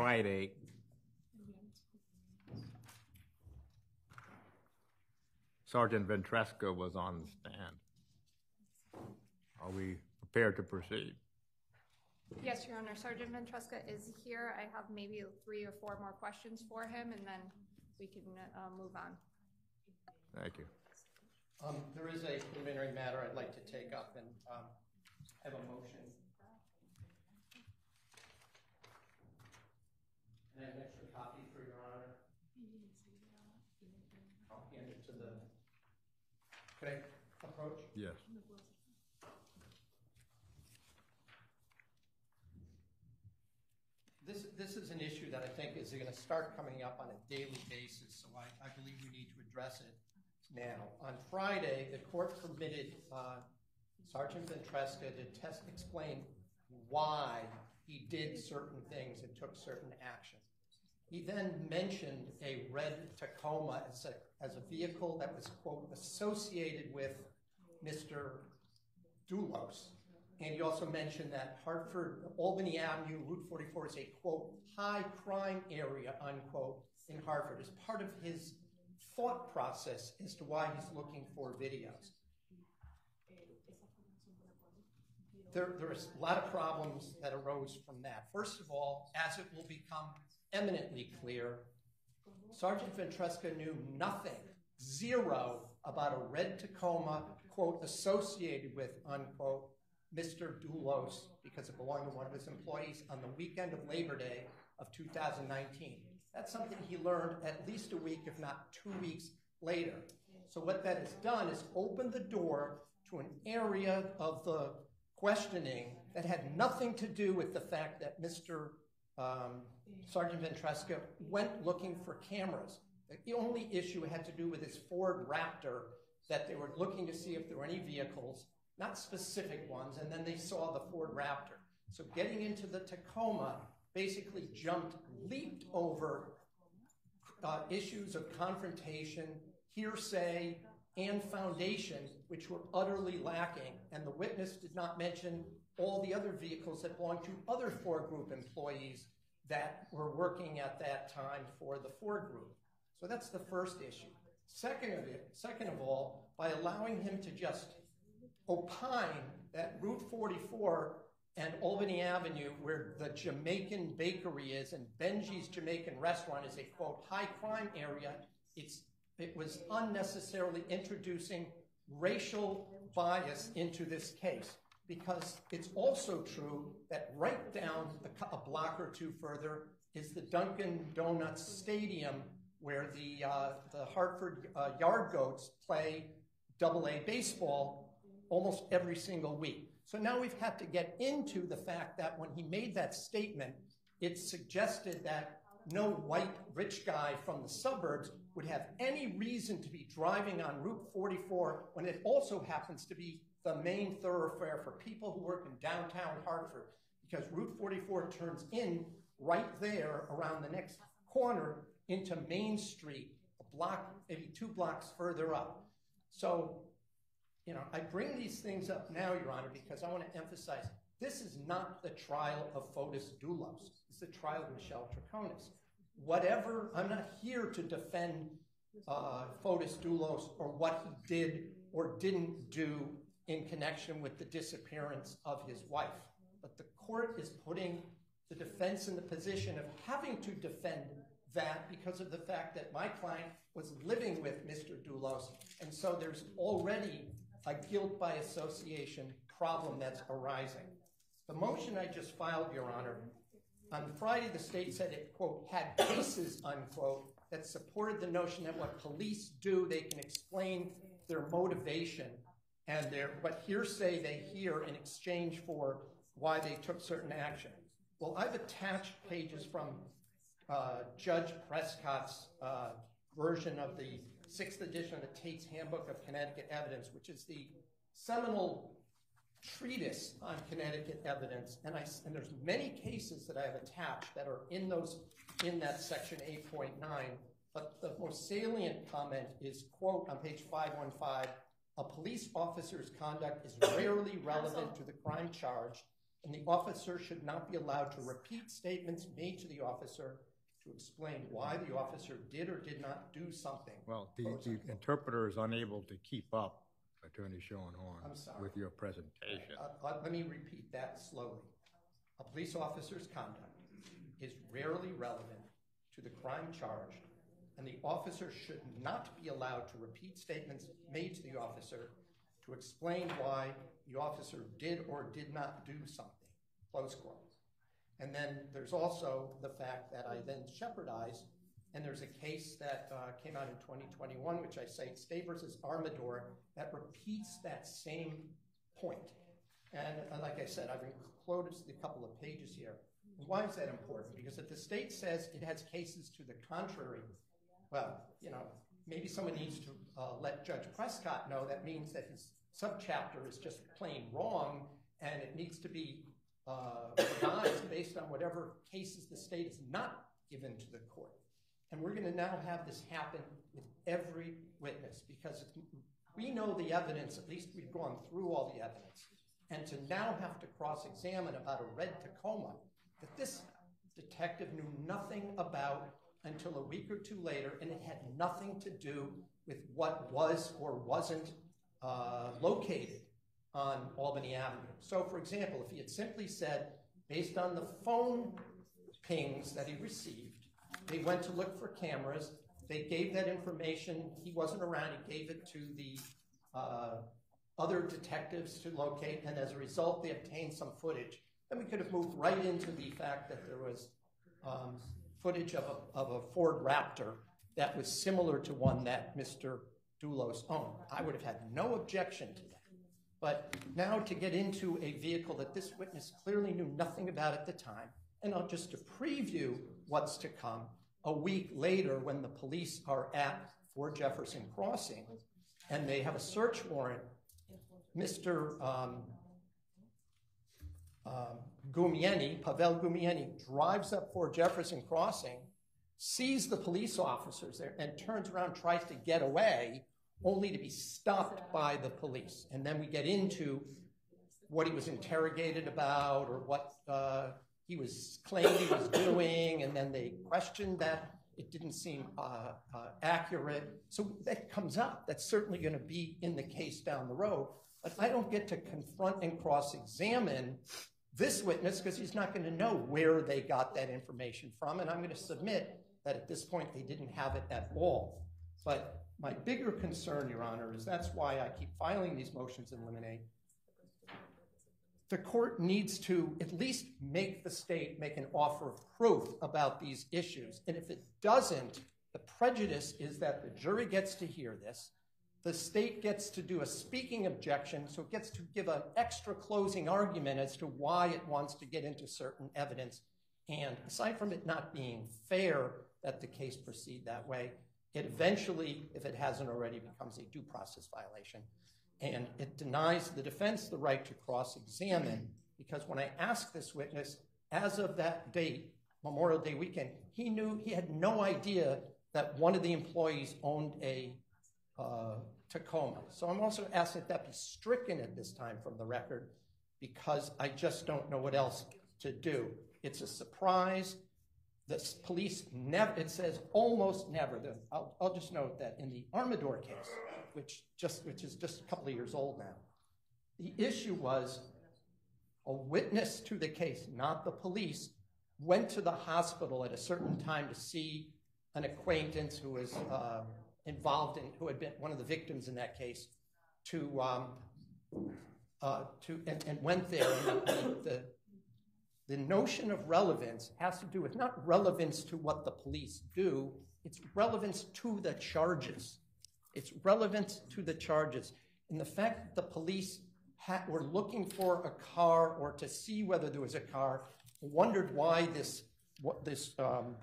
Friday, Sergeant Ventresca was on the stand. Are we prepared to proceed? Yes, Your Honor. Sergeant Ventresca is here. I have maybe three or four more questions for him, and then we can uh, move on. Thank you. Um, there is a preliminary matter I'd like to take up and um, have a motion. And I have an extra copy for Your Honor. I'll hand it to the. Could I approach? Yes. This, this is an issue that I think is going to start coming up on a daily basis, so I, I believe we need to address it now. On Friday, the court permitted uh, Sergeant Ventresca to test, explain why he did certain things and took certain actions. He then mentioned a red Tacoma as a, as a vehicle that was, quote, associated with Mr. Dulos. And he also mentioned that Hartford, Albany Avenue, Route 44 is a, quote, high crime area, unquote, in Hartford, as part of his thought process as to why he's looking for videos. There, there's a lot of problems that arose from that. First of all, as it will become eminently clear, Sergeant Ventresca knew nothing, zero, about a red Tacoma, quote, associated with, unquote, Mr. Dulos because it belonged to one of his employees on the weekend of Labor Day of 2019. That's something he learned at least a week, if not two weeks later. So what that has done is opened the door to an area of the questioning that had nothing to do with the fact that Mr. Um, Sergeant Ventresca went looking for cameras. The only issue had to do with his Ford Raptor that they were looking to see if there were any vehicles, not specific ones, and then they saw the Ford Raptor. So getting into the Tacoma basically jumped, leaped over uh, issues of confrontation, hearsay, and foundation, which were utterly lacking. And the witness did not mention all the other vehicles that belonged to other Fore Group employees that were working at that time for the Fore Group. So that's the first issue. Second of it, second of all, by allowing him to just opine that Route 44 and Albany Avenue, where the Jamaican bakery is and Benji's Jamaican restaurant is a quote high crime area, it's it was unnecessarily introducing racial bias into this case because it's also true that right down a, a block or two further is the Dunkin' Donuts Stadium where the uh, the Hartford uh, Yard Goats play double A baseball almost every single week. So now we've had to get into the fact that when he made that statement, it suggested that no white rich guy from the suburbs would have any reason to be driving on Route 44 when it also happens to be the main thoroughfare for people who work in downtown Hartford because Route 44 turns in right there around the next corner into Main Street, a block, maybe two blocks further up. So you know, I bring these things up now, Your Honor, because I want to emphasize this is not the trial of Fotis Dulos. It's the trial of Michelle Troconis. Whatever, I'm not here to defend uh, Fotis Dulos or what he did or didn't do in connection with the disappearance of his wife. But the court is putting the defense in the position of having to defend that because of the fact that my client was living with Mr. Dulos. And so there's already a guilt by association problem that's arising. The motion I just filed, Your Honor, on Friday the state said it, quote, had cases, unquote, that supported the notion that what police do, they can explain their motivation and their what hearsay they hear in exchange for why they took certain action. Well, I've attached pages from uh, Judge Prescott's uh, version of the sixth edition of the Tait's Handbook of Connecticut Evidence, which is the seminal treatise on Connecticut evidence. And, I, and there's many cases that I have attached that are in those in that section 8.9. But the most salient comment is, quote, on page 515, a police officer's conduct is rarely relevant to the crime charged and the officer should not be allowed to repeat statements made to the officer to explain why the officer did or did not do something. Well, the, the interpreter is unable to keep up, Attorney Schoenhorn, I'm sorry. with your presentation. Uh, let- let me repeat that slowly. A police officer's conduct is rarely relevant to the crime charged, and the officer should not be allowed to repeat statements made to the officer to explain why the officer did or did not do something. Close quote. And then there's also the fact that I then Shepardized, and there's a case that uh, came out in 2021, which I cite, Stay versus Armador, that repeats that same point. And uh, like I said, I've included a couple of pages here. Why is that important? Because if the state says it has cases to the contrary, well, you know, maybe someone needs to uh, let Judge Prescott know that means that his subchapter is just plain wrong and it needs to be uh, revised based on whatever cases the state has not given to the court. And we're going to now have this happen with every witness because we know the evidence, at least we've gone through all the evidence. And to now have to cross examine about a red Tacoma that this detective knew nothing about until a week or two later, and it had nothing to do with what was or wasn't uh, located on Albany Avenue. So, for example, if he had simply said, based on the phone pings that he received, they went to look for cameras, they gave that information, he wasn't around, he gave it to the uh, other detectives to locate, and as a result, they obtained some footage. Then we could have moved right into the fact that there was um, footage of a, of a Ford Raptor that was similar to one that Mr. Dulos owned. I would have had no objection to that. But now to get into a vehicle that this witness clearly knew nothing about at the time, and I'll just to preview what's to come a week later when the police are at Fort Jefferson Crossing and they have a search warrant, Mr. Um, um, Gumienny, Pavel Gumienny, drives up for Jefferson Crossing, sees the police officers there, and turns around, tries to get away, only to be stopped by the police. And then we get into what he was interrogated about or what uh, he was claimed he was doing, and then they questioned that. It didn't seem uh, uh, accurate. So that comes up. That's certainly going to be in the case down the road. But I don't get to confront and cross examine this witness because he's not going to know where they got that information from. And I'm going to submit that at this point they didn't have it at all. But my bigger concern, Your Honor, is that's why I keep filing these motions in limine. The court needs to at least make the state make an offer of proof about these issues. And if it doesn't, the prejudice is that the jury gets to hear this. The state gets to do a speaking objection, so it gets to give an extra closing argument as to why it wants to get into certain evidence. And aside from it not being fair that the case proceed that way, it eventually, if it hasn't already, becomes a due process violation. And it denies the defense the right to cross examine because when I asked this witness, as of that date, Memorial Day weekend, he knew he had no idea that one of the employees owned a Tacoma. So I'm also asking that be stricken at this time from the record because I just don't know what else to do. It's a surprise. The police never, it says almost never. I'll, just note that in the Armador case, which just which is just a couple of years old now. The issue was a witness to the case, not the police, went to the hospital at a certain time to see an acquaintance who was uh, involved in, who had been one of the victims in that case, to um, uh, to and, and, went there. And the, the, notion of relevance has to do with not relevance to what the police do; it's relevance to the charges. It's relevance to the charges. And the fact that the police ha- were looking for a car or to see whether there was a car, wondered why this, what this, um,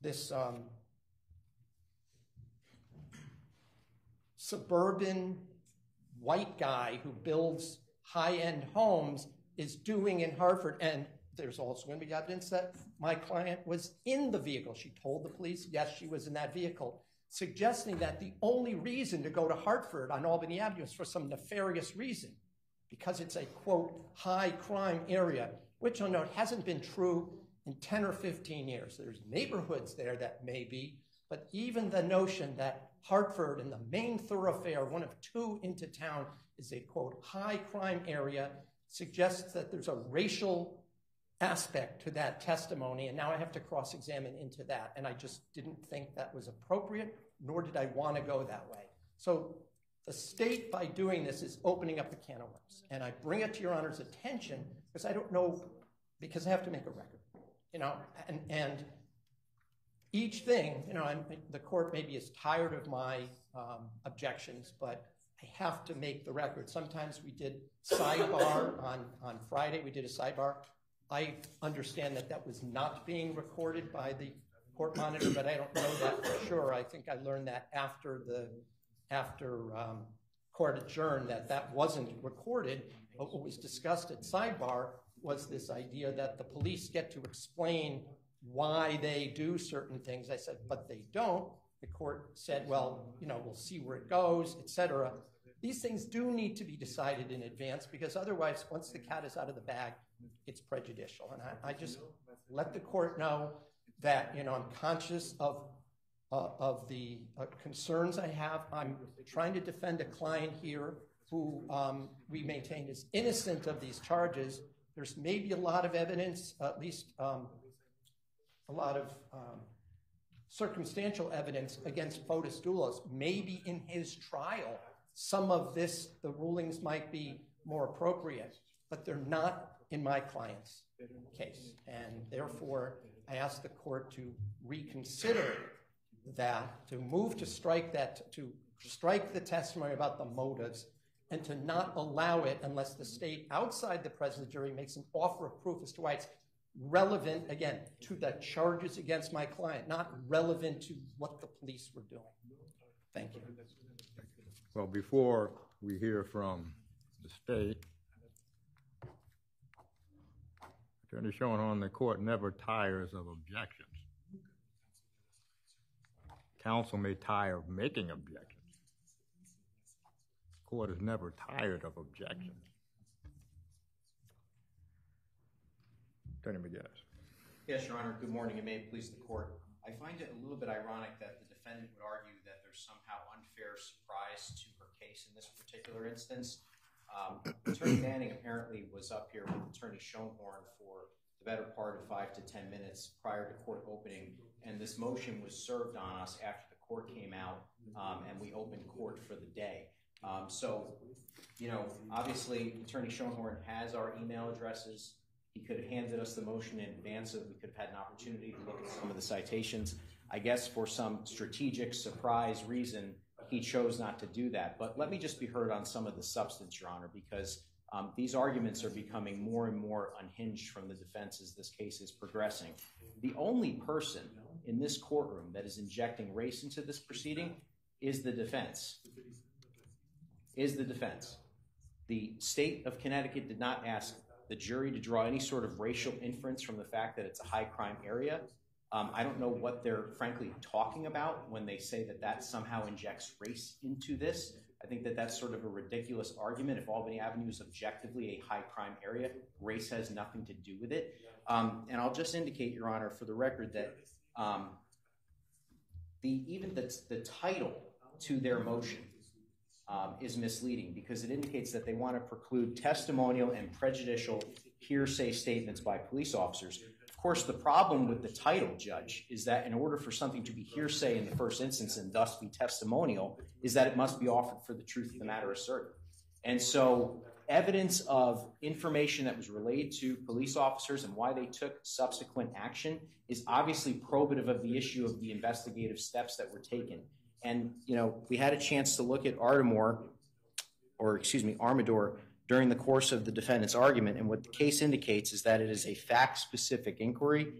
this um, suburban white guy who builds high-end homes is doing in Hartford. And there's also going to be evidence that my client was in the vehicle. She told the police, yes, she was in that vehicle suggesting that the only reason to go to Hartford on Albany Avenue is for some nefarious reason. because it's a quote high crime area, which oh I know hasn't been true in 10 or 15 years. There's neighborhoods there that may be, but even the notion that Hartford and the main thoroughfare, one of two into town, is a quote high crime area suggests that there's a racial aspect to that testimony, and now I have to cross examine into that. And I just didn't think that was appropriate, nor did I want to go that way. So the state, by doing this, is opening up the can of worms. And I bring it to your honor's attention because I don't know, because I have to make a record, you know, and, and each thing, you know, I'm, the court maybe is tired of my um, objections, but I have to make the record. Sometimes we did sidebar on, on Friday, we did a sidebar. I understand that that was not being recorded by the court monitor, but I don't know that for sure. I think I learned that after the after um, court adjourned that that wasn't recorded. But what was discussed at sidebar was this idea that the police get to explain why they do certain things. I said, but they don't. The court said, well, you know, we'll see where it goes, et cetera. These things do need to be decided in advance because otherwise, once the cat is out of the bag, it's prejudicial. And I, I just let the court know that, you know, I'm conscious of uh, of the uh, concerns I have. I'm trying to defend a client here who um, we maintain is innocent of these charges. There's maybe a lot of evidence, at least um, a lot of um, circumstantial evidence against Fotis Dulos. Maybe in his trial, some of this, the rulings might be more appropriate, but they're not in my client's case. And therefore, I ask the court to reconsider that, to move to strike that, to strike the testimony about the motives, and to not allow it unless the state outside the the jury makes an offer of proof as to why it's relevant, again, to the charges against my client, not relevant to what the police were doing. Thank you. Well, before we hear from the state, Attorney Schoenhorn, the court never tires of objections. Counsel may tire of making objections. The court is never tired of objections. Attorney McGuinness. Yes, Your Honor. Good morning, and may it please the court. I find it a little bit ironic that the defendant would argue that there's somehow unfair surprise to her case in this particular instance. Um, Attorney Manning apparently was up here with Attorney Schoenhorn for the better part of five to ten minutes prior to court opening, and this motion was served on us after the court came out um, and we opened court for the day. Um, so, you know, obviously, Attorney Schoenhorn has our email addresses. He could have handed us the motion in advance so that we could have had an opportunity to look at some of the citations. I guess for some strategic surprise reason, he chose not to do that. But let me just be heard on some of the substance, Your Honor, because um, these arguments are becoming more and more unhinged from the defense as this case is progressing. The only person in this courtroom that is injecting race into this proceeding is the defense. Is the defense. The state of Connecticut did not ask the jury to draw any sort of racial inference from the fact that it's a high crime area. Um, I don't know what they're frankly talking about when they say that that somehow injects race into this. I think that that's sort of a ridiculous argument. If Albany Avenue is objectively a high crime area, race has nothing to do with it. Um, and I'll just indicate, Your Honor, for the record, that um, the even the, the title to their motion Um, is misleading because it indicates that they want to preclude testimonial and prejudicial hearsay statements by police officers. Of course, the problem with the title, Judge, is that in order for something to be hearsay in the first instance and thus be testimonial, is that it must be offered for the truth of the matter asserted. And so evidence of information that was relayed to police officers and why they took subsequent action is obviously probative of the issue of the investigative steps that were taken. And, you know, we had a chance to look at Ardmore, or excuse me, Armador, during the course of the defendant's argument. And what the case indicates is that it is a fact specific inquiry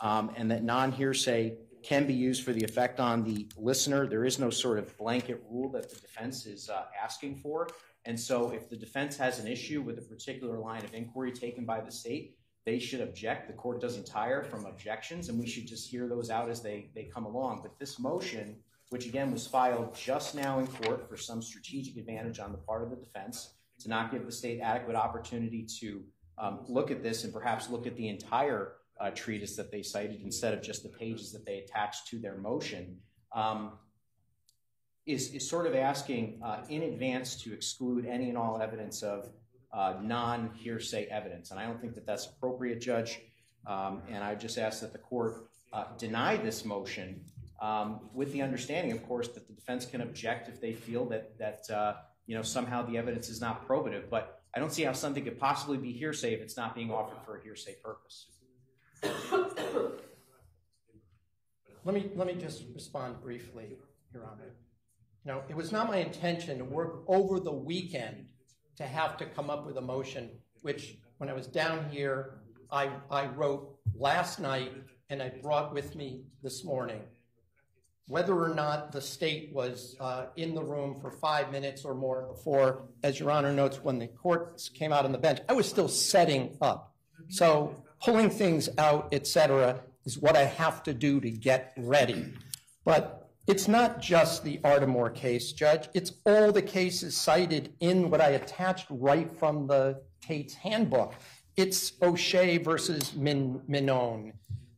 um, and that non hearsay can be used for the effect on the listener. There is no sort of blanket rule that the defense is uh, asking for. And so if the defense has an issue with a particular line of inquiry taken by the state, they should object. The court doesn't tire from objections, and we should just hear those out as they, they come along. But this motion, which again was filed just now in court for some strategic advantage on the part of the defense, to not give the state adequate opportunity to um, look at this and perhaps look at the entire uh, treatise that they cited instead of just the pages that they attached to their motion, um, is, is sort of asking uh, in advance to exclude any and all evidence of uh, non hearsay evidence. And I don't think that that's appropriate, Judge. Um, and I just ask that the court deny this motion with the understanding, of course, that the defense can object if they feel that, that uh, you know, somehow the evidence is not probative. But I don't see how something could possibly be hearsay if it's not being offered for a hearsay purpose. Let me, let me just respond briefly, Your Honor. You know, it was not my intention to work over the weekend to have to come up with a motion, which when I was down here, I, I wrote last night and I brought with me this morning. Whether or not the state was uh, in the room for five minutes or more before, as Your Honor notes, when the courts came out on the bench, I was still setting up. So pulling things out, et cetera, is what I have to do to get ready. But it's not just the Ardmore case, Judge. It's all the cases cited in what I attached right from the Tait's handbook. It's O'Shea versus Min- Mignone,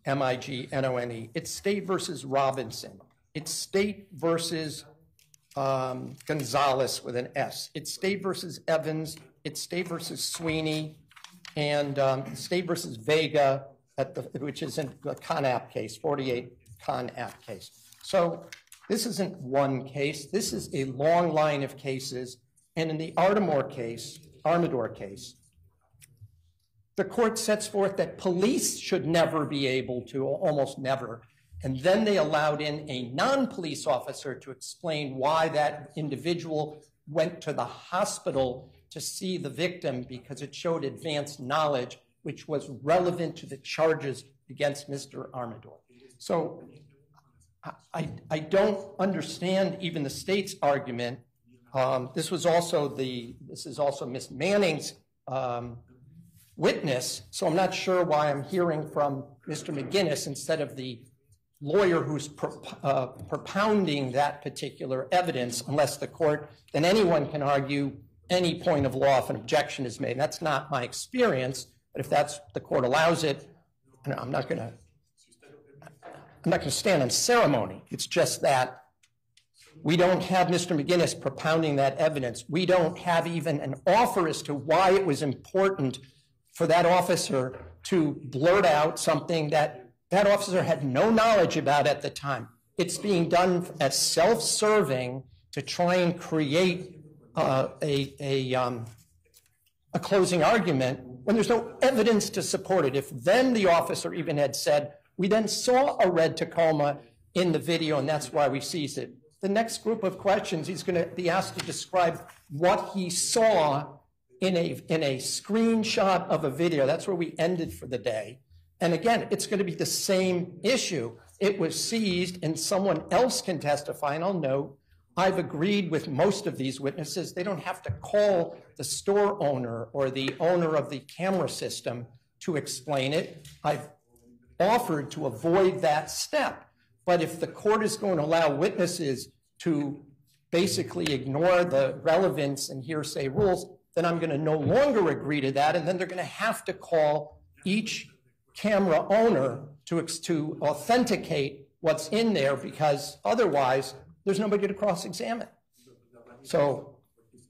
M I G N O N E. It's State versus Robinson. It's State versus um, Gonzalez with an S. It's State versus Evans. It's State versus Sweeney, and um, State versus Vega, at the, which is in the Con App case, 48 Con App case. So this isn't one case. This is a long line of cases. And in the Ardmore case, Armador case, the court sets forth that police should never be able to, almost never. And then they allowed in a non police officer to explain why that individual went to the hospital to see the victim because it showed advanced knowledge, which was relevant to the charges against Mr. Armador. So I, I don't understand even the state's argument. Um, this was also the this is also Miss Manning's um, witness, so I'm not sure why I'm hearing from Mr. McGuinness instead of the lawyer who's uh, propounding that particular evidence, unless the court, then anyone can argue any point of law if an objection is made. That's not my experience, but if that's the court allows it, I'm not going to I'm not going to stand on ceremony. It's just that we don't have Mr. McGuinness propounding that evidence. We don't have even an offer as to why it was important for that officer to blurt out something that that officer had no knowledge about at the time. It's being done as self serving to try and create uh, a, a, um, a closing argument when there's no evidence to support it. If then the officer even had said, we then saw a red Tacoma in the video, and that's why we seized it. The next group of questions, he's going to be asked to describe what he saw in a, in a screenshot of a video. That's where we ended for the day. And again, it's going to be the same issue. It was seized, and someone else can testify. And I'll note, I've agreed with most of these witnesses. They don't have to call the store owner or the owner of the camera system to explain it. I've offered to avoid that step. But if the court is going to allow witnesses to basically ignore the relevance and hearsay rules, then I'm going to no longer agree to that. And then they're going to have to call each camera owner to, to authenticate what's in there because otherwise there's nobody to cross examine. So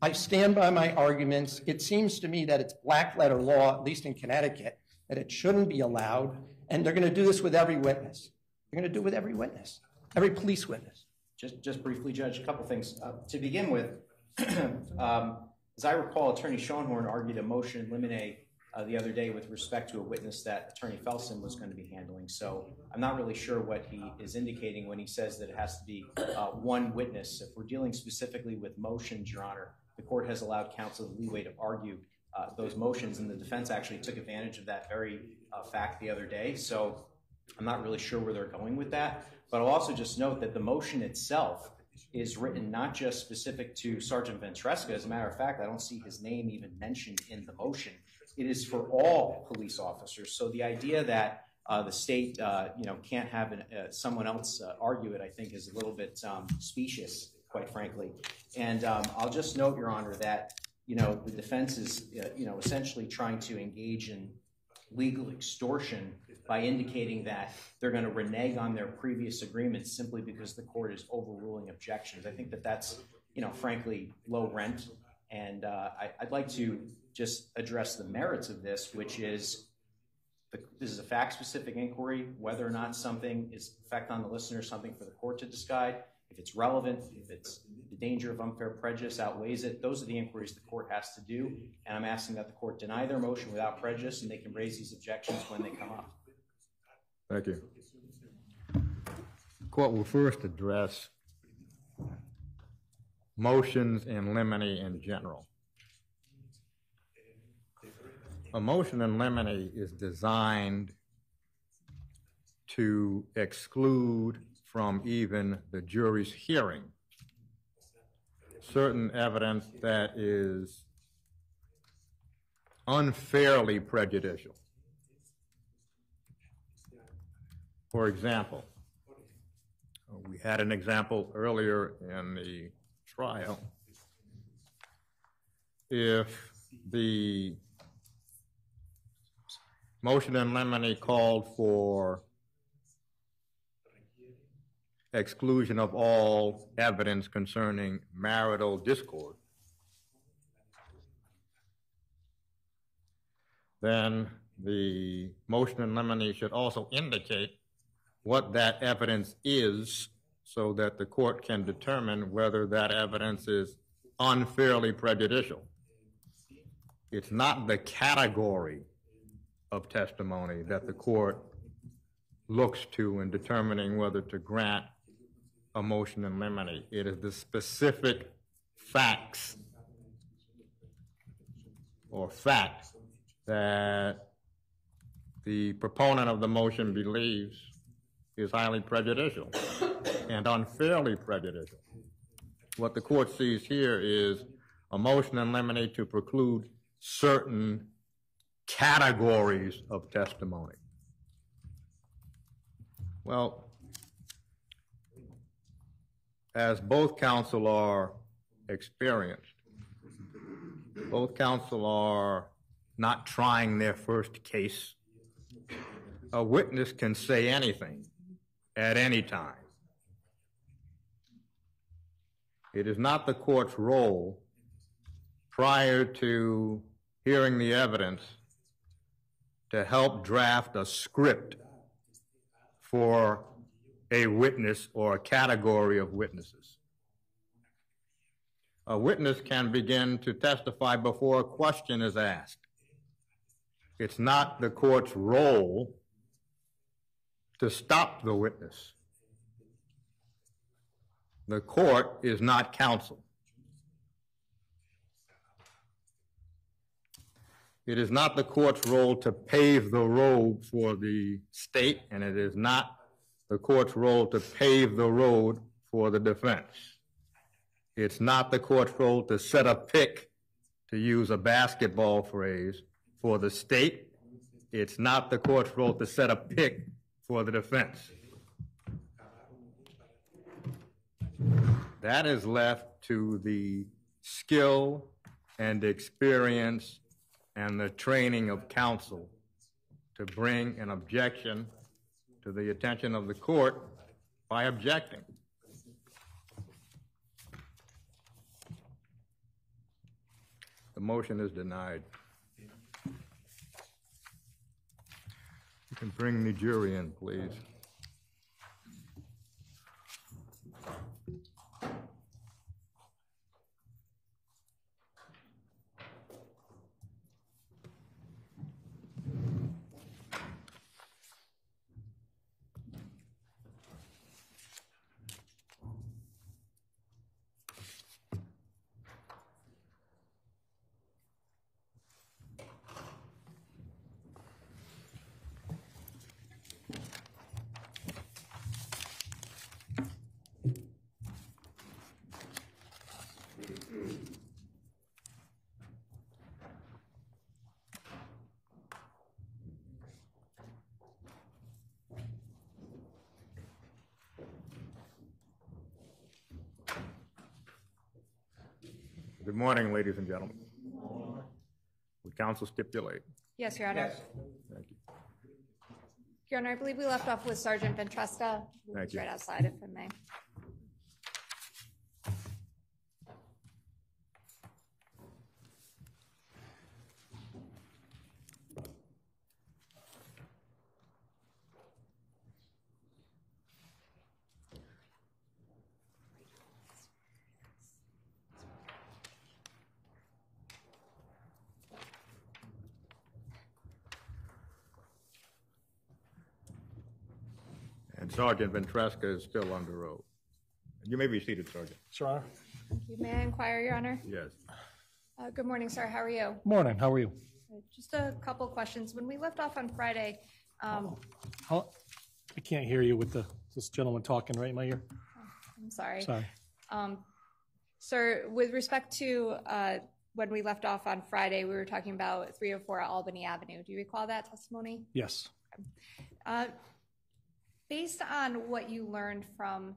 I stand by my arguments. It seems to me that it's black letter law, at least in Connecticut, that it shouldn't be allowed. And they're going to do this with every witness. They're going to do it with every witness, every police witness. Just, just briefly, Judge, a couple things. Uh, to begin with, um, as I recall, Attorney Schoenhorn argued a motion in limine uh, the other day with respect to a witness that Attorney Felsen was going to be handling. So I'm not really sure what he is indicating when he says that it has to be uh, one witness. If we're dealing specifically with motions, Your Honor, the court has allowed counsel the leeway to argue uh, those motions, and the defense actually took advantage of that very uh, fact the other day. So I'm not really sure where they're going with that. But I'll also just note that the motion itself is written not just specific to Sergeant Ventresca. As a matter of fact, I don't see his name even mentioned in the motion. It is for all police officers. So the idea that uh, the state, uh, you know, can't have uh, someone else argue it, I think, is a little bit um, specious, quite frankly. And um, I'll just note, Your Honor, that you know, the defense is, you know, essentially trying to engage in legal extortion by indicating that they're going to renege on their previous agreements simply because the court is overruling objections. I think that that's, you know, frankly, low rent. And I'd like to just address the merits of this, which is this is a fact-specific inquiry. Whether or not something is effect on the listener is something for the court to decide. If it's relevant, if it's the danger of unfair prejudice outweighs it, those are the inquiries the court has to do. And I'm asking that the court deny their motion without prejudice, and they can raise these objections when they come up. Thank you. The court will first address motions in limine in general. A motion in limine is designed to exclude from even the jury's hearing certain evidence that is unfairly prejudicial. For example, we had an example earlier in the trial. If the motion in limine called for exclusion of all evidence concerning marital discord, then the motion in limine should also indicate what that evidence is so that the court can determine whether that evidence is unfairly prejudicial. It's not the category of testimony that the court looks to in determining whether to grant a motion in limine. It is the specific facts or fact that the proponent of the motion believes is highly prejudicial and unfairly prejudicial. What the court sees here is a motion in limine to preclude certain categories of testimony. Well, as both counsel are experienced, both counsel are not trying their first case. A witness can say anything at any time. It is not the court's role prior to hearing the evidence to help draft a script for a witness or a category of witnesses. A witness can begin to testify before a question is asked. It's not the court's role to stop the witness. The court is not counsel. It is not the court's role to pave the road for the state, and it is not the court's role to pave the road for the defense. It's not the court's role to set a pick, to use a basketball phrase, for the state. It's not the court's role to set a pick for the defense. That is left to the skill and experience and the training of counsel to bring an objection to the attention of the court by objecting. The motion is denied. You can bring the jury in, please. Good morning, ladies and gentlemen. Would counsel stipulate? Yes, Your Honor. Thank you. Your Honor, I believe we left off with Sergeant Ventresca. Thank you. Right outside, if I may. Sergeant Ventresca is still under oath. You may be seated, Sergeant. Sir Honor. May I inquire, Your Honor? Yes. Uh, Good morning, sir. How are you? Morning, how are you? Uh, Just a couple questions. When we left off on Friday, um, How- I can't hear you with the, this gentleman talking right in my ear. I'm sorry. Sorry. Um, Sir, with respect to uh, when we left off on Friday, we were talking about 304 Albany Avenue. Do you recall that testimony? Yes. Uh, Based on what you learned from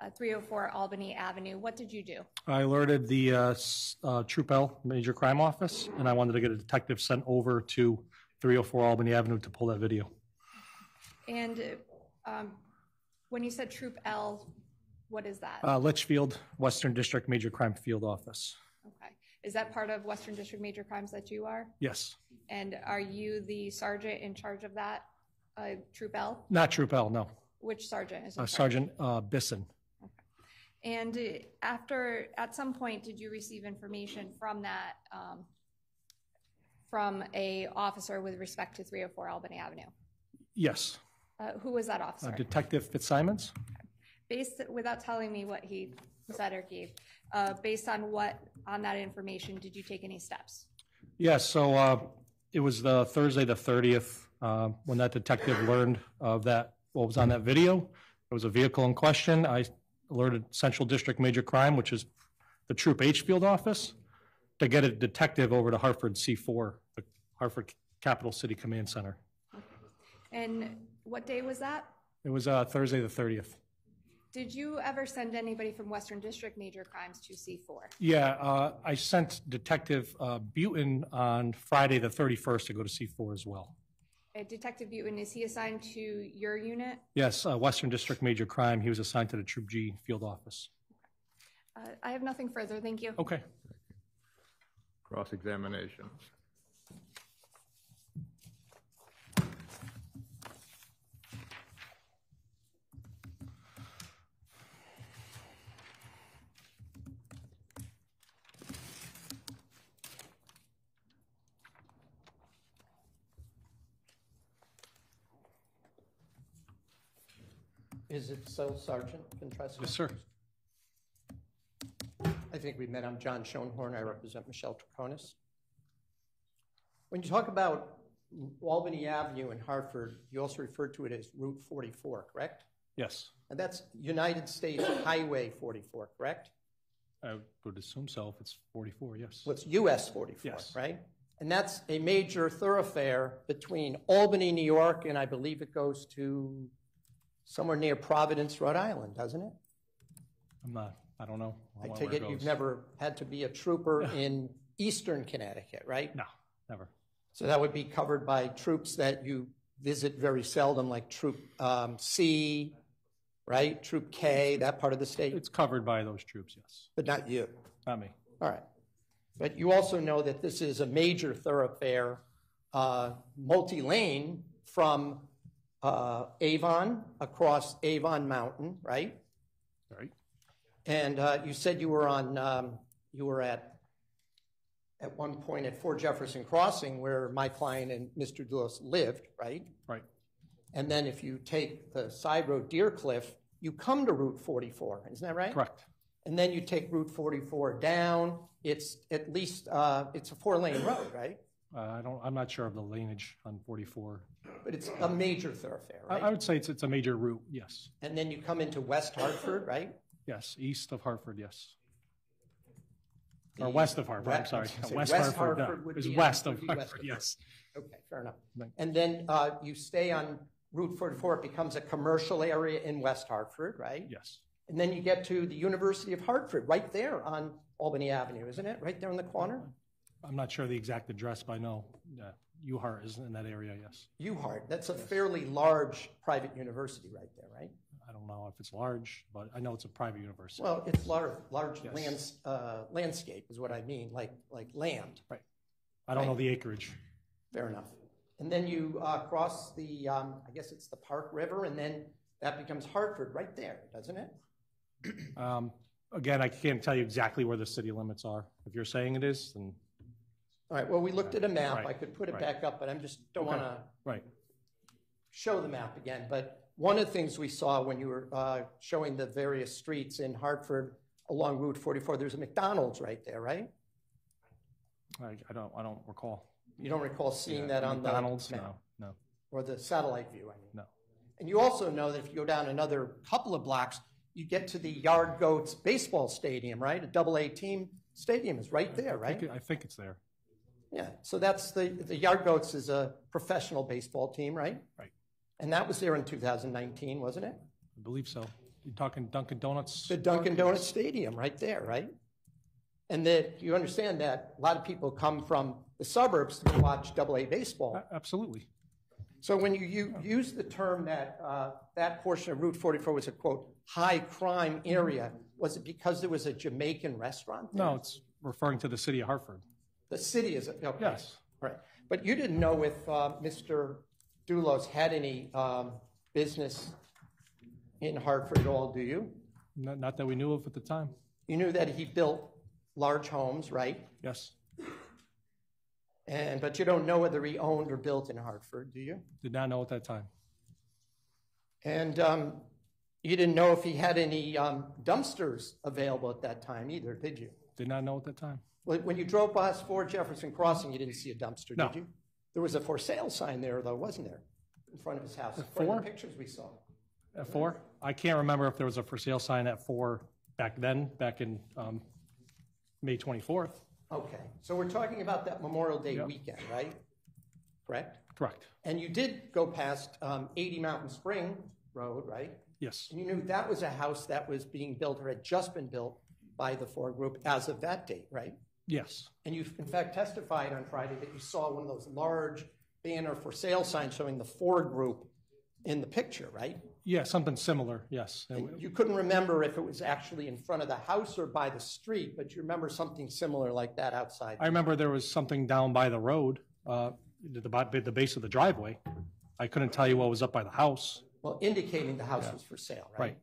uh, 304 Albany Avenue, what did you do? I alerted the uh, s- uh, Troop L Major Crime Office, and I wanted to get a detective sent over to 304 Albany Avenue to pull that video. And um, when you said Troop L, what is that? Uh, Litchfield, Western District Major Crime Field Office. Okay. Is that part of Western District Major Crimes that you are? Yes. And are you the sergeant in charge of that, uh, Troop L? Not Troop L, no. Which sergeant is in Uh. Sergeant uh, Bisson. And uh, after, at some point, did you receive information from that, um, from a officer with respect to 304 Albany Avenue? Yes. Uh, Who was that Uh, officer? Detective Fitzsimons? Based, without telling me what he said or gave, uh, based on what, on that information, did you take any steps? Yes, so uh, it was the Thursday, the 30th, uh, when that detective learned of that, what was on that video. There was a vehicle in question. I alerted Central District Major Crime, which is the Troop H Field Office, to get a detective over to Hartford C4, the Hartford Capital City Command Center. And what day was that? It was uh, Thursday, the 30th. Did you ever send anybody from Western District Major Crimes to C4? Yeah, uh, I sent Detective uh, Butin on Friday, the 31st, to go to C4 as well. Uh, Detective Butin, is he assigned to your unit? Yes, uh, Western District Major Crime. He was assigned to the Troop G Field Office. Uh, I have nothing further, thank you. Okay. Cross-examination. Is it so, Sergeant Ventresca? Yes, sir. I think we met. I'm Jon Schoenhorn. I represent Michelle Troconis. When you talk about Albany Avenue in Hartford, you also refer to it as Route 44, correct? Yes. And that's United States Highway 44, correct? I would assume so if it's 44, yes. Well, it's US 44, Yes. right? And that's a major thoroughfare between Albany, New York, and I believe it goes to somewhere near Providence, Rhode Island, doesn't it? I'm not, I don't know. I take it it you've never had to be a trooper in eastern Connecticut, right? No, never. So that would be covered by troops that you visit very seldom, like Troop um, C, right? Troop K, that part of the state, It's covered by those troops, yes. but not you. Not me. All right. But you also know that this is a major thoroughfare, uh, multi-lane from uh, Avon across Avon Mountain, right? Right? And uh, you said you were on, um, you were at, at one point at Fort Jefferson Crossing where my client and Mr. Dulos lived, right? Right. And then if you take the side road Deer Cliff, you come to Route 44, isn't that right? Correct. And then you take Route 44 down. It's at least, uh, it's a four-lane road, right? Uh, I don't, I'm not sure of the lineage on 44. But it's a major thoroughfare, I, I would say it's, it's a major route, yes. And then you come into West Hartford, right? Yes, east of Hartford, yes. Or west of Hartford, I'm West- sorry. I was gonna say West West Hartford, no. Would It's be west would of be west Hartford, of yes. Okay, fair enough. Right. And then uh, you stay on Route 44, it becomes a commercial area in West Hartford, right? Yes. And then you get to the University of Hartford, right there on Albany Avenue, isn't it? Right there in the corner? I'm not sure the exact address, but I know uh, UHART is in that area, yes. UHART, that's a fairly large private university right there, right? I don't know if it's large, but I know it's a private university. Well, it's large, large lands, uh, landscape is what I mean, like, like land. Right. I don't know the acreage. Fair enough. And then you uh, cross the, um, I guess it's the Park River, and then that becomes Hartford right there, doesn't it? Um, Again, I can't tell you exactly where the city limits are. If you're saying it is, then, All right, well, we looked at a map. I could put it back up, but I'm just, don't want to show the map again. But one of the things we saw when you were uh, showing the various streets in Hartford along Route 44, there's a McDonald's right there, right? I I don't, I don't recall. You don't recall seeing that on the McDonald's? No, no, Or the satellite view, I mean? no. And you also know that if you go down another couple of blocks, you get to the Yard Goats baseball stadium, right? A double A team stadium is right there, I right? think- I think it's there. Yeah, so that's the, the Yard Goats is a professional baseball team, right? Right. And that was there in 2019, wasn't it? I believe so. You're talking Dunkin' Donuts? The Dunkin' Donuts Stadium, right there, right? And that, you understand that a lot of people come from the suburbs to watch double A baseball. A- Absolutely. So when you, you use the term that uh, that portion of Route 44 was a quote, high crime area, was it because there was a Jamaican restaurant there? No, it's referring to the city of Hartford. The city is, okay. Yes. All right. But you didn't know if uh, Mr. Dulos had any um, business in Hartford at all, do you? Not not that we knew of at the time. You knew that he built large homes, right? Yes. And, but you don't know whether he owned or built in Hartford, do you? Did not know at that time. And um, you didn't know if he had any um, dumpsters available at that time either, did you? Did not know at that time. When when you drove past Ford Jefferson Crossing, you didn't see a dumpster, No. did you? There was a for sale sign there, though, wasn't there? In front of his house, in front of for? the pictures we saw. At four? I can't remember if there was a for sale sign at four back then, back in um, May 24th. Okay, so we're talking about that Memorial Day Yep. weekend, right? Correct? Correct. And you did go past um, 80 Mountain Spring Road, right? Yes. And you knew that was a house that was being built or had just been built by the Fore Group as of that date, right? Yes. And you, in fact, testified on Friday that you saw one of those large banner for sale signs showing the Fore Group in the picture, right? Yeah, something similar, yes. And You couldn't remember if it was actually in front of the house or by the street, but you remember something similar like that outside. I remember there was something down by the road, uh, at the, the base of the driveway. I couldn't tell you what was up by the house. Well, indicating the house was for sale, right? Right.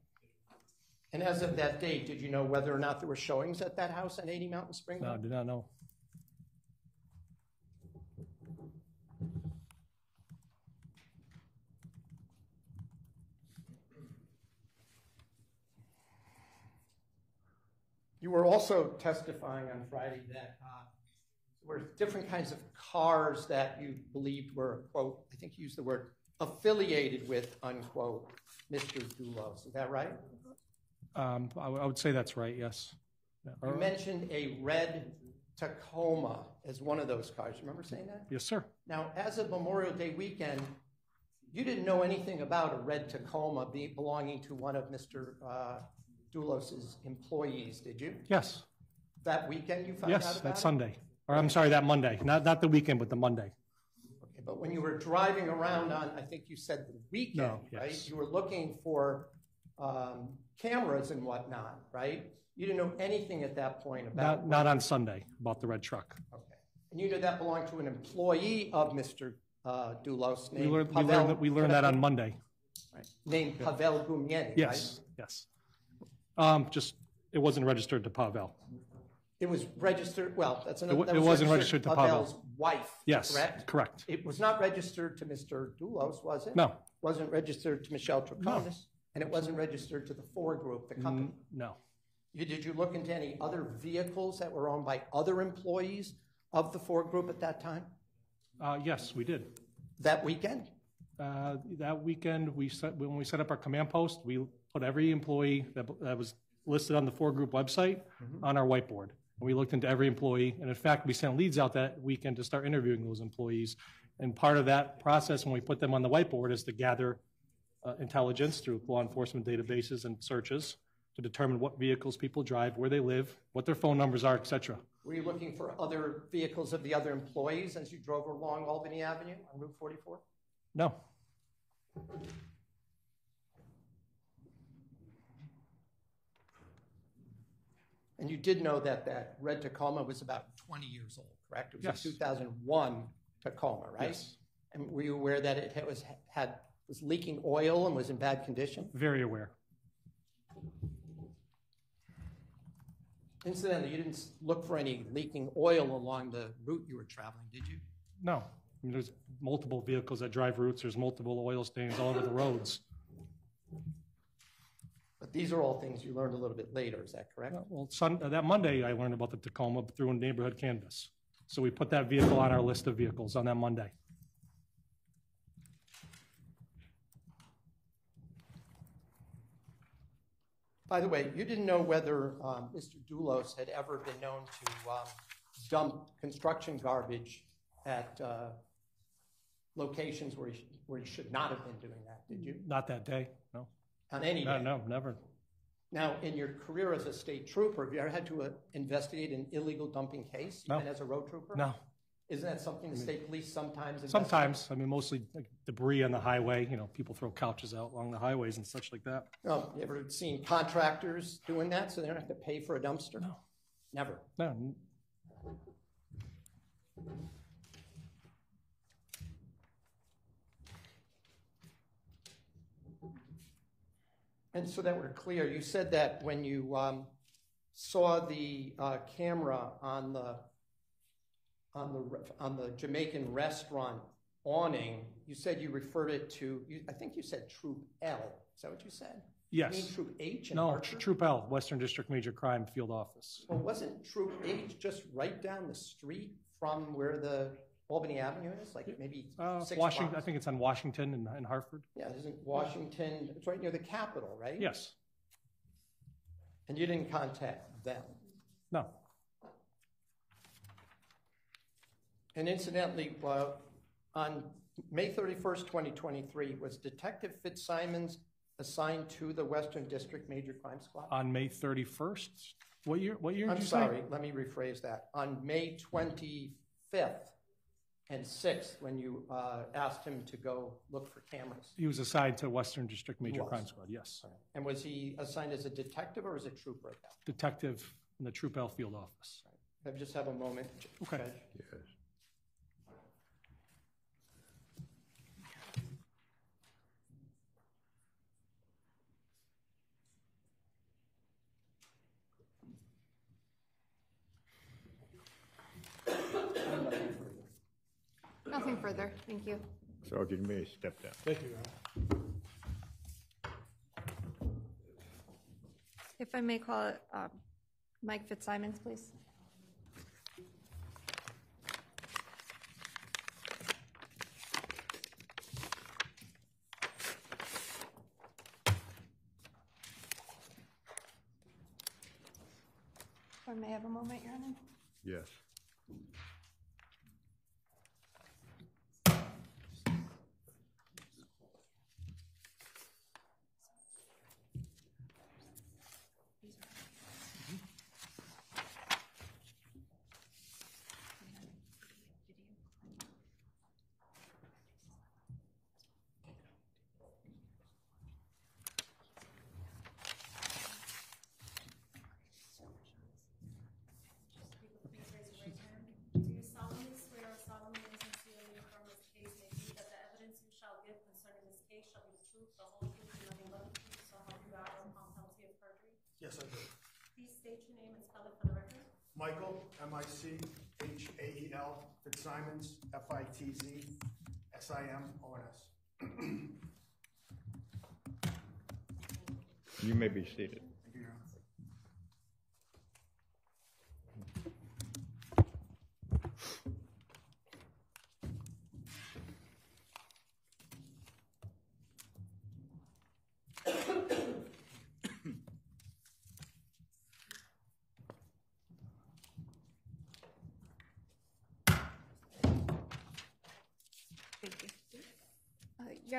And as of that date, did you know whether or not there were showings at that house on 80 Mountain Spring? No, I Road? did not know. You were also testifying on Friday that uh, there were different kinds of cars that you believed were, quote, I think you used the word, affiliated with, unquote, Mr. Dulos. Is that right? Um, I would- say that's right, yes. Yeah. You Or- mentioned a red Tacoma as one of those cars. Remember saying that? Yes, sir. Now, as of Memorial Day weekend, you didn't know anything about a red Tacoma be, belonging to one of Mr. Uh, Dulos's employees, did you? Yes, That weekend you found out yes, about that it? Sunday. Or I'm sorry, that Monday. Not, not the weekend, but the Monday. Okay, but when you were driving around on, I think you said the weekend, No, right? yes. You were looking for um, cameras and whatnot, right? You didn't know anything at that point about. Not, not on Sunday, about the red truck. Okay. And you knew that belonged to an employee of Mr. uh, Dulos We named learned, we Pavel. learned, that- we learned that on Monday. Right. Named Pavel Gumienny, right? Yes, yes. Um, just, it wasn't registered to Pavel. It was registered, well, that's another. that it was wasn't registered to Pavel. Pavel's wife, Yes, correct? correct. It was not registered to Mr. Dulos, was it? No, Wasn't registered to Michelle Troconis? And it wasn't registered to the Fore Group, the company? No. You, did you look into any other vehicles that were owned by other employees of the Fore Group at that time? Uh, yes, we did. That weekend? Uh, That weekend, we set, when we set up our command post, we put every employee that, that was listed on the Fore Group website on our whiteboard. And we looked into every employee, and in fact, we sent leads out that weekend to start interviewing those employees. And part of that process, when we put them on the whiteboard, is to gather uh, intelligence through law enforcement databases and searches to determine what vehicles people drive, where they live, what their phone numbers are, etc. Were you looking for other vehicles of the other employees as you drove along Albany Avenue on Route 44? No, And you did know that that red Tacoma was about 20 years old, correct? It was Yes. a 2001 Tacoma, right? Yes. And were you aware that it was had was leaking oil and was in bad condition? very aware. Incidentally, you didn't look for any leaking oil along the route you were traveling, did you? No, I mean, there's multiple vehicles that drive routes, there's multiple oil stains all over the roads. But these are all things you learned a little bit later, is that correct? Well, Sun, uh, that Monday, I learned about the Tacoma through a neighborhood canvass. So we put that vehicle on our list of vehicles on that Monday. By the way, you didn't know whether um, Mr. Dulos had ever been known to um, dump construction garbage at uh, locations where he, sh- where he should not have been doing that, did you? Not that day, no. On any No, day? no, never. Now, in your career as a state trooper, have you ever had to uh, investigate an illegal dumping case, No. even as a road trooper? No, Isn't that something the state police sometimes sometimes, I mean, mostly like debris on the highway, you know, people throw couches out along the highways and such like that. Oh, you ever seen contractors doing that, so they don't have to pay for a dumpster? No. Never. No, And so that we're clear, you said that when you um, saw the uh, camera on the, on the, on the Jamaican restaurant awning, you said you referred it to, you- I think you said Troop L. Is that what you said? You mean. Troop H No? Troop L, Western District Major Crime Field Office. Well, wasn't Troop H just right down the street from where the Albany Avenue is? Like maybe Uh, six Washington, I think it's on Washington and, and Hartford. Yeah, isn't Washington, it's right near the Capitol, right? Yes, And you didn't contact them? no, And incidentally, uh, on May 31st, 2023, was Detective Fitzsimons assigned to the Western District Major Crime Squad? on May 31st. What year, what year I'm you say? sorry, let me rephrase that. On May 25th and 6th, when you uh, asked him to go look for cameras. He was assigned to Western District Major. Crime Squad, yes. And was he assigned as a detective or as a trooper at that? Detective in the Troop L Field Office. Can I just have a moment? Okay. Judge? Yes. Nothing further, thank you. Sergeant may step down. Thank you, Your Honor. If I may call it um, Mike Fitzsimons, please. If I may have a moment, Your Honor? Yes. Do you solemnly swear or solemnly and sincerely affirm as the case may be that the evidence you shall give concerning this case shall be the truth, the whole truth, and nothing but the truth, so help you God, or upon penalty of perjury? Yes, I do. Please state your name and spell it for the record. Michael, M-I-C-H-A-E-L, Fitzsimons, F-I-T-Z, S-I-M-O-N-S. You may be seated.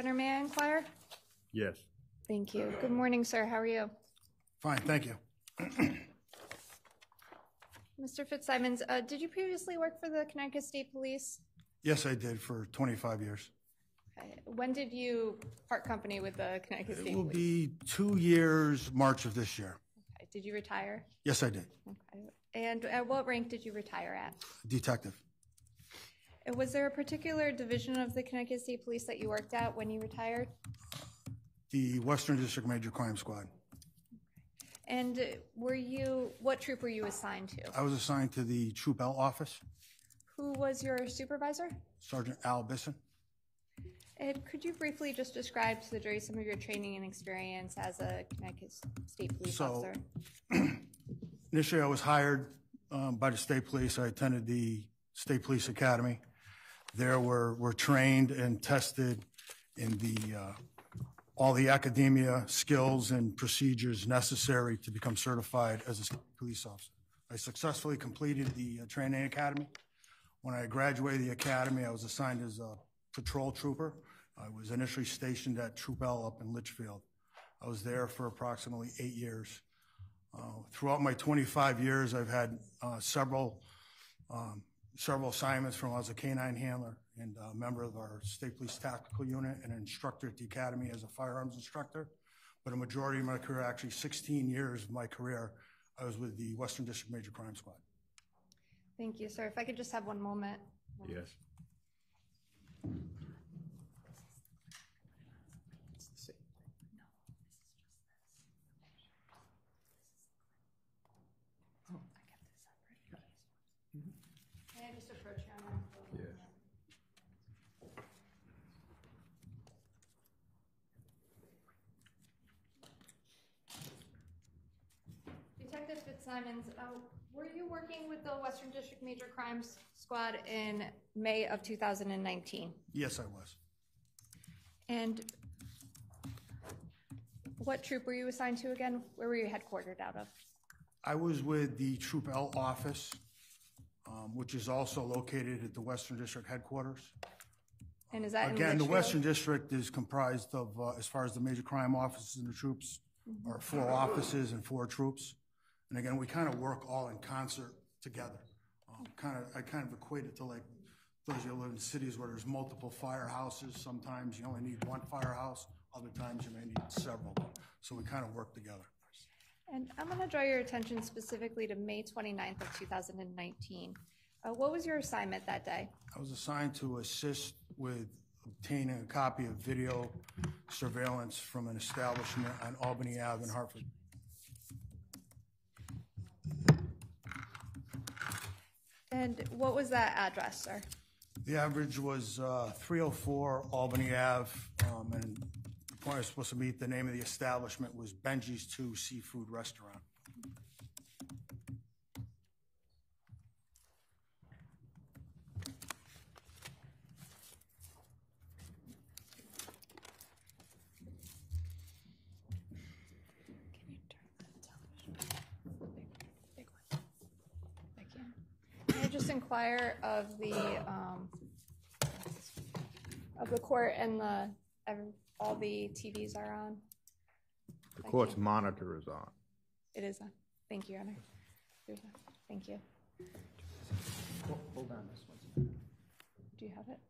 Your may I inquire? Yes. Thank you. Good morning, sir. How are you? Fine, thank you. Mr. Fitzsimons, uh, did you previously work for the Connecticut State Police? Yes, I did for 25 years. Okay. When did you part company with the Connecticut State It will Police? be two years, March of this year. Okay. Did you retire? Yes, I did. Okay. And at what rank did you retire at? Detective. Was there a particular division of the Connecticut State Police that you worked at when you retired? The Western District Major Crime Squad. And were you, what troop were you assigned to? I was assigned to the Troop L office, Who was your supervisor? Sergeant Al Bisson. And could you briefly just describe to the jury some of your training and experience as a Connecticut State Police So- officer? Initially, I was hired um, by the state police. I attended the State Police Academy. There, we're, we're trained and tested in the, uh, all the academia skills and procedures necessary to become certified as a police officer. I successfully completed the uh, training academy. When I graduated the academy, I was assigned as a patrol trooper. I was initially stationed at Troop L up in Litchfield. I was there for approximately eight years. Uh, Throughout my 25 years, I've had uh, several, um, several assignments from, I was a K-9 handler and a member of our State Police Tactical Unit and an instructor at the Academy as a firearms instructor. But a majority of my career, actually 16 years of my career, I was with the Western District Major Crime Squad. Thank you, sir. If I could just have one moment. Yes. May I just approach you on that? Yes. Fitzsimons, uh, were you working with the Western District Major Crimes Squad in May of 2019? Yes, I was. And what troop were you assigned to again? Where were you headquartered out of? I was with the Troop L office, um, which is also located at the Western District headquarters. And is that in Again, the? Western District is comprised of, uh, as far as the major crime offices and the troops, are four offices and four troops. And again, we kind of work all in concert together. Kind of, I kind of equate it to like, those of you who live in cities where there's multiple firehouses, sometimes you only need one firehouse, other times you may need several. So we kind of work together. And I'm going to draw your attention specifically to May 29th of 2019. Uh, What was your assignment that day? I was assigned to assist with obtaining a copy of video surveillance from an establishment on Albany Ave in Hartford. And what was that address, sir? The average was uh, 304 Albany Ave, um, and the point I was supposed to meet, the name of the establishment was Benji's Two Seafood Restaurant. Can I of the, um, of the court and the, every- all the TVs are on? The court's monitor is on. It is on. Thank you, Your Honor. Thank you. Hold on this one. Do you have it?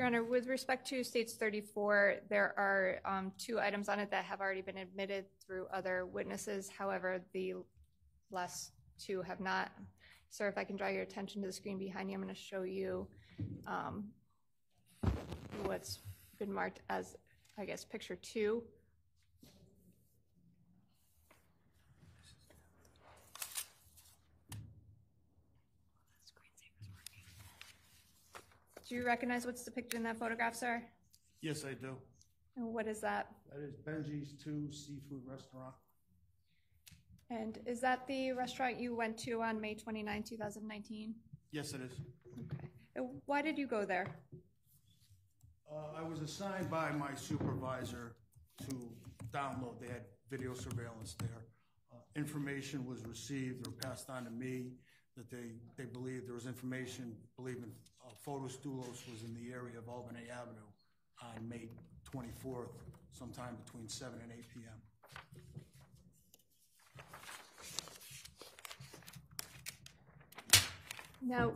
Your Honor, with respect to States 34, there are um, two items on it that have already been admitted through other witnesses. However, the last two have not. Sir, if I can draw your attention to the screen behind you, I'm going to show you um, what's been marked as, I guess, picture two. Do you recognize what's depicted in that photograph, sir? Yes, I do. And what is that? That is Benji's Two Seafood Restaurant. And is that the restaurant you went to on May 29, 2019? Yes, it is. Okay. And Why did you go there? Uh, I was assigned by my supervisor to download, they had video surveillance there. Uh, Information was received or passed on to me that they, they believed there was information, believing Fotis Dulos was in the area of Albany Avenue on May 24th, sometime between 7 and 8 PM. Now,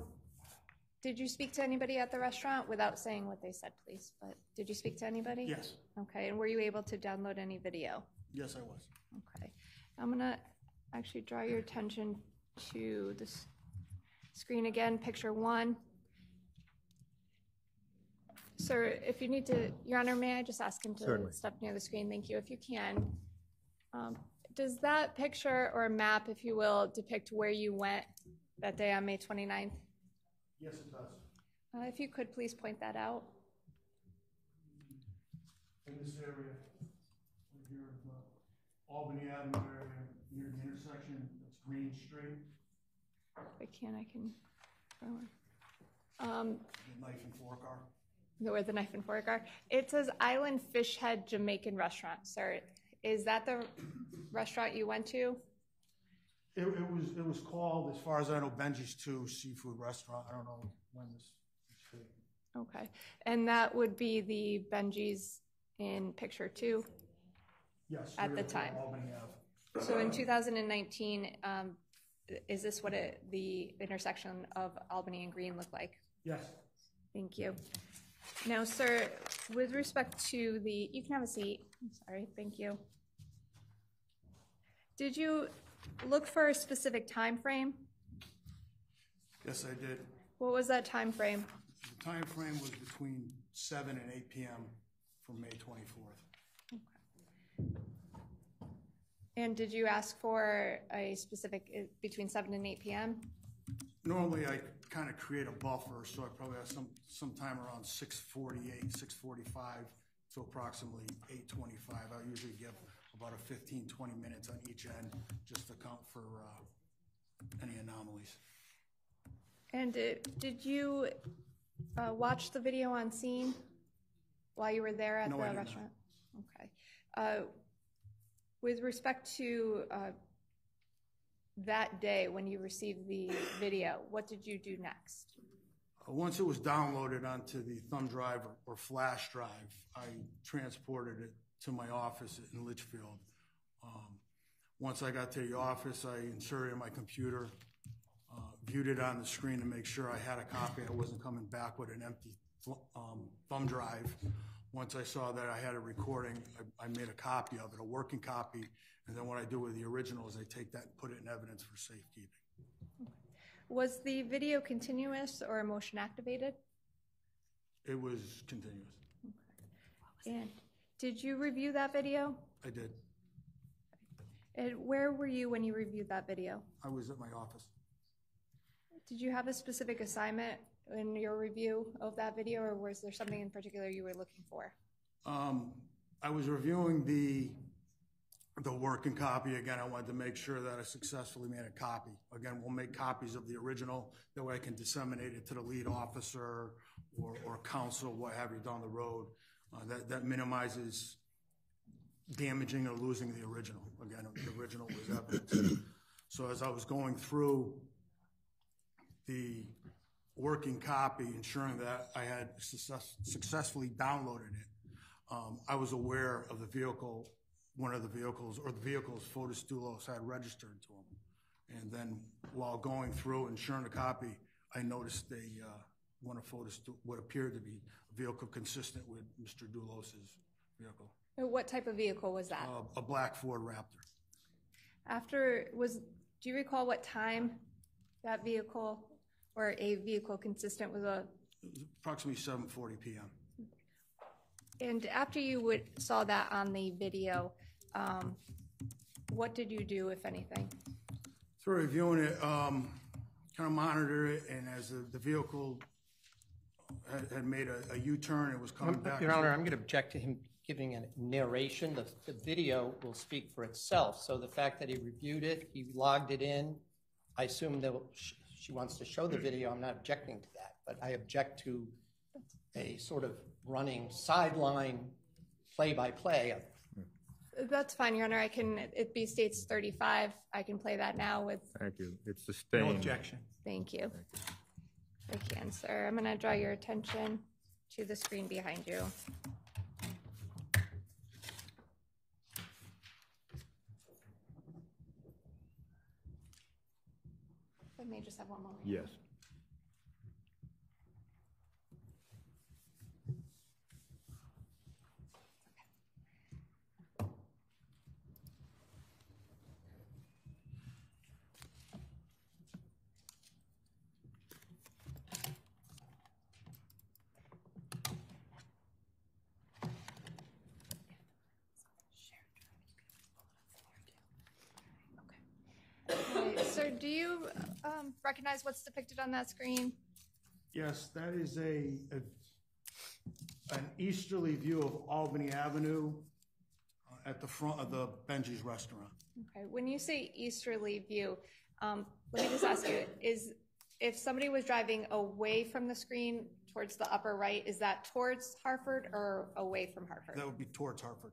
did you speak to anybody at the restaurant without saying what they said, please? But did you speak to anybody? Yes, Okay, and were you able to download any video? yes, I was. Okay. I'm gonna actually draw your attention to this screen again, picture one. Sir, if you need to, Your Honor, may I just ask him to Certainly. step near the screen? Thank you, if you can. Um, Does that picture or map, if you will, depict where you went that day on May 29th? Yes, it does. Uh, If you could, please point that out. In this area, right here, uh, Albany Avenue area, near the intersection, that's Green Street, If I can, I can. Um, the knife and fork are. Where the knife and fork are. It says Island Fish Head Jamaican Restaurant, sir. Is that the restaurant you went to? It, it was, it was called, as far as I know, Benji's Two Seafood Restaurant. I don't know when this was taken. Okay. And that would be the Benji's in picture two? Yes. At the time. Albany Ave. So in 2019, um, is this what it, the intersection of Albany and Green looked like? Yes. Thank you. Now, sir, with respect to the, you can have a seat. I'm sorry, thank you. Did you look for a specific time frame? Yes, I did. What was that time frame? The time frame was between seven and eight PM from May twenty-fourth. Okay. And did you ask for a specific, between 7 and 8 PM? Normally, I kind of create a buffer, so I probably have some, sometime around six forty-eight, six forty-five to approximately eight twenty-five. I usually give about a 15, 20 minutes on each end, just to account for, uh, any anomalies. And did you uh, watch the video on scene while you were there at No, the did not. restaurant? Okay. Uh, With respect to uh, that day when you received the video, what did you do next? Uh, Once it was downloaded onto the thumb drive or- flash drive, I transported it to my office in Litchfield. Um, Once I got to the office, I inserted my computer, uh, viewed it on the screen to make sure I had a copy. I wasn't coming back with an empty um, thumb drive. Once I saw that I had a recording, I made a copy of it, a working copy, and then what I do with the original is I take that and put it in evidence for safekeeping. Was the video continuous or motion activated? It was continuous. And did you review that video? I did. And where were you when you reviewed that video? I was at my office. Did you have a specific assignment in your review of that video, or was there something in particular you were looking for? Um, I was reviewing the, the working copy. Again, I wanted to make sure that I successfully made a copy. Again, we'll make copies of the original, that way I can disseminate it to the lead officer or, or counsel, what have you, down the road. Uh, that, that minimizes damaging or losing the original. Again, the original was evidence. So as I was going through the working copy, ensuring that I had success- successfully downloaded it. Um, I was aware of the vehicle, one of the vehicles, or the vehicles Fotis Dulos had registered to him. And then while going through ensuring a copy, I noticed a, uh, one of Fotis, what appeared to be a vehicle consistent with Mr. Dulos's vehicle, What type of vehicle was that? Uh, a black Ford Raptor. After, was, do you recall what time that vehicle or a vehicle consistent with a, approximately 7:40 PM. and after you would, saw that on the video, um, what did you do, if anything? Through reviewing it, um, kind of monitor it, and as the, the vehicle had, had made a, a U-turn, it was coming back. Your Honor, I'm going to object to him giving a narration. The, the video will speak for itself. So the fact that he reviewed it, he logged it in, I assume that sh- she wants to show the video. I'm not objecting to that. But I object to a sort of running sideline play-by-play of That's fine, Your Honor. I can, it be states 35. I can play that now with, Thank you. It's No sustained. objection. thank you. I can, sir. I'm going to draw your attention to the screen behind you. I may just have one moment. Yes. Do you um, recognize what's depicted on that screen? Yes, that is a, a- an easterly view of Albany Avenue uh, at the front of the Benji's Restaurant. Okay, when you say easterly view, um, let me just ask you, is, if somebody was driving away from the screen towards the upper right, is that towards Hartford or away from Hartford? That would be towards Hartford.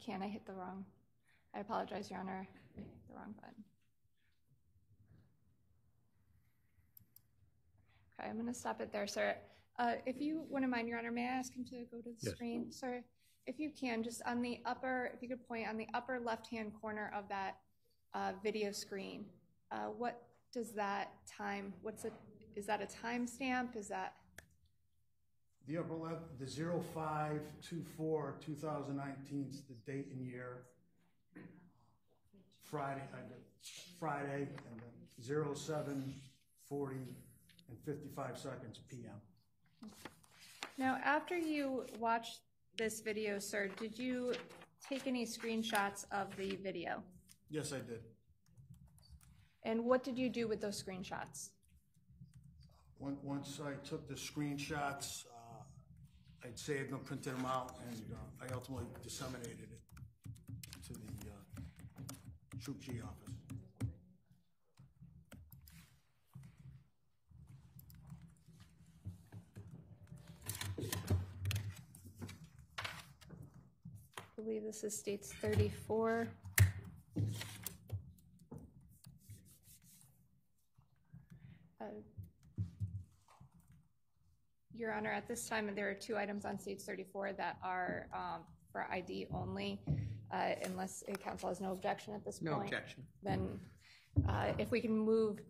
Can, I hit the wrong, I apologize, Your Honor, I hit the wrong button. Okay, I'm going to stop it there, sir. Uh, If you wouldn't mind, Your Honor, may I ask him to go to the Yes. screen? Sir, if you can, just on the upper, if you could point on the upper left-hand corner of that uh, video screen, uh, what does that time, what's it, is that a timestamp? Is that, The upper left, the 0524 2019 is the date and year. Friday, Friday, and then 0740 and 55 seconds PM. now, after you watched this video, sir, did you take any screenshots of the video? Yes, I did. And what did you do with those screenshots? Once, once I took the screenshots, I'd saved them, printed them out, and uh, I ultimately disseminated it to the uh, Troop G office. I believe this is states 34. Uh, Your Honor, at this time, there are two items on states 34 that are um, for ID only, uh, unless counsel has no objection at this point. No objection. Then uh, if we can move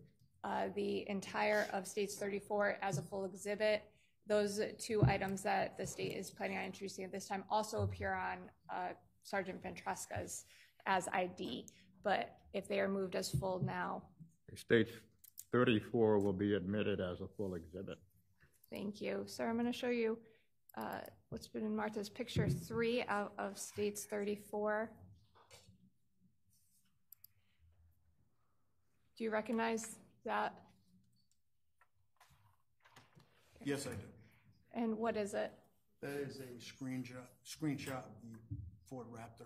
uh, the entire of stage 34 as a full exhibit, those two items that the state is planning on introducing at this time also appear on uh, Sergeant Ventresca's as ID. But if they are moved as full now, Stage 34 will be admitted as a full exhibit. Thank you. Sir, I'm going to show you uh, what's been in Martha's picture three out of states 34. Do you recognize that? Yes, I do. And what is it? That is a screenshot, screenshot of the Ford Raptor.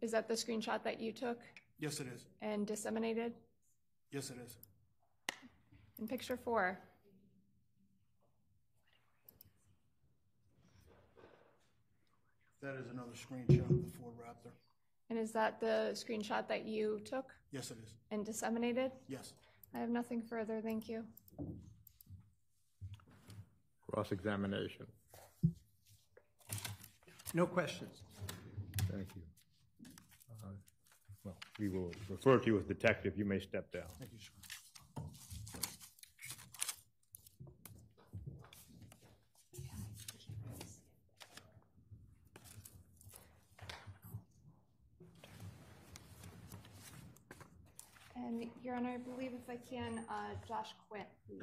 Is that the screenshot that you took Yes, it is. and disseminated? Yes, it is. In picture four, That is another screenshot of the Ford Raptor. and is that the screenshot that you took Yes, it is. and disseminated? Yes. I have nothing further, thank you. Cross-examination. No questions. Thank you. Uh, Well, we will refer to you as detective. You may step down. Thank you, sir. And Your Honor, I believe if I can, uh, Josh Quint, please.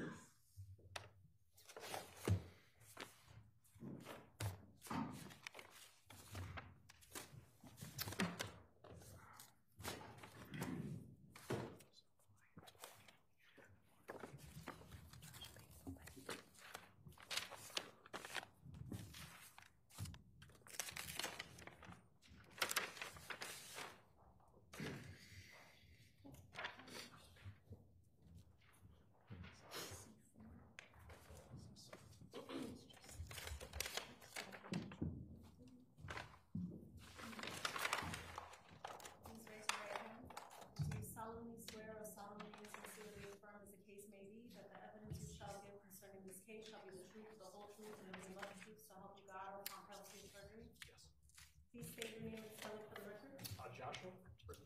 Please state your name and spell it for the record. Uh, Joshua, first-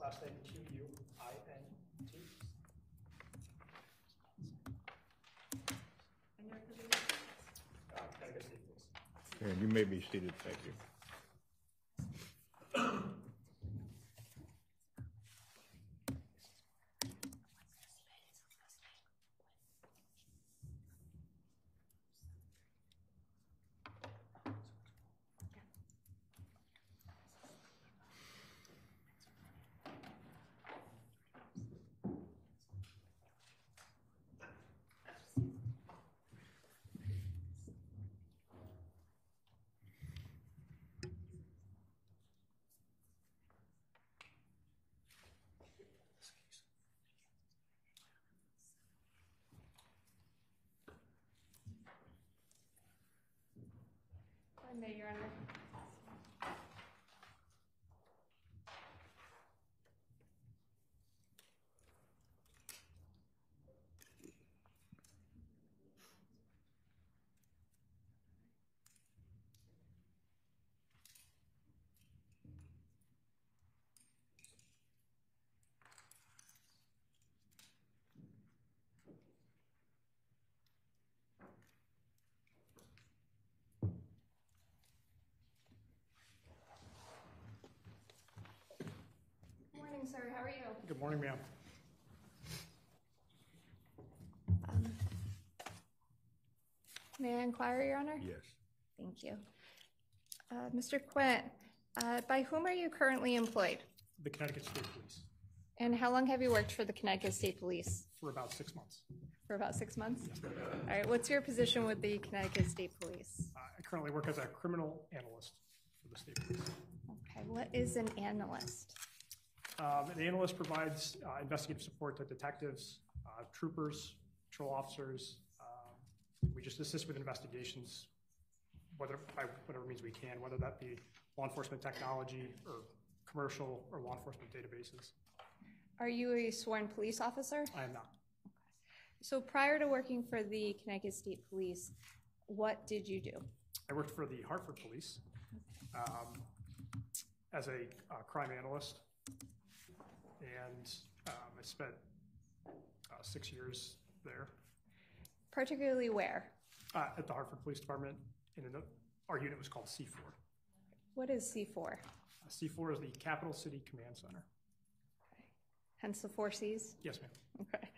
last name Q-U-I-N-T. And your position. Uh, Connecticut State Police. And you may be seated, thank you. I may, Morning, sir. How are you? Good morning, ma'am. May I inquire, Your Honor? Yes. Thank you. Uh, Mr. Quint, uh, by whom are you currently employed? The Connecticut State Police And how long have you worked for the Connecticut State Police? for about six months. For about six months? All right, what's your position with the Connecticut State Police? Uh, I currently work as a criminal analyst for the state police. Okay, what is an analyst? Um, An analyst provides uh, investigative support to detectives, uh, troopers, patrol officers. Um, We just assist with investigations, whether, by whatever means we can, whether that be law enforcement technology or commercial or law enforcement databases. Are you a sworn police officer? I am not. So prior to working for the Connecticut State Police, what did you do? I worked for the Hartford Police um, as a uh, crime analyst, and um, I spent uh, six years there Particularly where? uh, at the Hartford Police Department. In an, our unit was called C4. What is C4? Uh, C4 is the Capital City Command Center. Hence the four Cs? Yes, ma'am. Okay.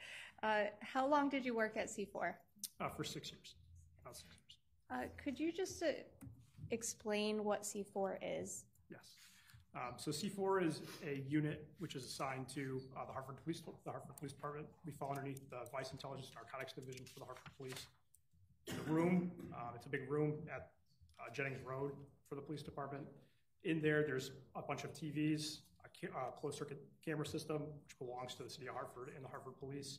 Uh, How long did you work at C4? Uh, for six years, about six years. Uh, Could you just uh, explain what C4 is? Yes. Um, so C4 is a unit which is assigned to uh, the Hartford Police, the Hartford Police Department. We fall underneath the Vice Intelligence Narcotics Division for the Hartford Police. The room, uh, it's a big room at uh, Jennings Road for the police department. In there, there's a bunch of TVs, a uh, closed circuit camera system, which belongs to the city of Hartford and the Hartford Police.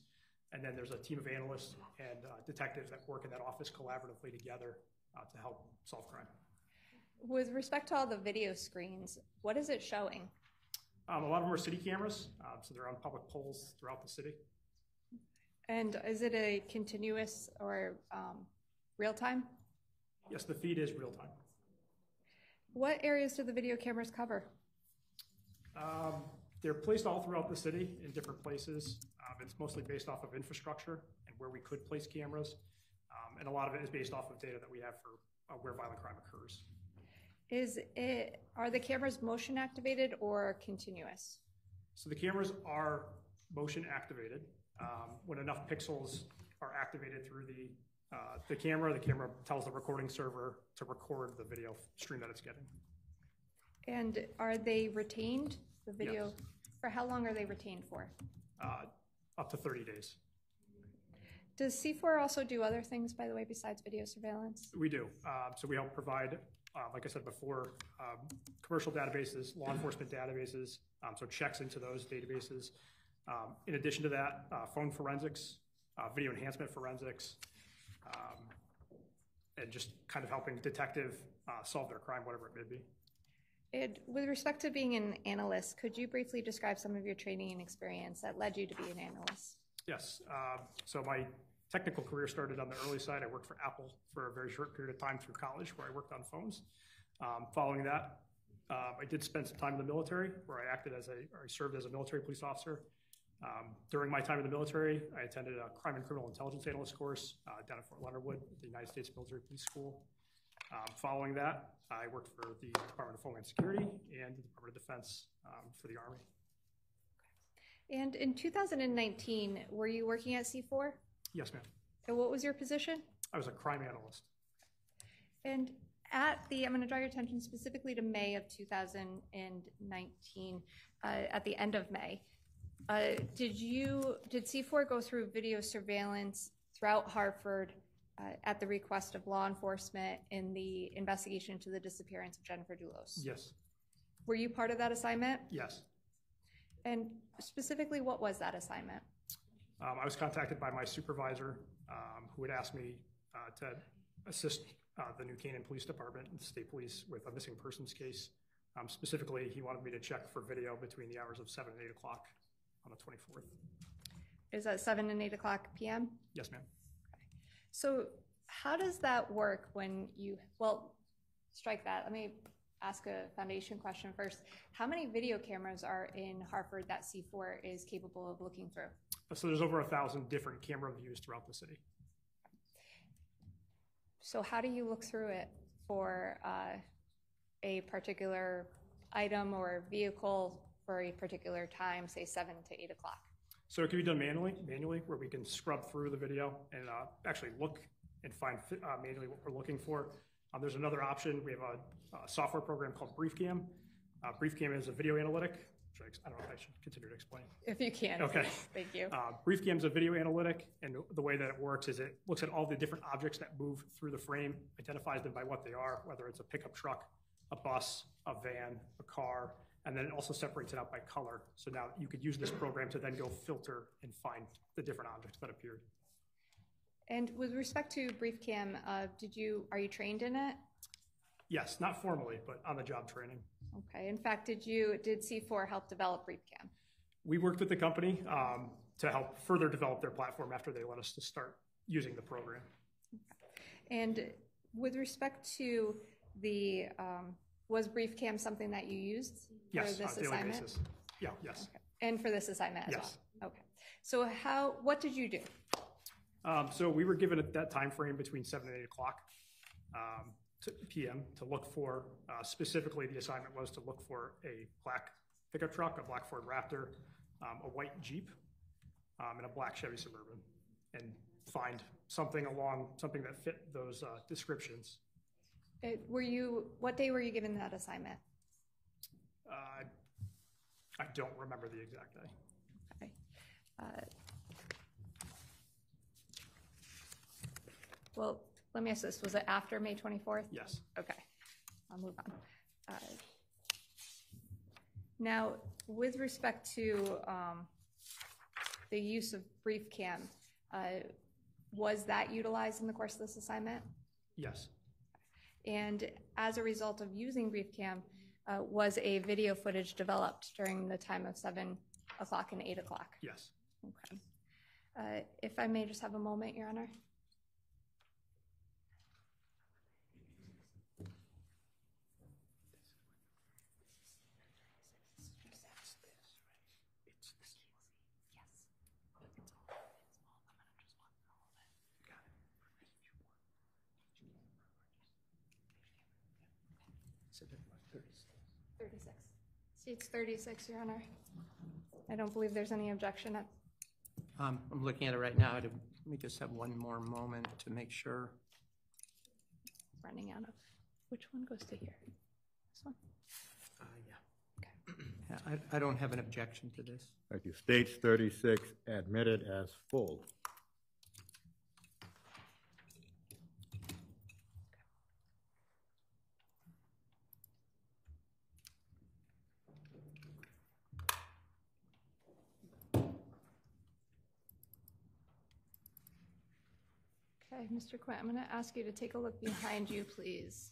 And then there's a team of analysts and uh, detectives that work in that office collaboratively together uh, to help solve crime. With respect to all the video screens, what is it showing? Um, a lot of them are city cameras, um, so they're on public poles throughout the city. And is it a continuous or um, real-time? Yes, the feed is real time. What areas do the video cameras cover? Um, they're placed all throughout the city in different places. Um, it's mostly based off of infrastructure and where we could place cameras. Um, and a lot of it is based off of data that we have for uh, where violent crime occurs. Is it, are the cameras motion activated or continuous? So the cameras are motion activated. Um, when enough pixels are activated through the uh, the camera, the camera tells the recording server to record the video stream that it's getting. And are they retained, the video? Yes. For how long are they retained for? Uh, up to 30 days. Does C4 also do other things, by the way, besides video surveillance? We do. Um, so we help provide, uh, like I said before, um, commercial databases, law enforcement databases, um, so checks into those databases. Um, in addition to that, uh, phone forensics, uh, video enhancement forensics, um, and just kind of helping detective uh, solve their crime, whatever it may be. And with respect to being an analyst, could you briefly describe some of your training and experience that led you to be an analyst? Yes. Um, so my technical career started on the early side. I worked for Apple for a very short period of time through college where I worked on phones. Um, following that, Uh, I did spend some time in the military where I acted as a, I served as a military police officer. Um, During my time in the military, I attended a crime and criminal intelligence analyst course uh, down at Fort Leonard Wood the United States Military Police School. Um, Following that, I worked for the Department of Homeland Security and the Department of Defense um, for the Army. And in 2019, were you working at C4? Yes, ma'am. And what was your position? I was a crime analyst. And at the, I'm going to draw your attention specifically to May of 2019, uh, at the end of May. Uh, Did you, did C4 go through video surveillance throughout Hartford uh, at the request of law enforcement in the investigation into the disappearance of Jennifer Dulos? Yes, Were you part of that assignment? yes. And specifically, what was that assignment? Um, I was contacted by my supervisor, um, who had asked me uh, to assist uh, the New Canaan Police Department and state police with a missing persons case. Um, Specifically, he wanted me to check for video between the hours of 7 and 8 o'clock on the 24th. Is that 7 and 8 o'clock PM? Yes, ma'am. Okay. So how does that work when you, well, strike that. Let me ask a foundation question first. How many video cameras are in Hartford that C4 is capable of looking through? So there's over a thousand different camera views throughout the city. So how do you look through it for uh, a particular item or vehicle for a particular time, say 7 to 8 o'clock? So it can be done manually, manually, where we can scrub through the video and uh, actually look and find uh, manually what we're looking for. Um, There's another option. We have a, software program called BriefCam. Uh, BriefCam is a video analytic, which I I don't know if I should continue to explain. If you can. Okay. Thank you. Uh, BriefCam is a video analytic, and the way that it works is it looks at all the different objects that move through the frame, identifies them by what they are, whether it's a pickup truck, a bus, a van, a car, and then it also separates it out by color. So now you could use this program to then go filter and find the different objects that appeared. And with respect to BriefCam, uh, did you, are you trained in it? Yes, not formally, but on the job training. Okay. In fact, did you, did C4 help develop BriefCam? We worked with the company um, to help further develop their platform after they let us to start using the program. And with respect to the, um, was BriefCam something that you used for Yes, on this a daily assignment? basis. Yeah, yes. And for this assignment as Yes. well? Okay. So how, what did you do? Um, so we were given that time frame between seven and eight o'clock um, to PM to look for. Uh, specifically, the assignment was to look for a black pickup truck, a black Ford Raptor, um, a white Jeep, um, and a black Chevy Suburban, and find something along something that fit those uh, descriptions. Uh, Were you, what day were you given that assignment? Uh, I don't remember the exact day. Okay. Well, let me ask this, was it after May 24th? Yes. Okay, I'll move on. Uh, Now, with respect to um, the use of BriefCam, uh, was that utilized in the course of this assignment? Yes. And as a result of using BriefCam, uh, was a video footage developed during the time of 7 o'clock and 8 o'clock? Yes. Okay. Uh, If I may just have a moment, Your Honor? Seats 36, Your Honor. I don't believe there's any objection at Um, I'm looking at it right now. To- Let me just have one more moment to make sure. running out of, which one goes to here? This one? Uh, Yeah, Yeah, I I don't have an objection to this. Thank you. States 36 admitted as full. Okay, Mr. Quinn, I'm going to ask you to take a look behind you, please.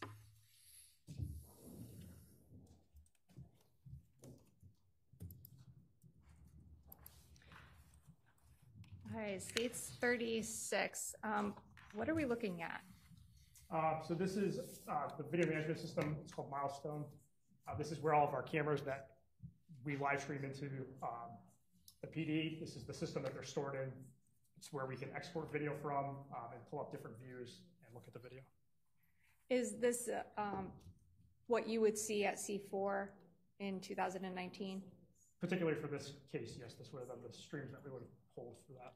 All right, States 36. Um, What are we looking at? Uh, so this is uh, the video management system. It's called Milestone. Uh, This is where all of our cameras that we live stream into um, the PD, this is the system that they're stored in. It's where we can export video from um, and pull up different views and look at the video. Is this uh, um, what you would see at C4 in 2019? Particularly for this case, yes, this would have been the streams that we would have pulled for that.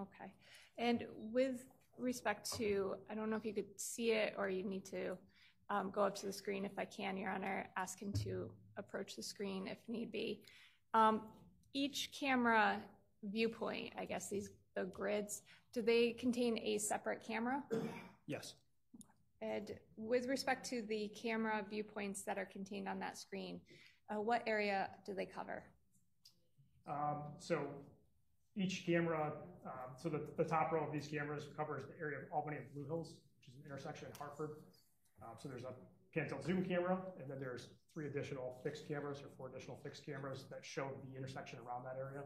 Okay. And with respect to, I don't know if you could see it or you need to um, go up to the screen if I can, Your Honor, ask him to approach the screen if need be. Um, Each camera viewpoint, I guess these, the grids, do they contain a separate camera? Yes. And with respect to the camera viewpoints that are contained on that screen, uh, what area do they cover? Um, So each camera, um, so the, the top row of these cameras covers the area of Albany and Blue Hills, which is an intersection in Hartford. Um, So there's a pan-tilt zoom camera, and then there's three additional fixed cameras or four additional fixed cameras that show the intersection around that area.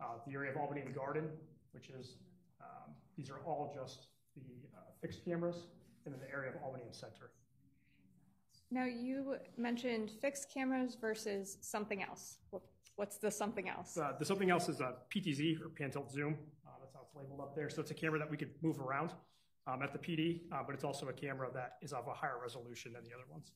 Uh, The area of Albany and Garden, which is, um, these are all just the uh, fixed cameras, and then the area of Albany and Center. Now, you mentioned fixed cameras versus something else. What's the something else? Uh, The something else is a PTZ or pan tilt zoom. Uh, That's how it's labeled up there. So it's a camera that we could move around um, at the PD, uh, but it's also a camera that is of a higher resolution than the other ones.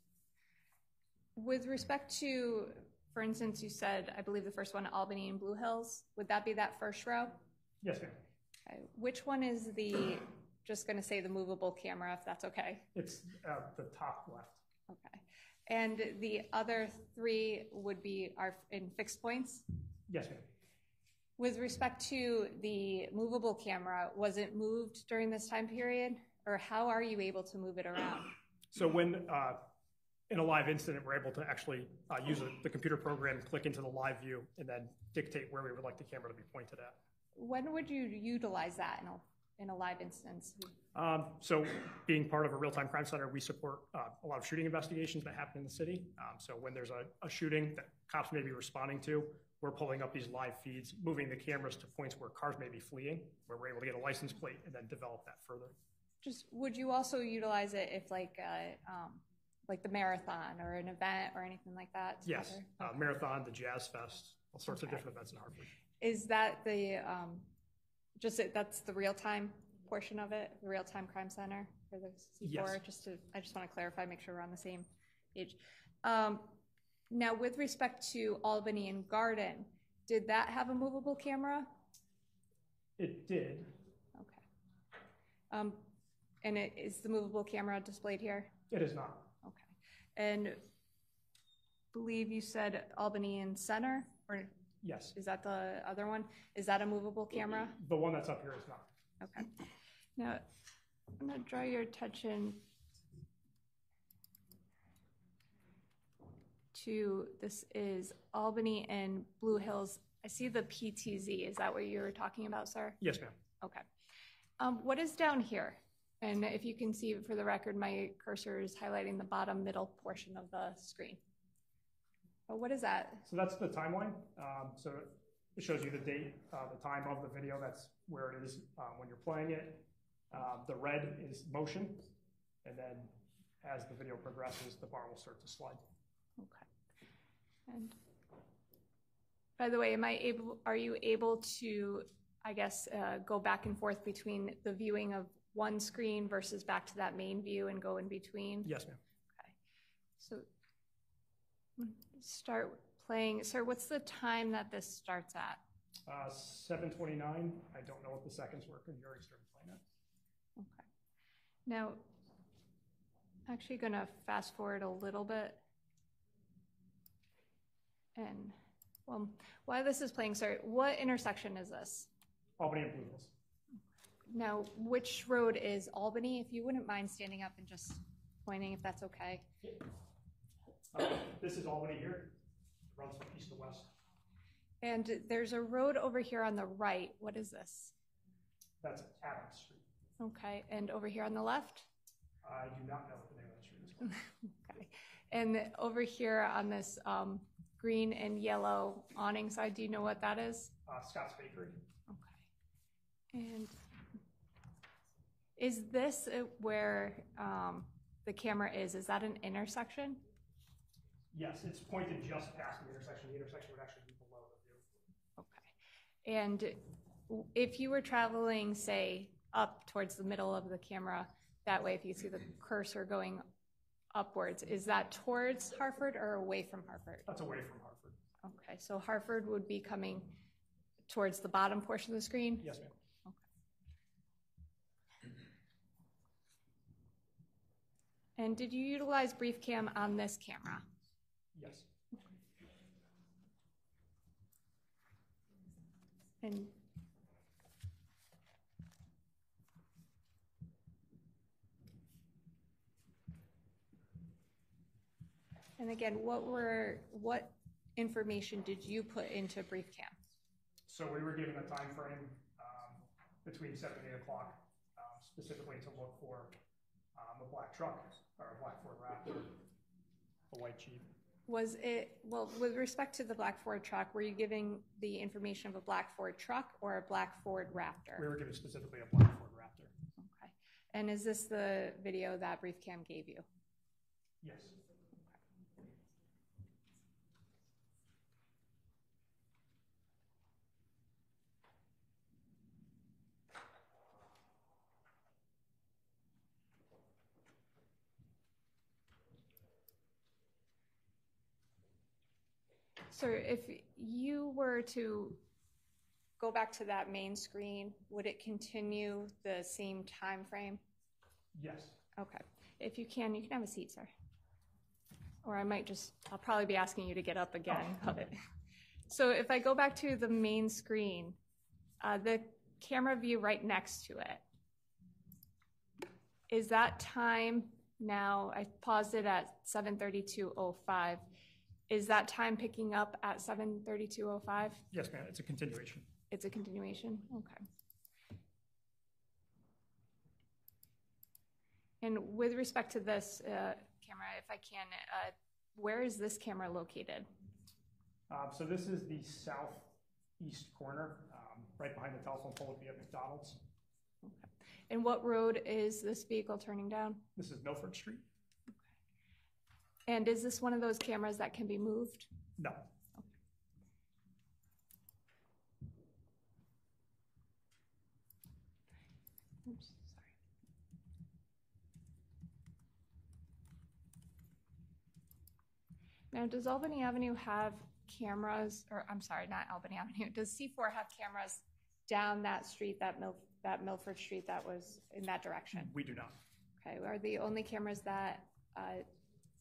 With respect to, for instance, you said, I believe the first one, Albany and Blue Hills, would that be that first row? Yes, ma'am. Okay. Which one is the, just going to say the movable camera, if that's okay? It's uh, the top left. Okay. And the other three would be are in fixed points? Yes, ma'am. With respect to the movable camera, was it moved during this time period? Or how are you able to move it around? So when, uh, in a live incident, we're able to actually uh, use a- the computer program, click into the live view, and then dictate where we would like the camera to be pointed at. When would you utilize that in a, in a live instance? Um, So being part of a real-time crime center, we support uh, a lot of shooting investigations that happen in the city. Um, So when there's a, a shooting that cops may be responding to, we're pulling up these live feeds, moving the cameras to points where cars may be fleeing, where we're able to get a license plate and then develop that further. Just, would you also utilize it if like, uh, um, like the marathon or an event or anything like that? Yes, uh, Marathon, the Jazz Fest, all sorts of different events in Hartford. Is that the, um, just, it- that's the real-time portion of it, the real-time crime center for the C4? Just to, I just want to clarify, make sure we're on the same page. Um, Now, with respect to Albany and Garden, did that have a movable camera? It did, Okay. Um, And it, is the movable camera displayed here? it is not. Okay. And believe you said Albany and Center, or Yes, is that the other one? Is that a movable camera? the one that's up here is not. Okay. Now, I'm going to draw your attention to, this is Albany and Blue Hills. I see the PTZ. Is that what you were talking about, sir? Yes, ma'am. Okay. Um, What is down here? And if you can see for the record, my cursor is highlighting the bottom middle portion of the screen. But what is that? So that's the timeline. Um, So it shows you the date, uh, the time of the video. That's where it is um, when you're playing it. Uh, The red is motion, and then as the video progresses, the bar will start to slide. Okay. And by the way, am I able, are you able to, I guess, uh, go back and forth between the viewing of one screen versus back to that main view and go in between? Yes, ma'am. Okay. So start playing. Sir, what's the time that this starts at? Uh, 7:29, I don't know what the seconds were because you already started playing it. Okay. Now, actually going to fast forward a little bit. And, well, while this is playing, sir, what intersection is this? Albany and Blue Hills. Now, which road is Albany? If you wouldn't mind standing up and just pointing, if that's okay. Uh, This is Albany here, runs from east to west. And there's a road over here on the right. What is this? That's Adams Street. Okay, and over here on the left? I do not know what the name of that street is. Okay. And over here on this um, green and yellow awning side, do you know what that is? Uh, Scott's Bakery. Okay. And is this uh, where um, the camera is? Is that an intersection? Yes, it's pointed just past the intersection. The intersection would actually be below the view. Okay. And if you were traveling, say, up towards the middle of the camera, that way, if you see the cursor going upwards, is that towards Hartford or away from Hartford? That's away from Hartford. Okay, so Hartford would be coming towards the bottom portion of the screen? Yes, ma'am. Okay. And did you utilize BriefCam on this camera? Yes. And And again, what were, what information did you put into brief cam? So we were given a time frame um, between seven and eight o'clock, um, specifically to look for um, a black truck or a black Ford Raptor, a white Jeep. Was it, well, with respect to the black Ford truck, were you giving the information of a black Ford truck or a black Ford Raptor? We were given specifically a black Ford Raptor. Okay. And is this the video that BriefCam gave you? Yes. So if you were to go back to that main screen, would it continue the same time frame? Yes. Okay. If you can, you can have a seat, sir. Or I might just, I'll probably be asking you to get up again. So if I go back to the main screen, uh, the camera view right next to it, is that time now, I paused it at 7:32:05. Is that time picking up at 7:32:05? Yes, ma'am. It's a continuation. It's a continuation? Okay. And with respect to this uh, camera, if I can, uh, where is this camera located? Um, so this is the southeast corner, um, right behind the telephone pole at McDonald's. And what road is this vehicle turning down? This is Milford Street. And is this one of those cameras that can be moved? No. Oops, sorry. Now, does Albany Avenue have cameras, or I'm sorry, not Albany Avenue, does C4 have cameras down that street, that Mil, that Milford Street that was in that direction? We do not. Okay, are the only cameras that uh,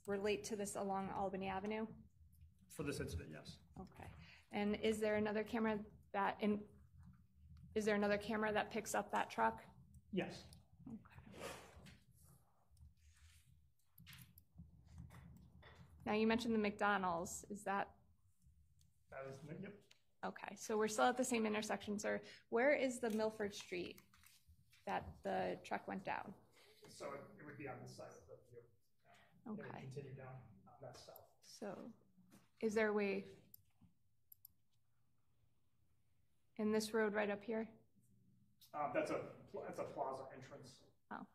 relate to this along Albany Avenue? For this incident, yes. Okay. And is there another camera that, in, is there another camera that picks up that truck? Yes. Okay. Now, you mentioned the McDonald's. Is that, That is, yep. okay, so we're still at the same intersection, sir. Where is the Milford Street that the truck went down? So it it would be on this side of the view. Uh, It would Okay. continue down that south. So, is there a way? In this road right up here? Um, that's a, that's a plaza entrance. Oh.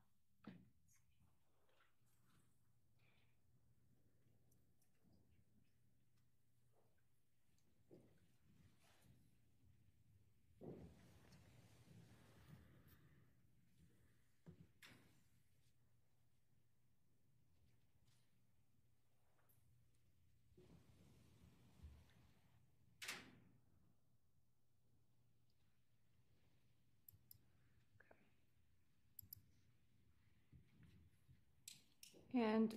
And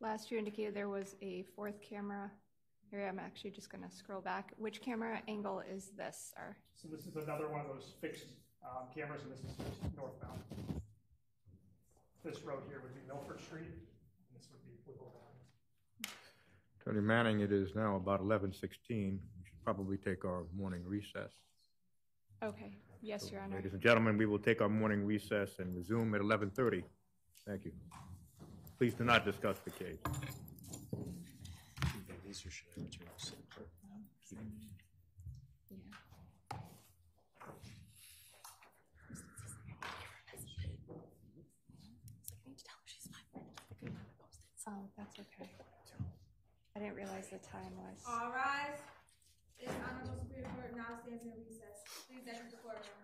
last year indicated there was a fourth camera. Here, I'm actually just going to scroll back. Which camera angle is this, sir? So this is another one of those fixed um, cameras, and this is northbound. This road here would be Milford Street, and this would be Woodville Attorney Manning, it is now about 11:16. We should probably take our morning recess. Okay, yes, Your Honor. Ladies and gentlemen, we will take our morning recess and resume at 11:30. Thank you. Please do not discuss the case. Oh, that's okay. I didn't realize the time was. All rise. This honorable Superior Court now stands in recess. Please exit the courtroom.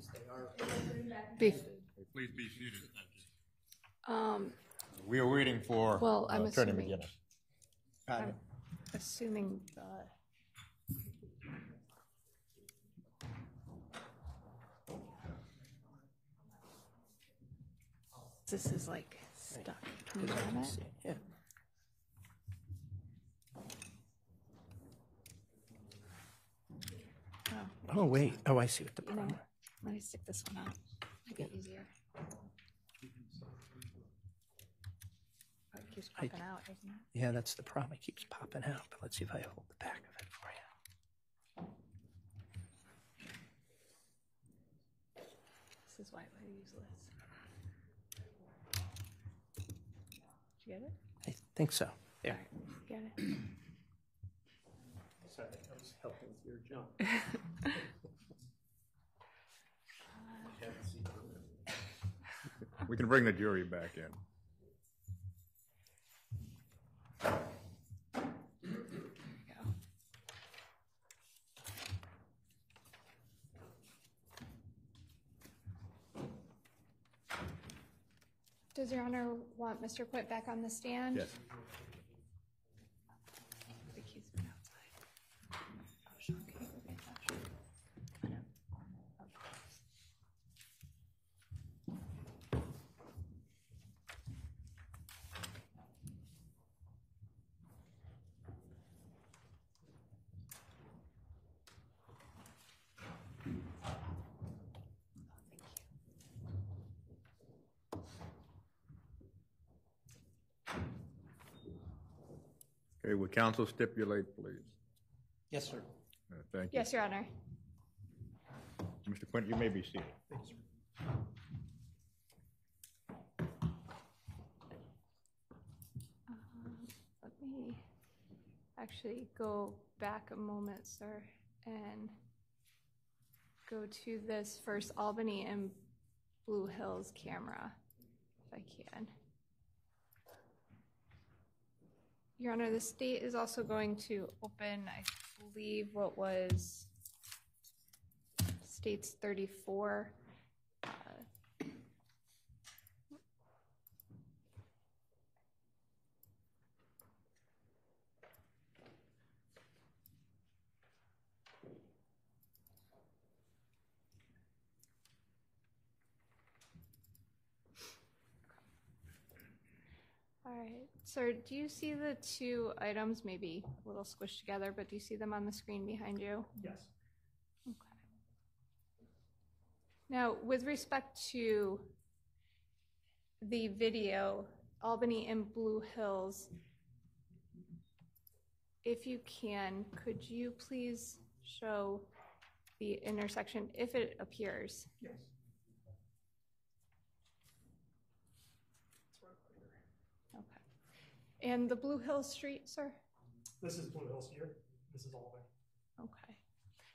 Since they are. Bef- Please be seated. Um, We are waiting for Well, I'm uh, Attorney assuming- McGuinness. Got it. assuming the. This is like stuck. Can you grab it? Yeah. Oh, wait. Oh, I see what the You know, problem. Let me stick this one out. Might be easier. Oh, It keeps I- popping out, doesn't it? Yeah, that's the problem. It keeps popping out. But let's see if I hold the back of it for you. This is why I use this. Did you get it? I think so. There. Get it? Sorry, I was helping with your jump. We can bring the jury back in. Does Your Honor want Mr. Quitt back on the stand? Yes. I think he's been outside. Oh, Sean, can you go get that? I know. Oh, thanks. Okay, would counsel stipulate, please? Yes, sir. Uh, Thank you. Yes, Your Honor. Mr. Quint, you may be seated. Let me actually go back a moment, sir, and go to this first Albany and Blue Hills camera, if I can. Your Honor, the state is also going to open, I believe, what was states 34. uh, All right, sir, do you see the two items, maybe a little squished together, but do you see them on the screen behind you? Yes. Okay. Now, with respect to the video, Albany and Blue Hills, if you can, could you please show the intersection if it appears? Yes. Okay. And the Blue Hill Street, sir? This is Blue Hills here. This is all Albany. Okay.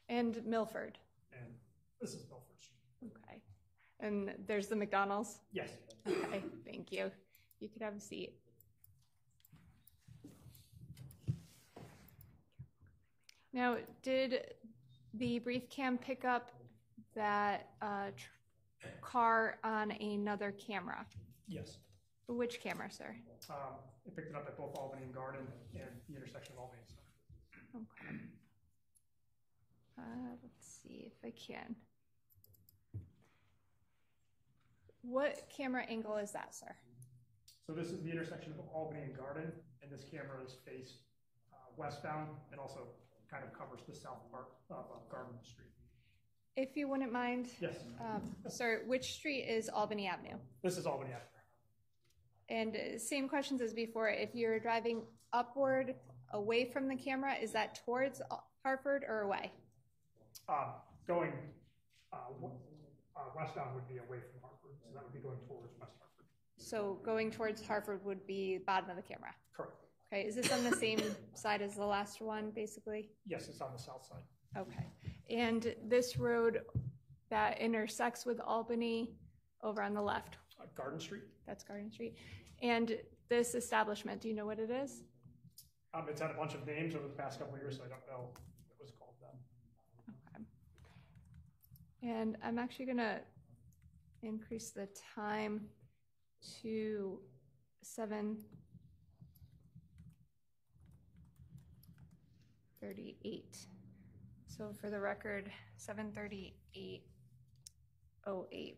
And Milford? And this is Milford Street. Okay. And there's the McDonald's? Yes. Okay, thank you. You could have a seat. Now, did the BriefCam pick up that uh, car on another camera? Yes. Which camera, sir? Um, I picked it up at both Albany and Garden and the intersection of Albany and Center. Okay. Uh, let's see if I can. What camera angle is that, sir? So this is the intersection of Albany and Garden, and this camera is faced uh, westbound and also kind of covers the south part of uh, Garden Street. If you wouldn't mind, Yes, um, sir, which street is Albany Avenue? this is Albany Avenue. And uh, same questions as before. If you're driving upward away from the camera, is that towards uh, Hartford or away? Um, Going uh, uh, westbound would be away from Hartford, so that would be going towards West Hartford. So going towards Hartford would be bottom of the camera. Correct. Okay, is this on the same side as the last one, basically? Yes, it's on the south side. Okay. And this road that intersects with Albany over on the left, Uh, Garden Street, that's Garden Street. And this establishment, do you know what it is? um, it's had a bunch of names over the past couple of years, so I don't know what it was called then. Okay. And I'm actually going to increase the time to 7:38. So for the record, 7:38:08.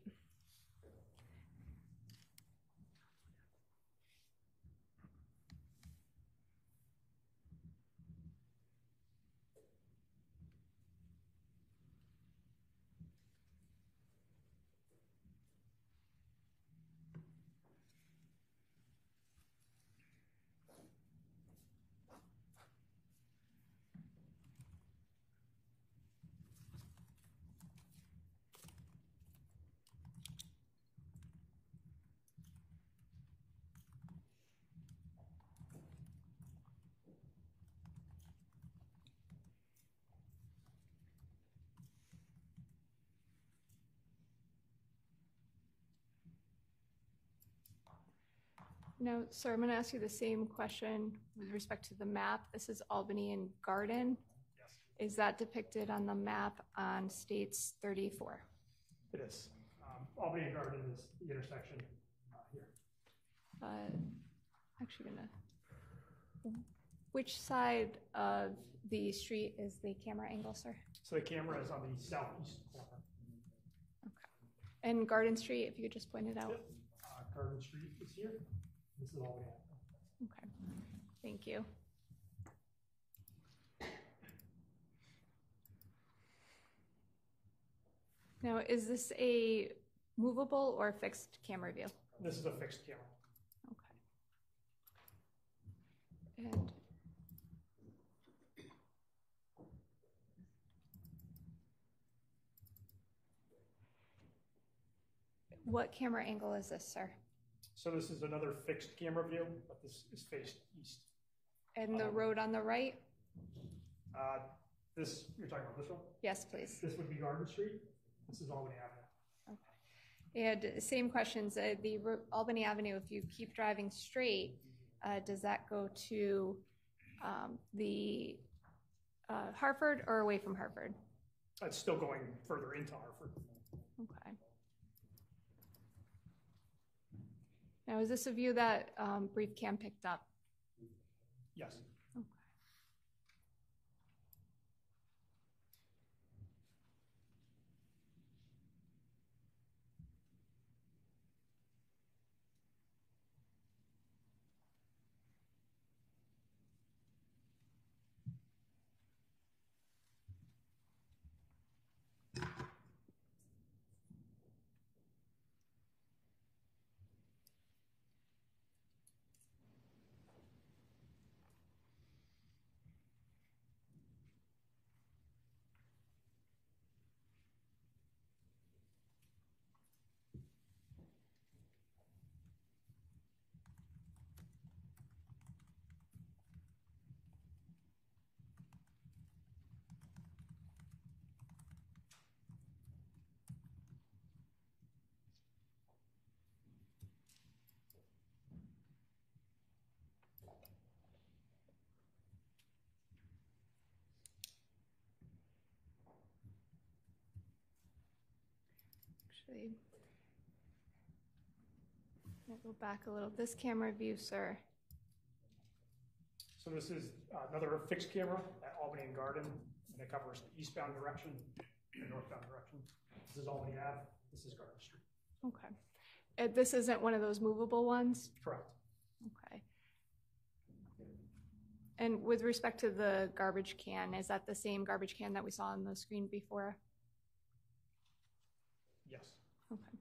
Now, sir, I'm going to ask you the same question with respect to the map. This is Albany and Garden. Yes, Is that depicted on the map on States 34? it is. Um, Albany and Garden is the intersection uh, here. Uh, Actually gonna, which side of the street is the camera angle, sir? So the camera is on the southeast corner. And Garden Street, if you could just point it out? Uh, Garden Street is here. This is Albany. Okay, thank you. Now, is this a movable or fixed camera view? This is a fixed camera. Okay. And what camera angle is this, sir? So this is another fixed camera view, but this is faced east. And the road on the right? Uh, This, you're talking about this one? Yes, please. This would be Garden Street. This is Albany Avenue. Okay. And same questions, uh, the Ro- Albany Avenue, if you keep driving straight, uh, does that go to um, the uh, Hartford or away from Hartford? It's still going further into Hartford. Okay. Now, is this a view that um, BriefCam picked up? Yes. Actually, I'll go back a little. This camera view, sir, So this is another fixed camera at Albany and Garden, and it covers the eastbound direction and northbound direction. This is Albany Ave, this is Garden Street. okay. Uh, This isn't one of those movable ones? Correct. Okay. And with respect to the garbage can, is that the same garbage can that we saw on the screen before? Yes. Okay.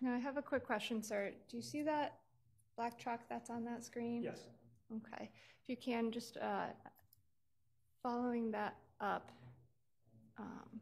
Now, I have a quick question, sir. Do you see that black truck that's on that screen? Yes. Okay. If you can, just uh, following that up. um,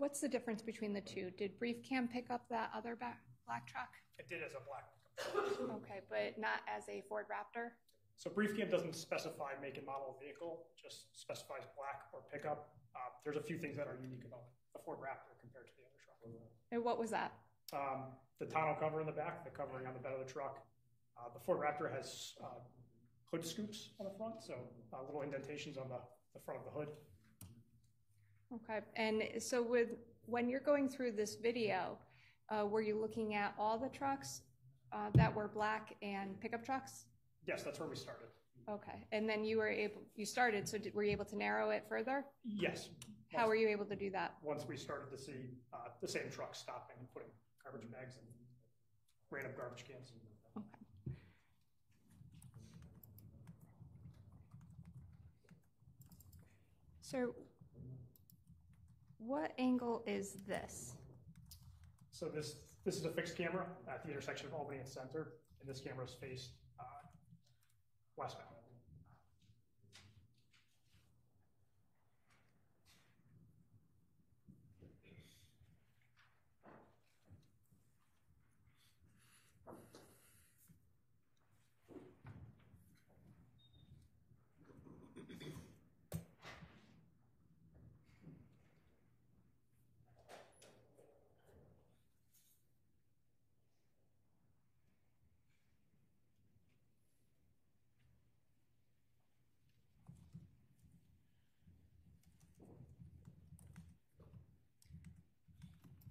what's the difference between the two? Did BriefCam pick up that other back, black truck? It did as a black pickup. Okay, but not as a Ford Raptor? So BriefCam doesn't specify make and model of vehicle, just specifies black or pickup. Uh, there's a few things that are unique about the Ford Raptor compared to the other truck. And what was that? Um, the tonneau cover in the back, the covering on the bed of the truck. Uh, the Ford Raptor has uh, hood scoops on the front, so uh, little indentations on the, the front of the hood. Okay, and so with, when you're going through this video, uh, were you looking at all the trucks uh, that were black and pickup trucks? Yes, that's where we started. Okay, and then you were able, you started, so did- were you able to narrow it further? Yes. How were you able to do that? Once we started to see uh, the same trucks stopping and putting garbage bags and random garbage cans. Okay. So what angle is this? So this, this is a fixed camera at the intersection of Albany and Center, and this camera is faced uh, westbound.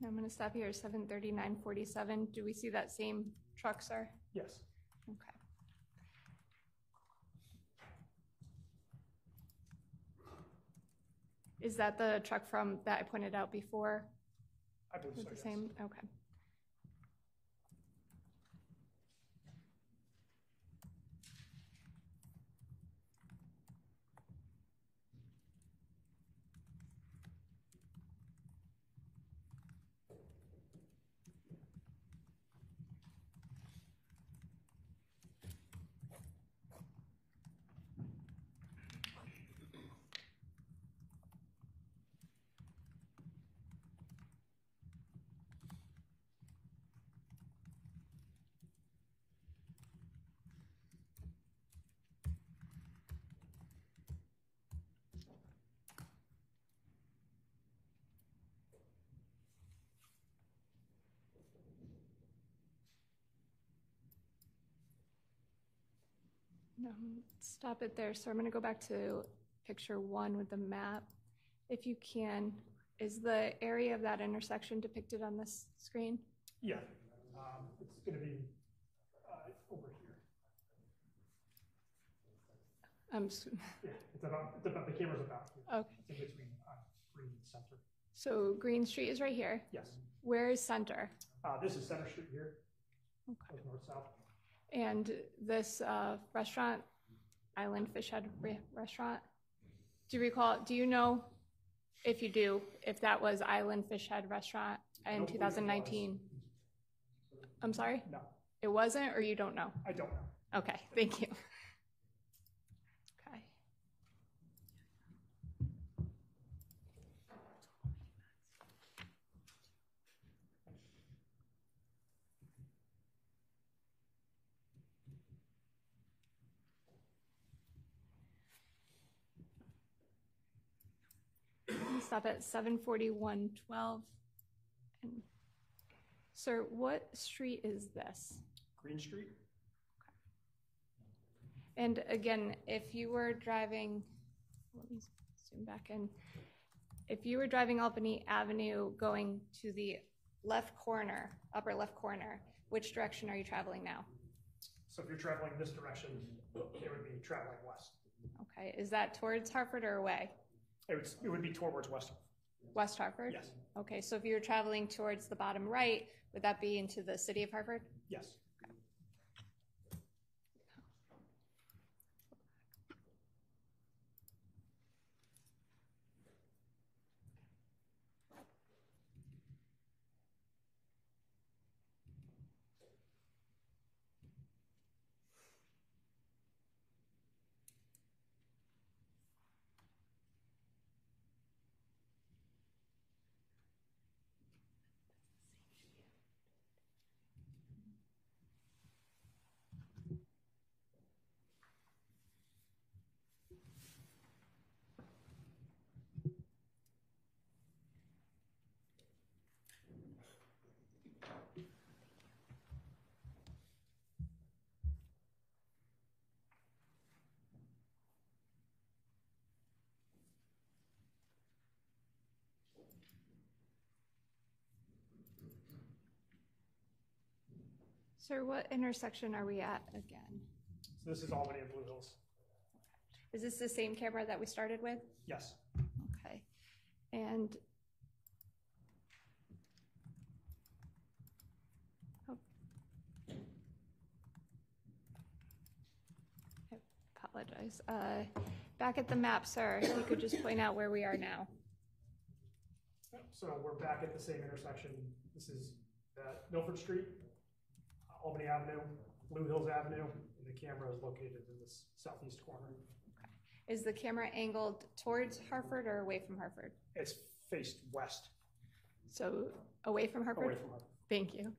I'm gonna stop here, seven thirty-nine forty-seven. Do we see that same truck, sir? Yes. Okay. Is that the truck from, that I pointed out before? I believe so, the yes. same, okay. No, stop it there. So I'm gonna go back to picture one with the map. If you can, is the area of that intersection depicted on this screen? Yeah, um, it's gonna be uh, over here. Um, s- Yeah, it's about, it's about, the camera's about here. okay, It's in between uh, Green and Center. so Green Street is right here. Yes. Where is Center? Uh, This is Center Street here, Okay. north-south. And this uh, restaurant, Island Fish Head Re- Restaurant, do you recall, do you know, if you do, if that was Island Fish Head Restaurant in don't believe it 2019? I'm sorry? No, It wasn't, or you don't know? I don't know. Okay, thank you. Okay. Stop at seven forty-one twelve. Sir, what street is this? Green Street? And again, if you were driving, let me zoom back in. If you were driving Albany Avenue going to the left corner, upper left corner, which direction are you traveling now? So if you're traveling this direction, it would be traveling west. Okay, is that towards Hartford or away? It would, it would be towards west. West Hartford? Yes, Okay, so if you're traveling towards the bottom right, would that be into the city of Hartford? yes. Sir, what intersection are we at again? So this is Albany and Blue Hills. Is this the same camera that we started with? Yes. Okay. And Oh. I apologize. Uh, Back at the map, sir, if you could just point out where we are now. So we're back at the same intersection. This is uh, Milford Street, Albany Avenue, Blue Hills Avenue, and the camera is located in this southeast corner. Is the camera angled towards Hartford or away from Hartford? It's faced west, So away from Hartford? away from Hartford. Thank you.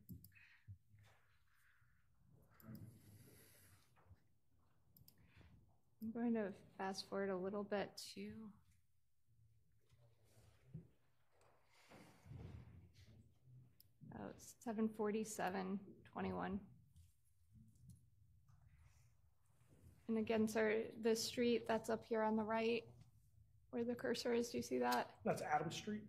I'm going to fast forward a little bit to. Oh, seven forty-seven twenty-one. And again, sir, the street that's up here on the right, where the cursor is, do you see that? That's Adams Street.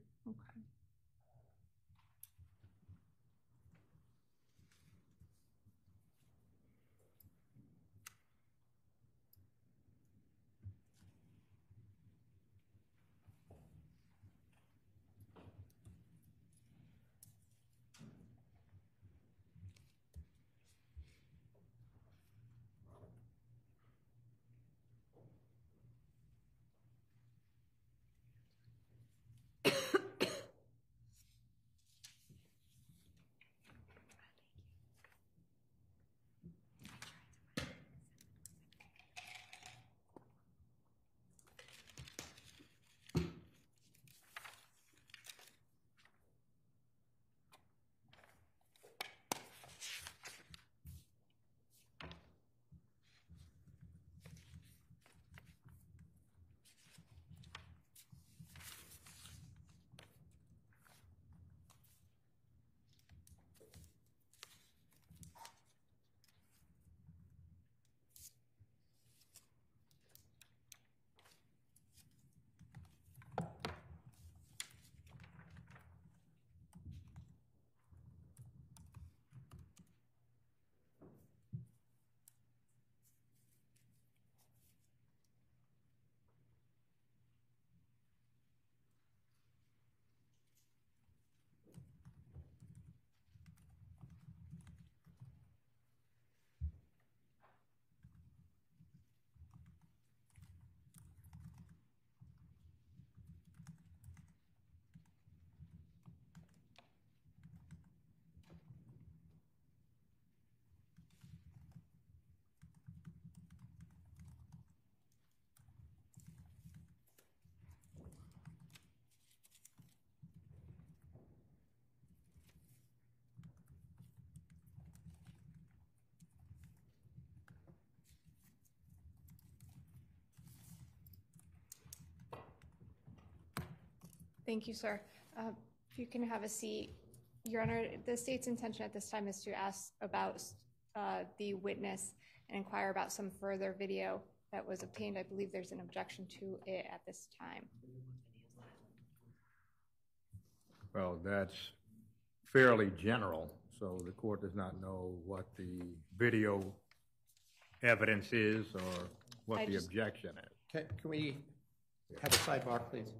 Thank you, sir. Uh, If you can have a seat. Your Honor, the state's intention at this time is to ask about uh, the witness and inquire about some further video that was obtained. I believe there's an objection to it at this time. Well, that's fairly general, so the court does not know what the video evidence is or I what the just- objection is. Can can we have a sidebar, please?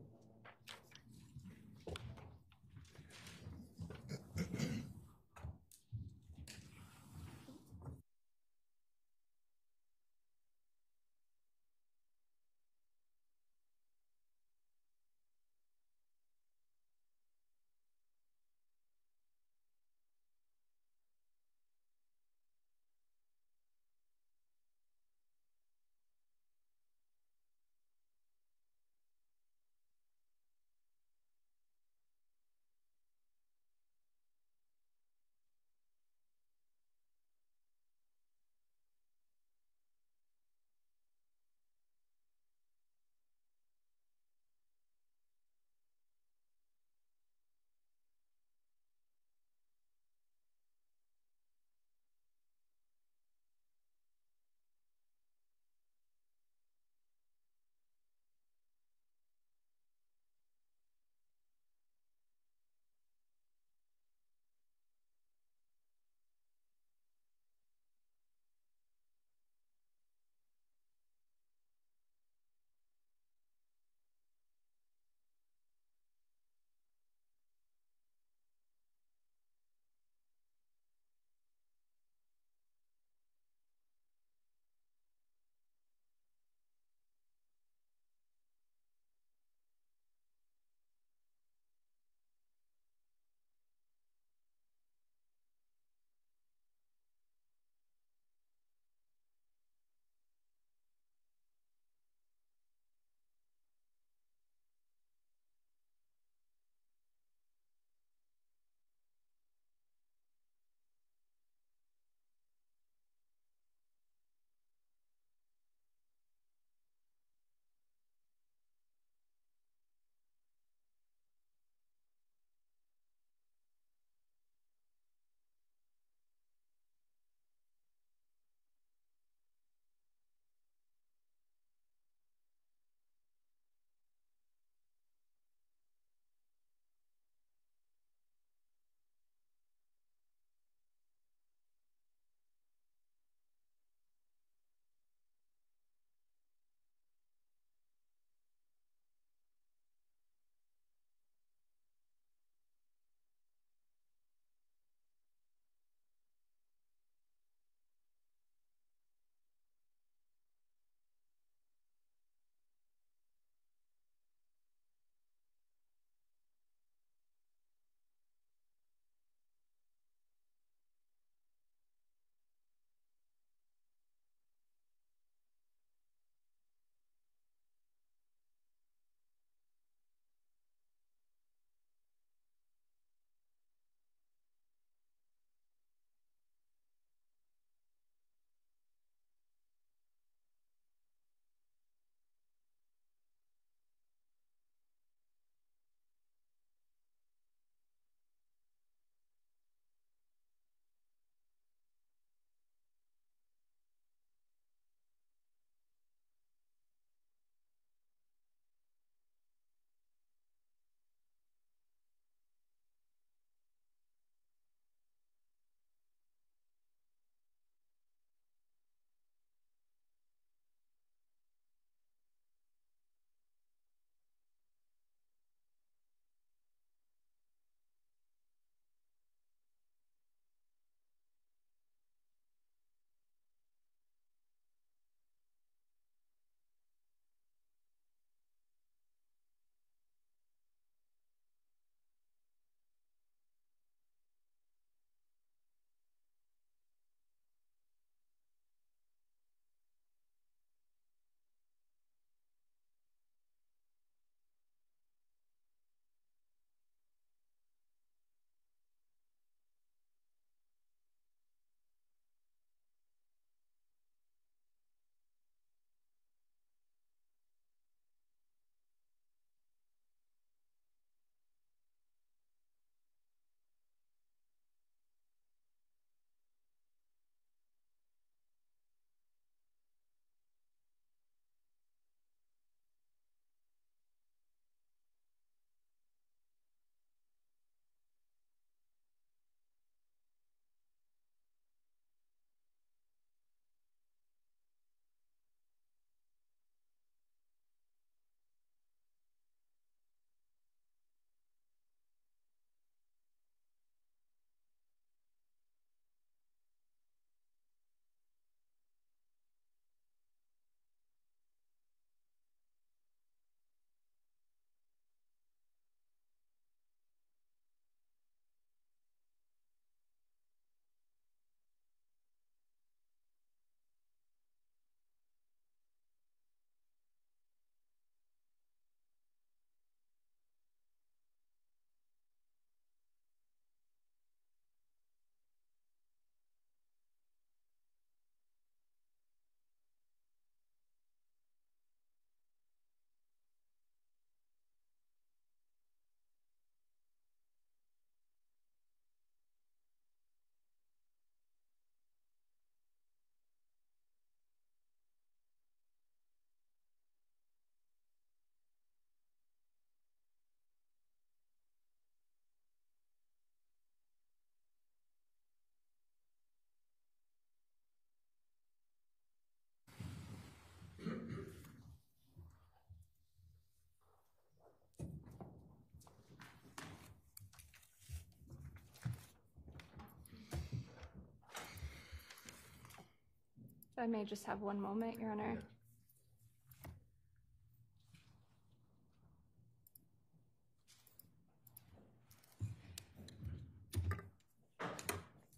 I may just have one moment, Your Honor.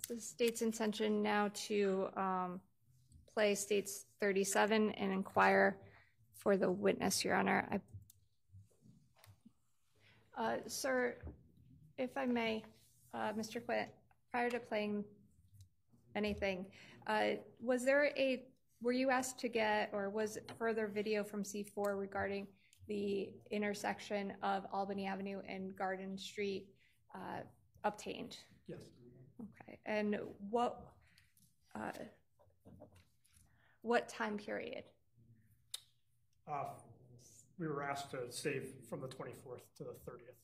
The state's intention now to um, play states 37 and inquire for the witness, Your Honor. I- Uh, Sir, if I may, uh, Mr. Quint, prior to playing anything, uh, was there a, were you asked to get, or was further video from C4 regarding the intersection of Albany Avenue and Garden Street uh, obtained? Yes. Okay, and what, uh, what time period? Uh, We were asked to save from the 24th to the 30th.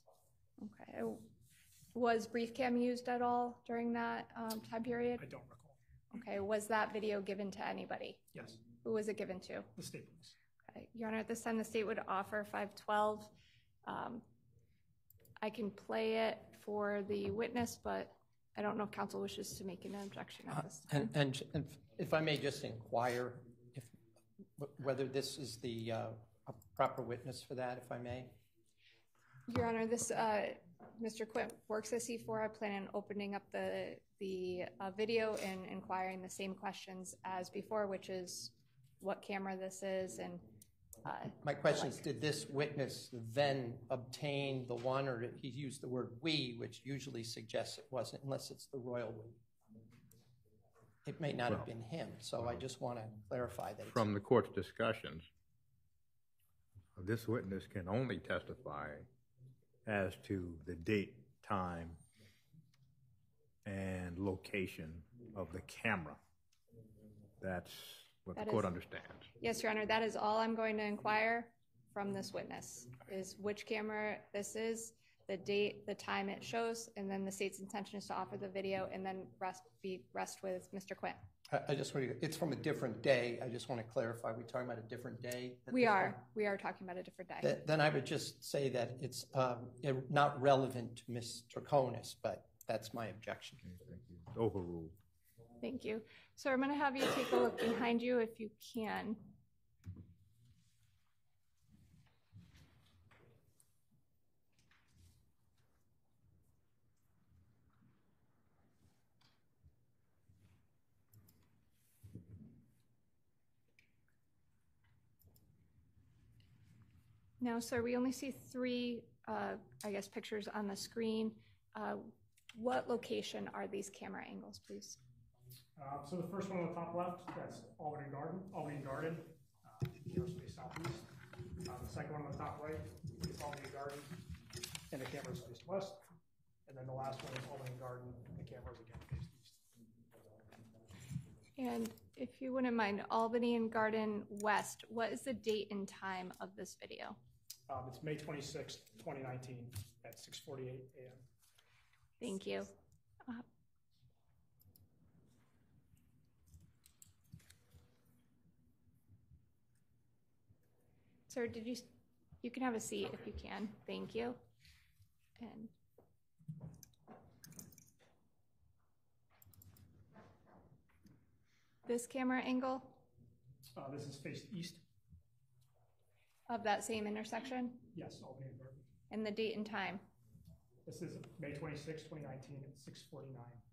Okay, was BriefCam used at all during that um, time period? I don't recall. Okay, was that video given to anybody? Yes, Who was it given to? the state police. Okay, Your Honor, at this time, the state would offer 512. Um, I can play it for the witness, but I don't know if counsel wishes to make an objection at this time. And, and and if I may just inquire if, whether this is the uh, a proper witness for that, if I may? Your Honor, this, uh, Mr. Quint works at C4. I plan on opening up the, the uh, video and inquiring the same questions as before, which is what camera this is and, uh, My question is, did this witness then obtain the one, or did he used the word "we," which usually suggests it wasn't, unless it's the royal we? It may not have been him, so I just want to clarify that. From the court's discussions, this witness can only testify as to the date, time, and location of the camera. That's what the That court is- understands. yes, Your Honor, that is all I'm going to inquire from this witness, is which camera this is, the date, the time it shows, and then the state's intention is to offer the video and then rest, be, rest with Mr. Quinn. I I just want to, it's from a different day. I just want to clarify, we're talking about a different day? that We this are, one- we are talking about a different day. Th- Then I would just say that it's um, ir- not relevant to Mr. Konis, but that's my objection. Okay, thank you. Overruled. Thank you. So I'm going to have you take a look behind you if you can. Now, sir, we only see three, uh, I guess, pictures on the screen. Uh, What location are these camera angles, please? Uh, So the first one on the top left, that's Albany Garden, Albany Garden, uh, camera's faced southeast. Uh, The second one on the top right is Albany Garden, and the camera's faced west. And then the last one is Albany Garden, and the camera's again faced east. And if you wouldn't mind, Albany and Garden West, what is the date and time of this video? Um, It's May 26th, 2019, at 6:48 a.m. Thank you. Uh, Sir, did you, you can have a seat if you can. Thank you. And this camera angle Uh, This is faced east, of that same intersection yes, Albany Garden. and the date and time. This is May 26th, 2019, at 6:49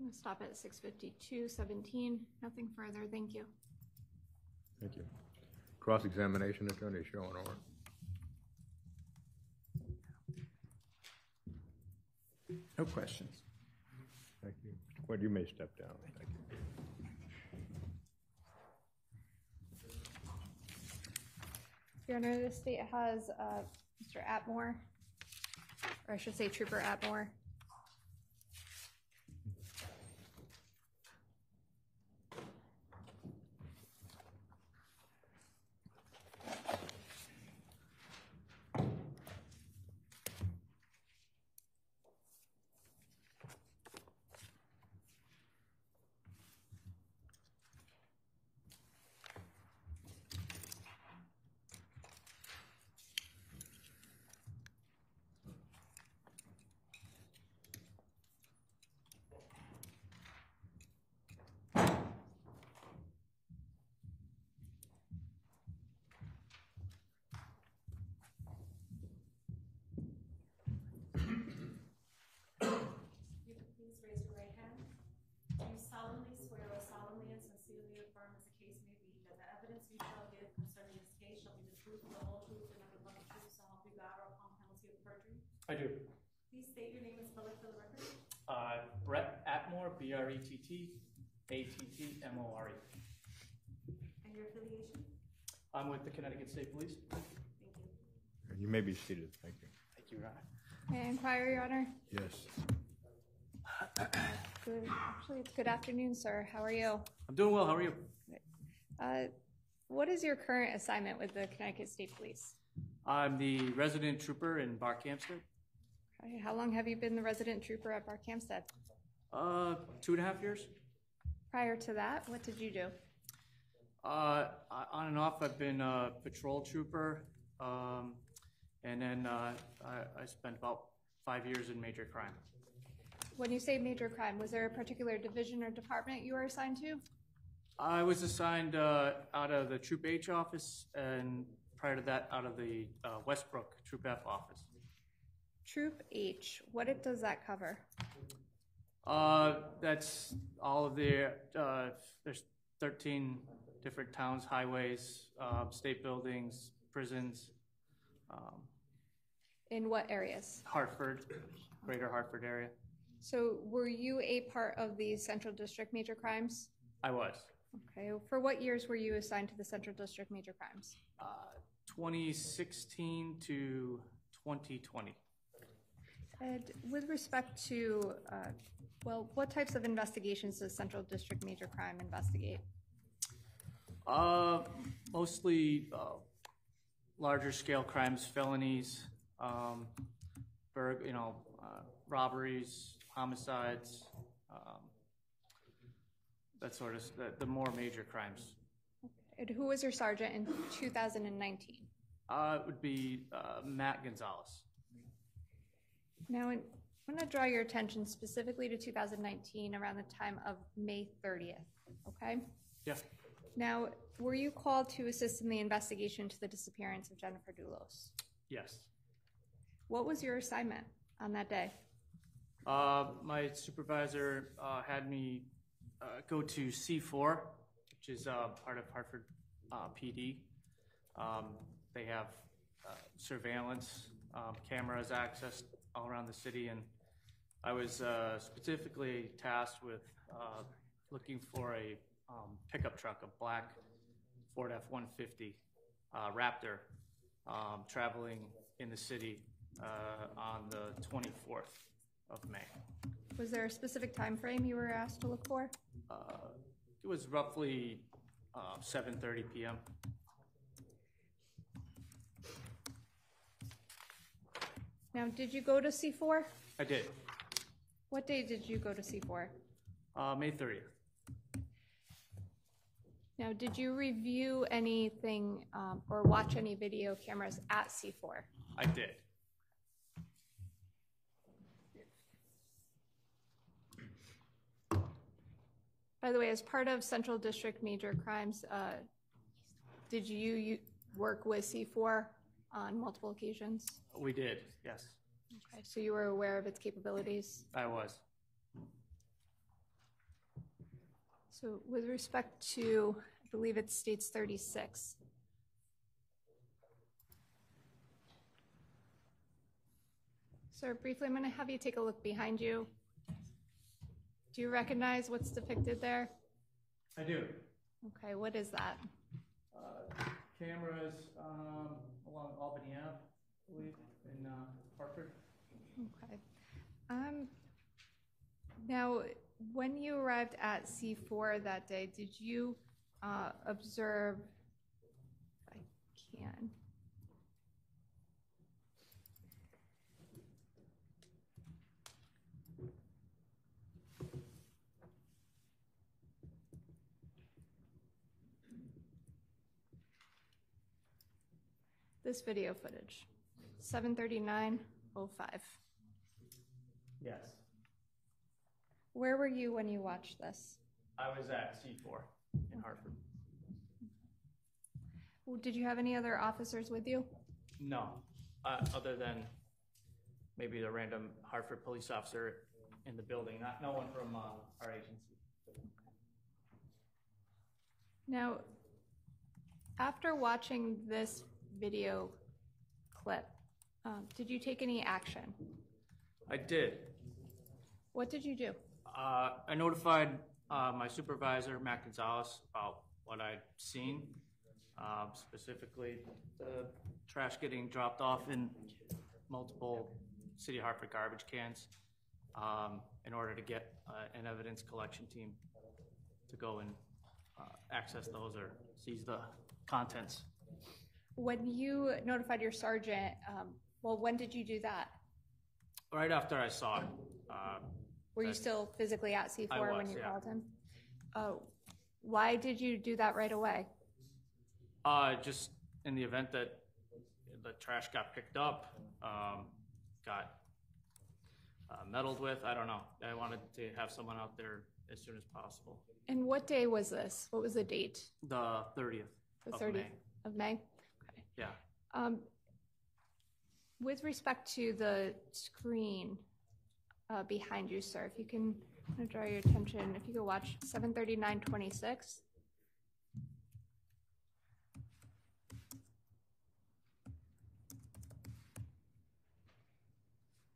I'm gonna stop at six fifty-two seventeen. Nothing further. Thank you. Thank you. Cross-examination, Attorney Schoenhorn. No questions. Thank you. Mr. Quinn, you may step down. Thank you. Your Honor, the state has uh, Mr. Attmore, or I should say Trooper Attmore. You can please raise your right hand. Do you solemnly swear or solemnly and sincerely affirm as the case may be that the evidence you shall give concerning this case shall be the the whole truth, and nothing but the truth, so help you God, or upon penalty of perjury? I do. Please state your name and spell it for the record. Uh, Brett Attmore, B R E T T A T T M O R E. And your affiliation? I'm with the Connecticut State Police. Thank you. You may be seated. Thank you. Thank you, Your Honor. May I inquire, Your Honor? Yes. Good, actually, it's good afternoon, sir. How are you? I'm doing well. How are you? Uh, What is your current assignment with the Connecticut State Police? I'm the resident trooper in Barkhamsted. Okay, How long have you been the resident trooper at Barkhamsted? Uh, two and a half years. Prior to that, what did you do? Uh, on and off, I've been a patrol trooper, um, and then uh, I, I spent about five years in major crime. When you say major crime, was there a particular division or department you were assigned to? I was assigned uh, out of the Troop H office, and prior to that, out of the uh, Westbrook Troop F office. Troop H, what it, does that cover? Uh, that's all of the, uh, there's 13 different towns, highways, um, state buildings, prisons, um, In what areas? Hartford, greater Hartford area. So were you a part of the Central District Major Crimes? I was. Okay, for what years were you assigned to the Central District Major Crimes? Uh, 2016 to 2020. And with respect to, uh, well, what types of investigations does Central District Major Crime investigate? Uh, mostly uh, larger scale crimes, felonies, um, burg, you know, uh, robberies, homicides, that sort of the, the more major crimes. And who was your sergeant in 2019? Uh, it would be uh, Matt Gonzalez. Now, I want to draw your attention specifically to 2019 around the time of May 30th, okay? Yeah. Now, were you called to assist in the investigation to the disappearance of Jennifer Dulos? Yes. What was your assignment on that day? Uh, my supervisor uh, had me uh, go to C4, which is uh, part of Hartford uh, PD. Um, they have uh, surveillance um, cameras accessed all around the city, and I was uh, specifically tasked with uh, looking for a um, pickup truck, a black Ford F-150 uh, Raptor, um, traveling in the city on the 24th of May. Was there a specific time frame you were asked to look for? Uh, it was roughly uh, 7:30 p.m. Now, did you go to C4? I did. What day did you go to C4? Uh, May 30th. Now, did you review anything um, or watch any video cameras at C4? I did. By the way, as part of Central District Major Crimes, uh, did you, you work with C4 on multiple occasions? We did. Yes, Okay, so you were aware of its capabilities? I was. So with respect to, I believe it states 36. Sir, briefly, I'm going to have you take a look behind you. Do you recognize what's depicted there? I do. Okay, what is that? Uh, cameras um, along Albany Ave, I believe, in uh, Hartford. Okay. Um, now, when you arrived at C4 that day, did you uh, observe, I can, this video footage, 739.05. Yes. Where were you when you watched this? I was at C4 in Hartford. Did you have any other officers with you? No, uh, other than maybe the random Hartford police officer in the building, not, no one from uh, our agency. Now, after watching this video clip, um, did you take any action? I did. What did you do? Uh, I notified uh, my supervisor, Matt Gonzalez, about what I'd seen, um, specifically the trash getting dropped off in multiple City of Hartford garbage cans um, in order to get uh, an evidence collection team to go and uh, access those or seize the contents. When you notified your sergeant, um, well, when did you do that? Right after I saw it, uh, Were you still physically at C4 I when was, you yeah. called him? Uh, why did you do that right away? Uh, just in the event that the trash got picked up, um, got uh, meddled with, I don't know. I wanted to have someone out there as soon as possible. And what day was this? What was the date? The 30th The of 30th May. of May? Yeah. Um, with respect to the screen uh, behind you, sir, if you can draw your attention, if you could watch 73926.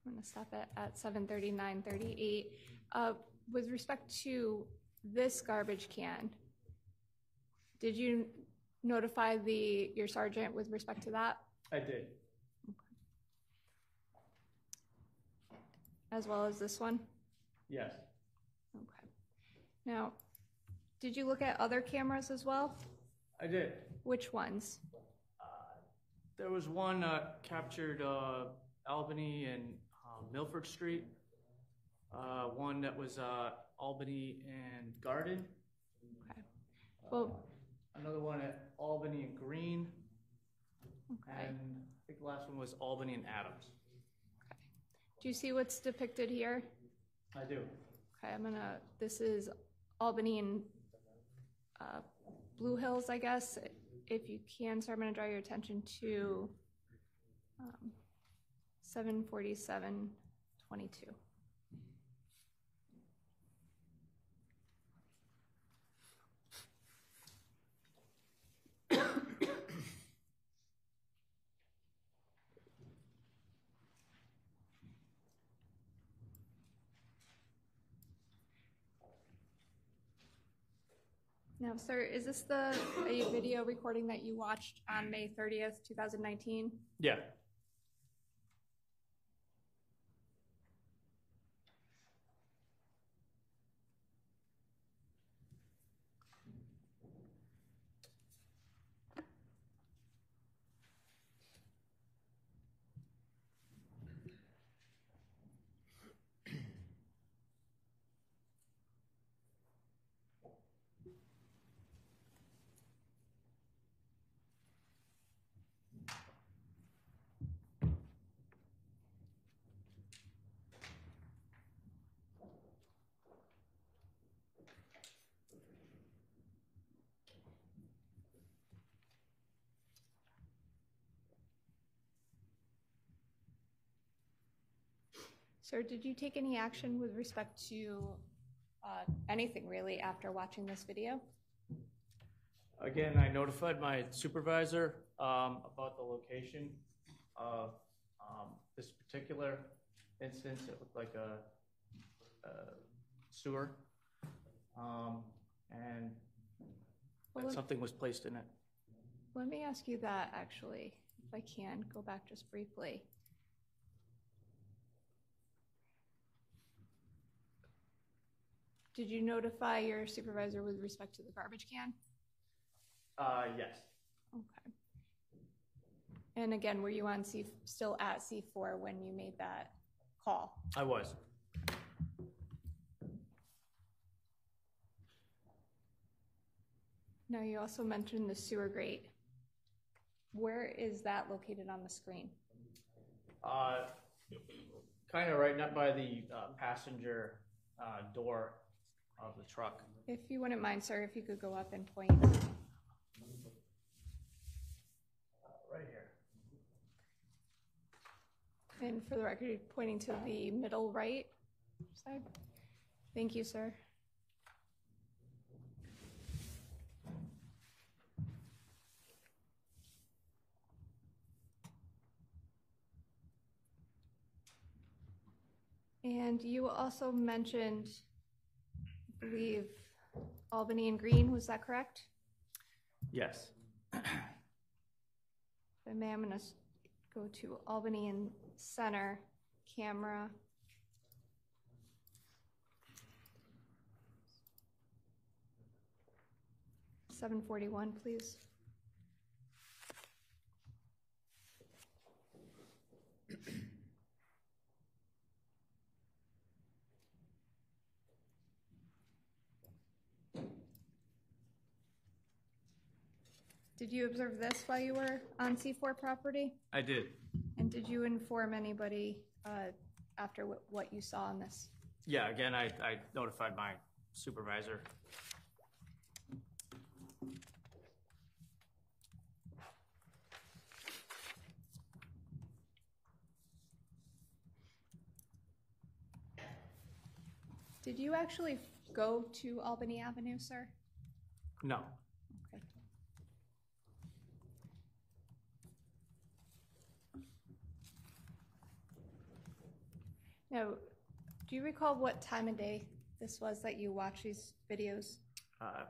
I'm going to stop it at 73938. Uh, with respect to this garbage can, did you notify the, your sergeant with respect to that, I did. as well as this one? Yes. Okay. Now, did you look at other cameras as well? I did. Which ones? There was one uh, captured uh, Albany and uh, Milford Street. Uh, one that was uh, Albany and Garden. Okay. Well, Another one at Albany and Green. okay. And I think the last one was Albany and Adams. Do you see what's depicted here? I do. Okay, I'm gonna, this is Albany and uh, Blue Hills, I guess. If you can, sir, I'm gonna draw your attention to um, 74722. Now, sir, is this the a video recording that you watched on May 30th, 2019? Yeah. Sir, did you take any action with respect to uh, anything really after watching this video? Again, I notified my supervisor um, about the location of um, this particular instance. It looked like a, a sewer. Um, and Well, let- something was placed in it. Let me ask you that, actually, if I can, go back just briefly. Did you notify your supervisor with respect to the garbage can? Uh, yes. Okay. And again, were you on C, still at C4 when you made that call? I was. Now, you also mentioned the sewer grate. Where is that located on the screen? Uh, kind of right up by the uh, passenger uh, door of the truck. If you wouldn't mind, sir, if you could go up and point. Right here. And for the record, you're pointing to the middle right side. Thank you, sir. And you also mentioned, I believe, Albany and Green, was that correct? Yes. May, I'm going to go to Albany and Center camera. Seven forty-one, please. Did you observe this while you were on C4 property? I did. And did you inform anybody uh, after what- what you saw on this? Yeah, again, I, I notified my supervisor. Did you actually go to Albany Avenue, sir? No. Okay. Now, do you recall what time of day this was that you watched these videos? I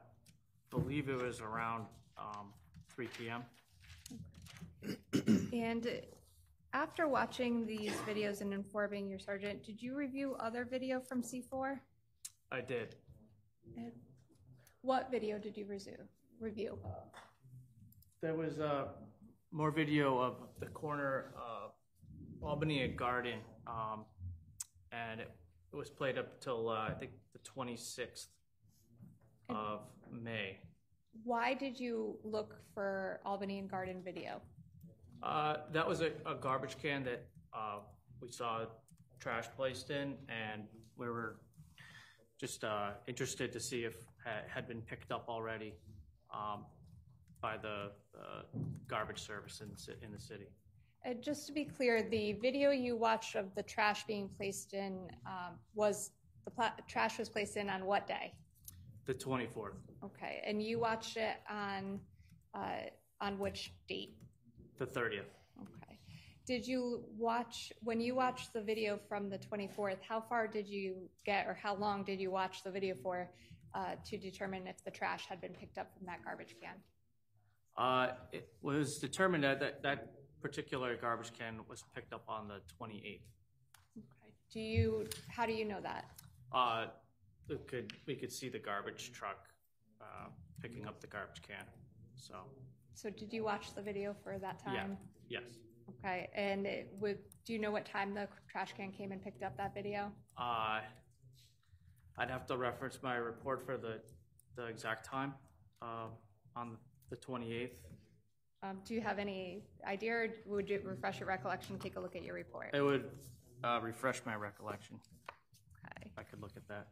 believe it was around um, 3 p.m. And after watching these videos and informing your sergeant, did you review other video from C4? I did. And What video did you resu- review? There was uh, more video of the corner of Albany and Garden, um, and it, it was played up till uh, I think the 26th of May. Why did you look for Albany and Garden video? Uh, that was a, a garbage can that uh, we saw trash placed in, and we were just uh, interested to see if ha- had been picked up already um, by the uh, garbage service in the, ci- in the city. Uh, just to be clear, the video you watched of the trash being placed in um, was the pla- trash was placed in on what day? The 24th, Okay, and you watched it on uh, on which date? the 30th. Okay. Did you watch when you watched the video from the 24th? How far did you get, or how long did you watch the video for uh, to determine if the trash had been picked up from that garbage can? Uh, it was determined that, that that particular garbage can was picked up on the 28th. Okay. Do you? How do you know that? Uh, we could we could see the garbage truck uh, picking up the garbage can. So So did you watch the video for that time? yeah, time? yes. Okay, and it would, do you know what time the trash can came and picked up that video? Uh, I'd have to reference my report for the the exact time uh, on the 28th. Um, do you have any idea, or would you refresh your recollection, take a look at your report? It would uh, refresh my recollection. Okay. If I could look at that.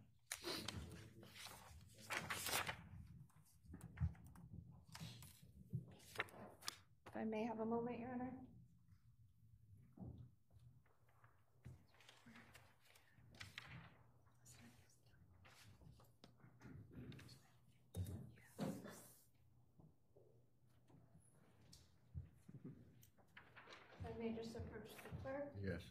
If I may have a moment, Your Honor? may just approach the clerk. Yes.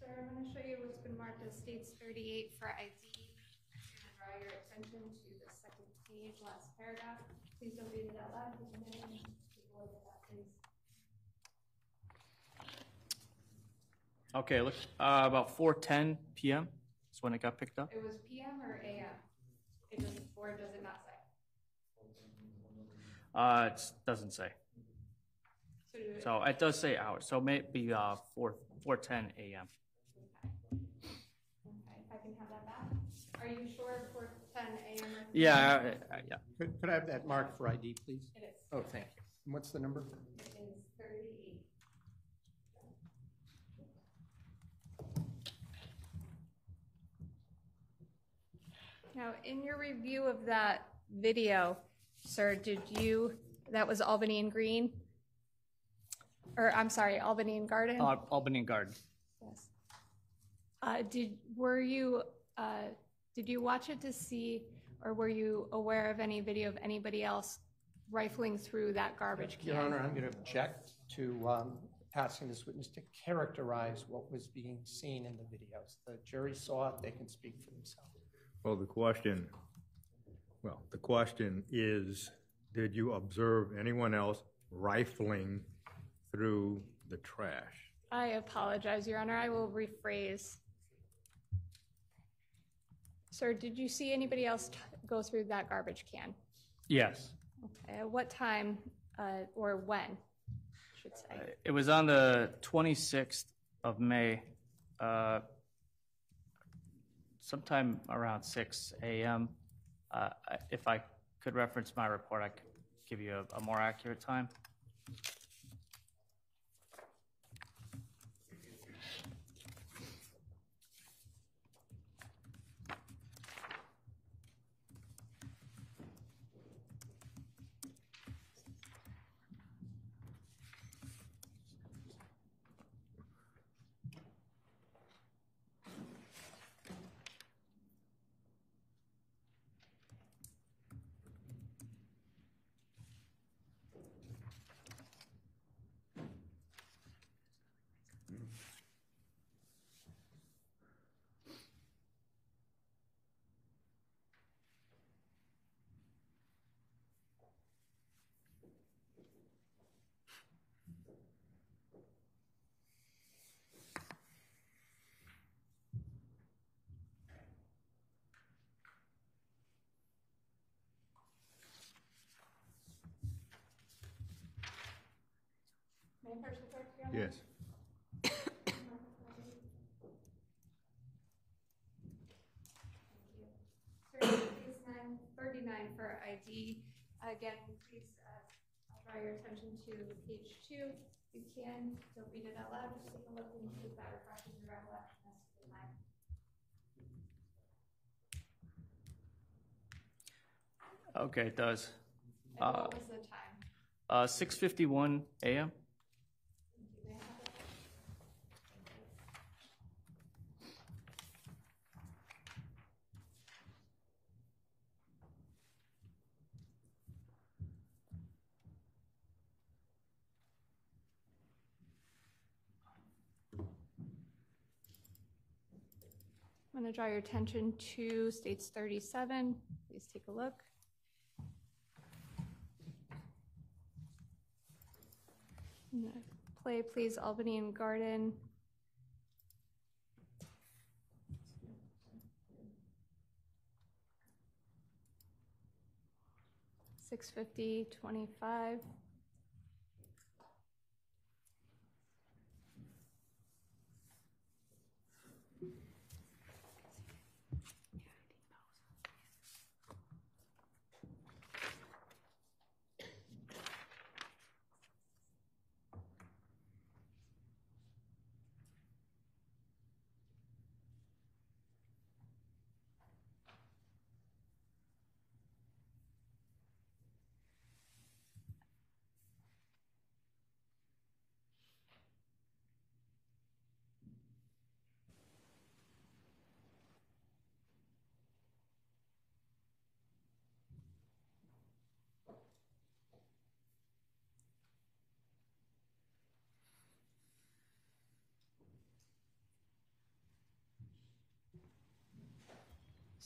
Sir, I'm going to show you what's been marked as states 38 for ID. I'm going to draw your attention to the second page, last paragraph. Please don't read it out loud. Take a minute and take a look at that, please. Okay, look, uh, about 4:10 PM is when it got picked up. It was PM or AM? It doesn't, or does it not say? Uh, it doesn't say. So do it- So it does say hours, so maybe, uh, 4, 4:10 AM. Okay, if I can have that back. Are you sure for 10 AM? Yeah, I- I- yeah. Could, could I have that marked for ID, please? It is. Oh, thank you. And what's the number? It is 38. Now, in your review of that video, sir, did you, that was Albany and Green? Or, I'm sorry, Albany and Garden? Uh, Albany and Garden. Yes. Uh, Did, were you, uh, did you watch it to see, or were you aware of any video of anybody else rifling through that garbage can? Your Honor, I'm going to object to um, asking this witness to characterize what was being seen in the videos. The jury saw it, they can speak for themselves. Well, the question, well, the question is, did you observe anyone else rifling through the trash? I apologize, Your Honor, I will rephrase. Sir, did you see anybody else t- go through that garbage can? Yes. Okay, at what time, uh, or when, I should say? It was on the 26th of May, uh, sometime around 6 AM. Uh, If I could reference my report, I could give you a- a more accurate time. Yes. Sir, case nine thirty-nine for ID. Again, please, uh, I'll draw your attention to page two. You can, don't read it out loud, just take a look and see if that refreshes your recollection as to the time. Okay, it does. And Uh, what was the time? Uh, 6:51 AM? I'm going to draw your attention to states 37. Please take a look. Play, please, Albany and Garden. Six fifty, twenty-five.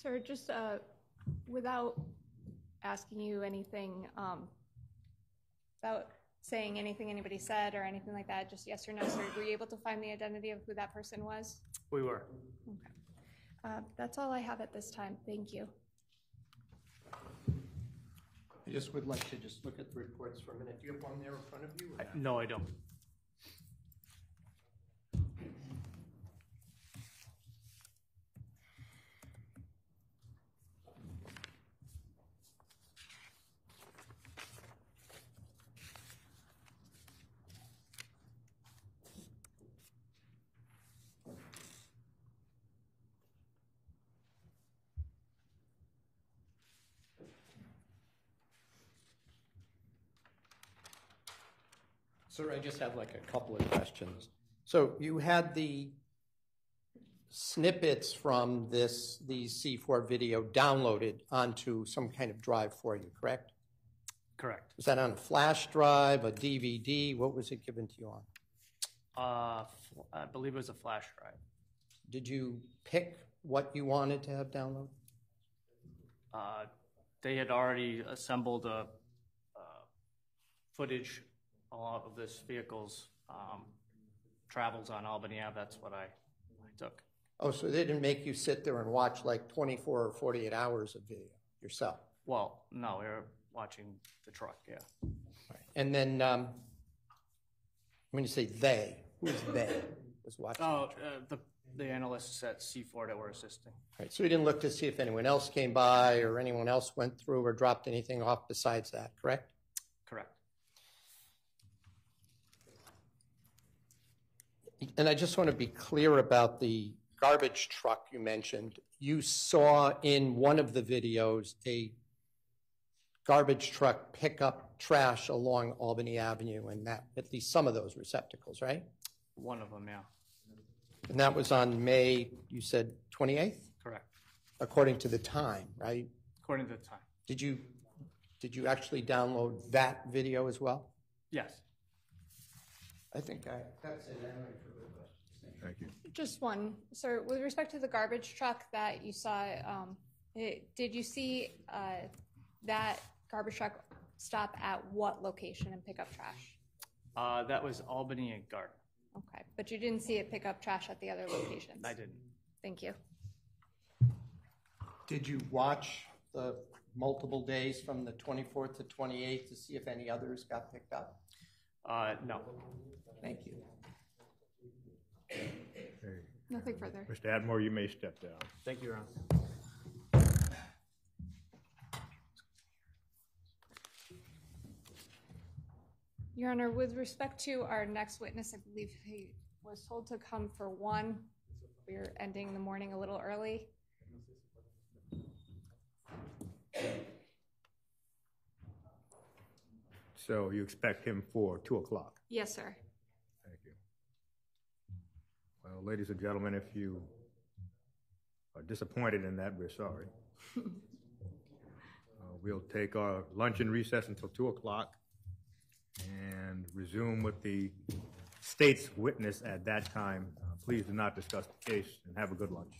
Sir, just uh, without asking you anything, um, without saying anything anybody said or anything like that, just yes or no, sir, were you able to find the identity of who that person was? We were. Okay. Uh, That's all I have at this time. Thank you. I just would like to just look at the reports for a minute. Do you have one there in front of you? or not? No, I don't. Sir, I just have like a couple of questions. So you had the snippets from this, the C4 video downloaded onto some kind of drive for you, correct? Correct. Was that on a flash drive, a DVD? What was it given to you on? Uh, I believe it was a flash drive. Did you pick what you wanted to have downloaded? Uh, they had already assembled a, uh, footage of this vehicle's um, travels on Albany Ave. That's what I, I took. Oh, so they didn't make you sit there and watch like 24 or 48 hours of video yourself? Well, no, we were watching the truck, yeah. Right. And then, um, when you say they, who is they was watching? Oh, uh, the, the analysts at C4 that were assisting. Right, so we didn't look to see if anyone else came by or anyone else went through or dropped anything off besides that, correct? Correct. And I just want to be clear about the garbage truck you mentioned. You saw in one of the videos a garbage truck pick up trash along Albany Avenue and that, at least some of those receptacles, right? One of them, yeah. And that was on May, you said 28th? Correct. According to the time, right? According to the time. Did you, did you actually download that video as well? Yes. I think I, that's it. Thank you. Just one, sir, with respect to the garbage truck that you saw, um, it- did you see uh, that garbage truck stop at what location and pick up trash? Uh, that was Albany and Garden. Okay, but you didn't see it pick up trash at the other locations? I didn't. Thank you. Did you watch the multiple days from the 24th to 28th to see if any others got picked up? Uh, no. Thank you. Nothing further. Mr. Attmore, you may step down. Thank you, Your Honor. Your Honor, with respect to our next witness, I believe he was told to come for one. We're ending the morning a little early. So you expect him for 2 o'clock? Yes, sir. Well, ladies and gentlemen, if you are disappointed in that, we're sorry. Uh, We'll take our luncheon recess until 2 o'clock and resume with the state's witness at that time. Uh, Please do not discuss the case and have a good lunch.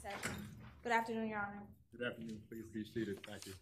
Session. Good afternoon, Your Honor. Good afternoon. Please be seated. Thank you.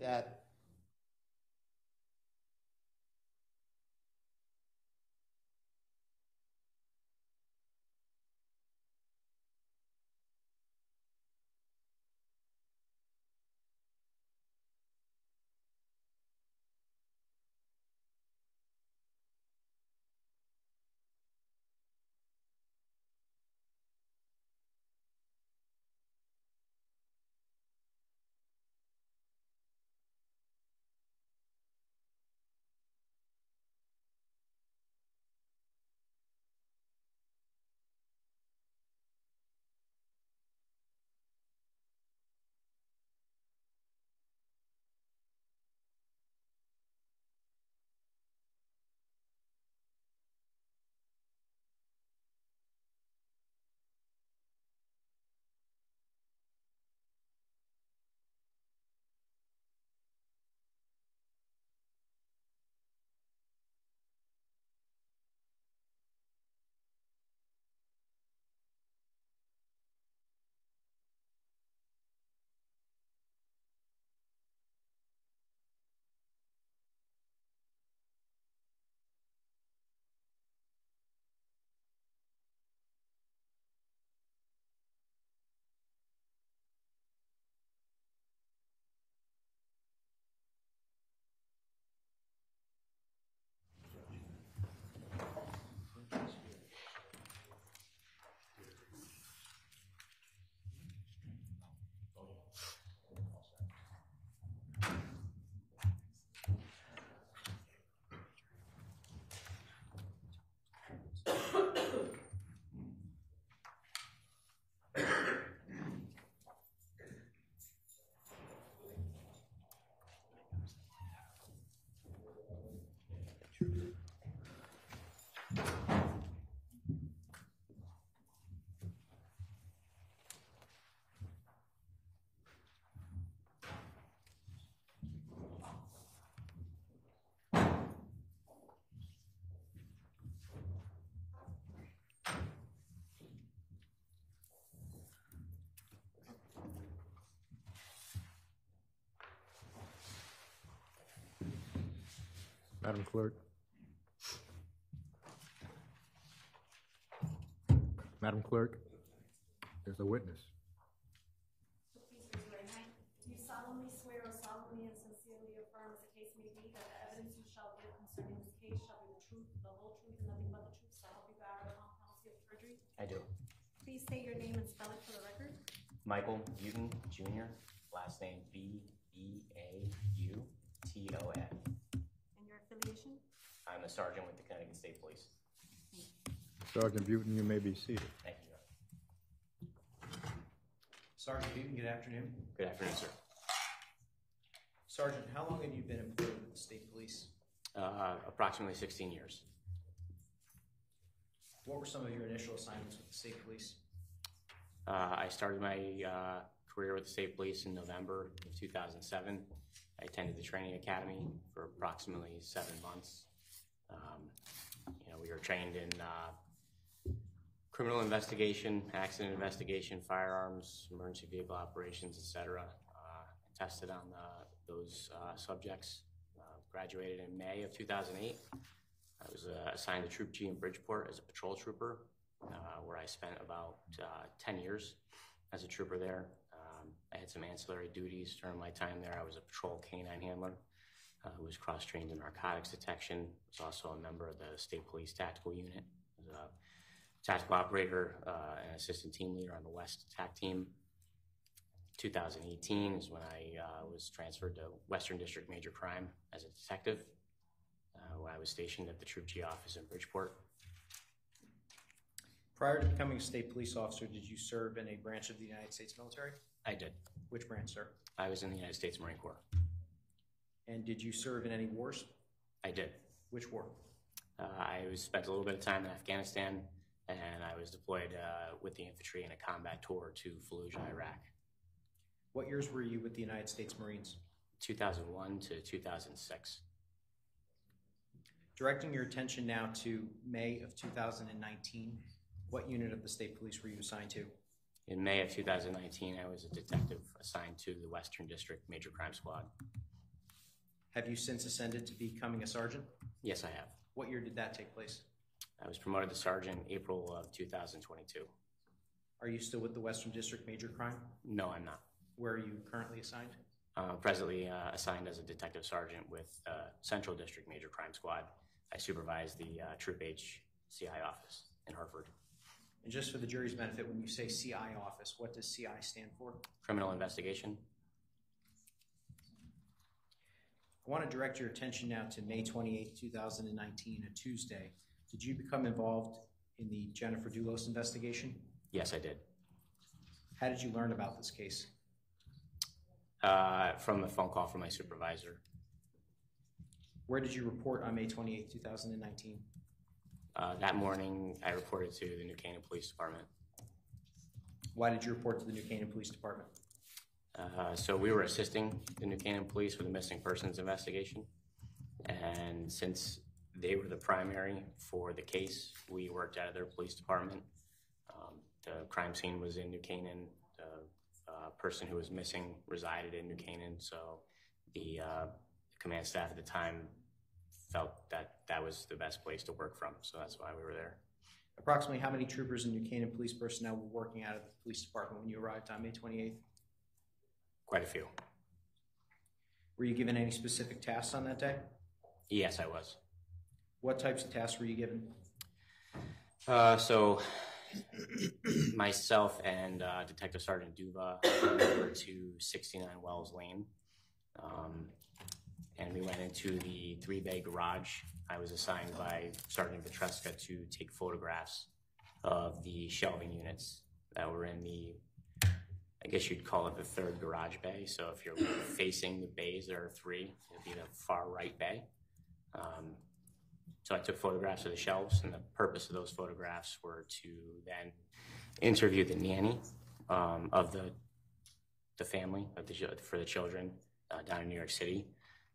That Madam Clerk. Madam Clerk, there's a witness. Please raise your right hand. Do you solemnly swear or solemnly and sincerely affirm, as the case may be, that the evidence you shall give concerning this case shall be the truth, the whole truth, and nothing but the truth, so help you God, or upon penalty of perjury? I do. Please state your name and spell it for the record. Michael Beauton Jr., last name B E A U T O N. And your affiliation? I'm a sergeant with the Connecticut State Police. Sergeant Beauton, you may be seated. Thank you. Sergeant Beauton, good afternoon. Good afternoon, sir. Sergeant, how long have you been employed with the state police? Uh, approximately 16 years. What were some of your initial assignments with the state police? Uh, I started my uh, career with the state police in November of 2007. I attended the training academy for approximately seven months. Um, you know, we were trained in uh, criminal investigation, accident investigation, firearms, emergency vehicle operations, etc. Uh, tested on the, those uh, subjects. Uh, graduated in May of 2008. I was uh, assigned to Troop G in Bridgeport as a patrol trooper, uh, where I spent about uh, 10 years as a trooper there. I had some ancillary duties during my time there. I was a patrol canine handler uh, who was cross trained in narcotics detection. Was also a member of the state police tactical unit. Was a tactical operator uh, and assistant team leader on the West attack team. 2018 is when I uh, was transferred to Western District Major Crime as a detective, uh, where I was stationed at the Troop G office in Bridgeport. Prior to becoming a state police officer, did you serve in a branch of the United States military? I did. Which branch, sir? I was in the United States Marine Corps. And did you serve in any wars? I did. Which war? Uh, I was, spent a little bit of time in Afghanistan, and I was deployed uh, with the infantry in a combat tour to Fallujah, Iraq. What years were you with the United States Marines? 2001 to 2006. Directing your attention now to May of 2019, what unit of the state police were you assigned to? In May of 2019, I was a detective assigned to the Western District Major Crime Squad. Have you since ascended to becoming a sergeant? Yes, I have. What year did that take place? I was promoted to sergeant April of 2022. Are you still with the Western District Major Crime? No, I'm not. Where are you currently assigned? Uh, presently uh, assigned as a detective sergeant with uh, Central District Major Crime Squad. I supervise the uh, Troop H CI office in Hartford. And just for the jury's benefit, when you say CI office, what does CI stand for? Criminal investigation. I want to direct your attention now to May 28, 2019, a Tuesday. Did you become involved in the Jennifer Dulos investigation? Yes, I did. How did you learn about this case? Uh, from a phone call from my supervisor. Where did you report on May 28, 2019? Uh, that morning, I reported to the New Canaan Police Department. Why did you report to the New Canaan Police Department? Uh, so we were assisting the New Canaan Police with a missing persons investigation. And since they were the primary for the case, we worked out of their police department. Um, the crime scene was in New Canaan. The uh, person who was missing resided in New Canaan. So the uh, command staff at the time felt that that was the best place to work from. So that's why we were there. Approximately how many troopers and New Canaan police personnel were working out of the police department when you arrived on May 28th? Quite a few. Were you given any specific tasks on that day? Yes, I was. What types of tasks were you given? Uh, so myself and uh, Detective Sergeant Duva went over to 69 Wells Lane, um, and we went into the three-bay garage. I was assigned by Sergeant Petruska to take photographs of the shelving units that were in the, I guess you'd call it the third garage bay. So if you're facing the bays, there are three. It'd be the far right bay. Um, so I took photographs of the shelves, and the purpose of those photographs were to then interview the nanny um, of the the family of the, for the children uh, down in New York City,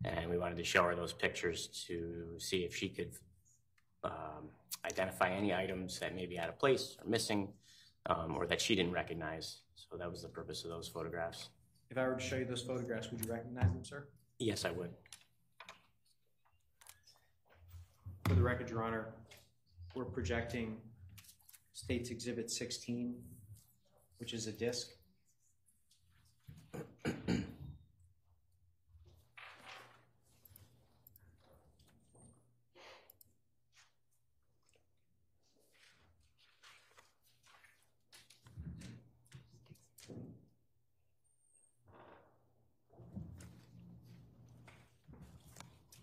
and we wanted to show her those pictures to see if she could um, identify any items that may be out of place or missing, um, or that she didn't recognize. So that was the purpose of those photographs. If I were to show you those photographs, would you recognize them, sir? Yes, I would. For the record, Your Honor, we're projecting States Exhibit 16, which is a disc.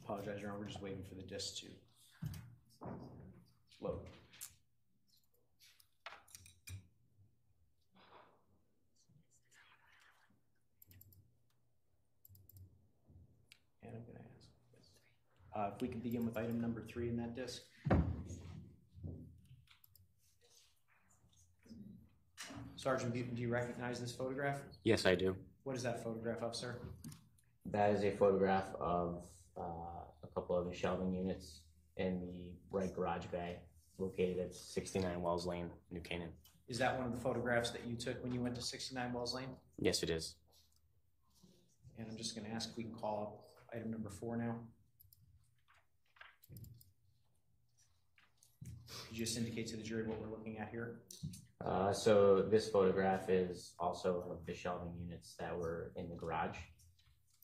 Apologize, Your Honor, we're just waiting for the disc to load. And I'm gonna ask, uh, if we can begin with item number three in that disc. Sergeant Beauton, do you recognize this photograph? Yes, I do. What is that photograph of, sir? That is a photograph of uh, a couple of the shelving units in the right garage bay located at 69 Wells Lane, New Canaan. Is that one of the photographs that you took when you went to 69 Wells Lane? Yes, it is. And I'm just gonna ask if we can call up item number four now. Could you just indicate to the jury what we're looking at here? Uh, so this photograph is also of the shelving units that were in the garage.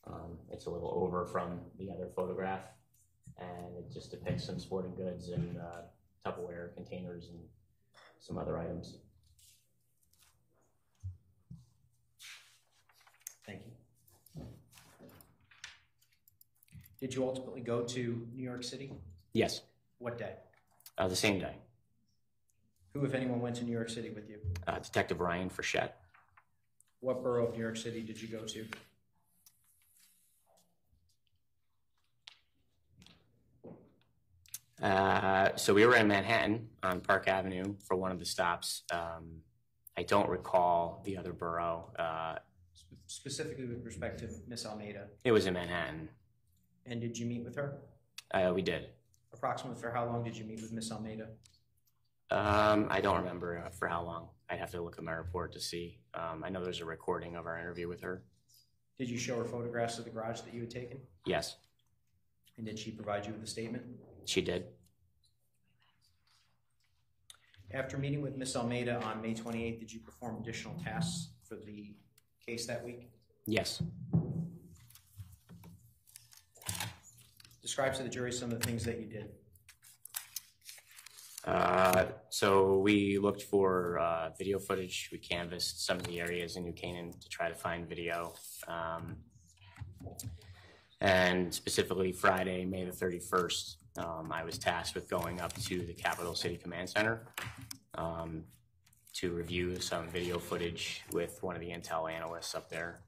Um, it's a little over from the other photograph, and it just depicts some sporting goods and uh, Tupperware containers and some other items. Thank you. Did you ultimately go to New York City? Yes, What day? uh, the same day. Who, if anyone, went to New York City with you? Uh, Detective Ryan Frechette. What borough of New York City did you go to? Uh, so we were in Manhattan on Park Avenue for one of the stops. Um, I don't recall the other borough. Uh, Specifically with respect to Miss Almeida. it was in Manhattan. And did you meet with her? Uh, we did. Approximately for how long did you meet with Miss Almeida? Um, I don't remember uh, for how long. I'd have to look at my report to see. Um, I know there's a recording of our interview with her. Did you show her photographs of the garage that you had taken? Yes. And did she provide you with a statement? She did. After meeting with Ms. Almeida on May 28th, did you perform additional tasks for the case that week? Yes. Describe to the jury some of the things that you did. Uh, so we looked for uh, video footage. We canvassed some of the areas in New Canaan to try to find video. Um, and specifically Friday, May the 31st, um, I was tasked with going up to the Capital City Command Center um, to review some video footage with one of the intel analysts up there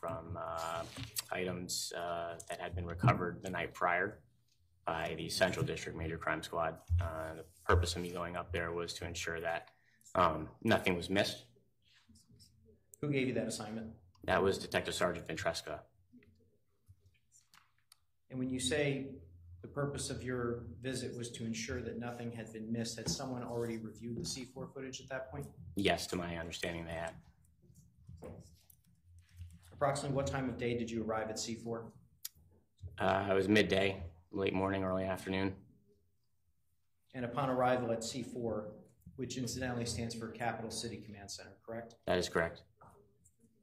from uh, items uh, that had been recovered the night prior by the Central District Major Crime Squad. Uh, the purpose of me going up there was to ensure that um, nothing was missed. Who gave you that assignment? That was Detective Sergeant Ventresca. And when you say the purpose of your visit was to ensure that nothing had been missed, had someone already reviewed the C4 footage at that point? Yes, to my understanding, they had. Approximately what time of day did you arrive at C4? Uh, it was midday, late morning, early afternoon. And upon arrival at C4, which incidentally stands for Capital City Command Center, correct? That is correct.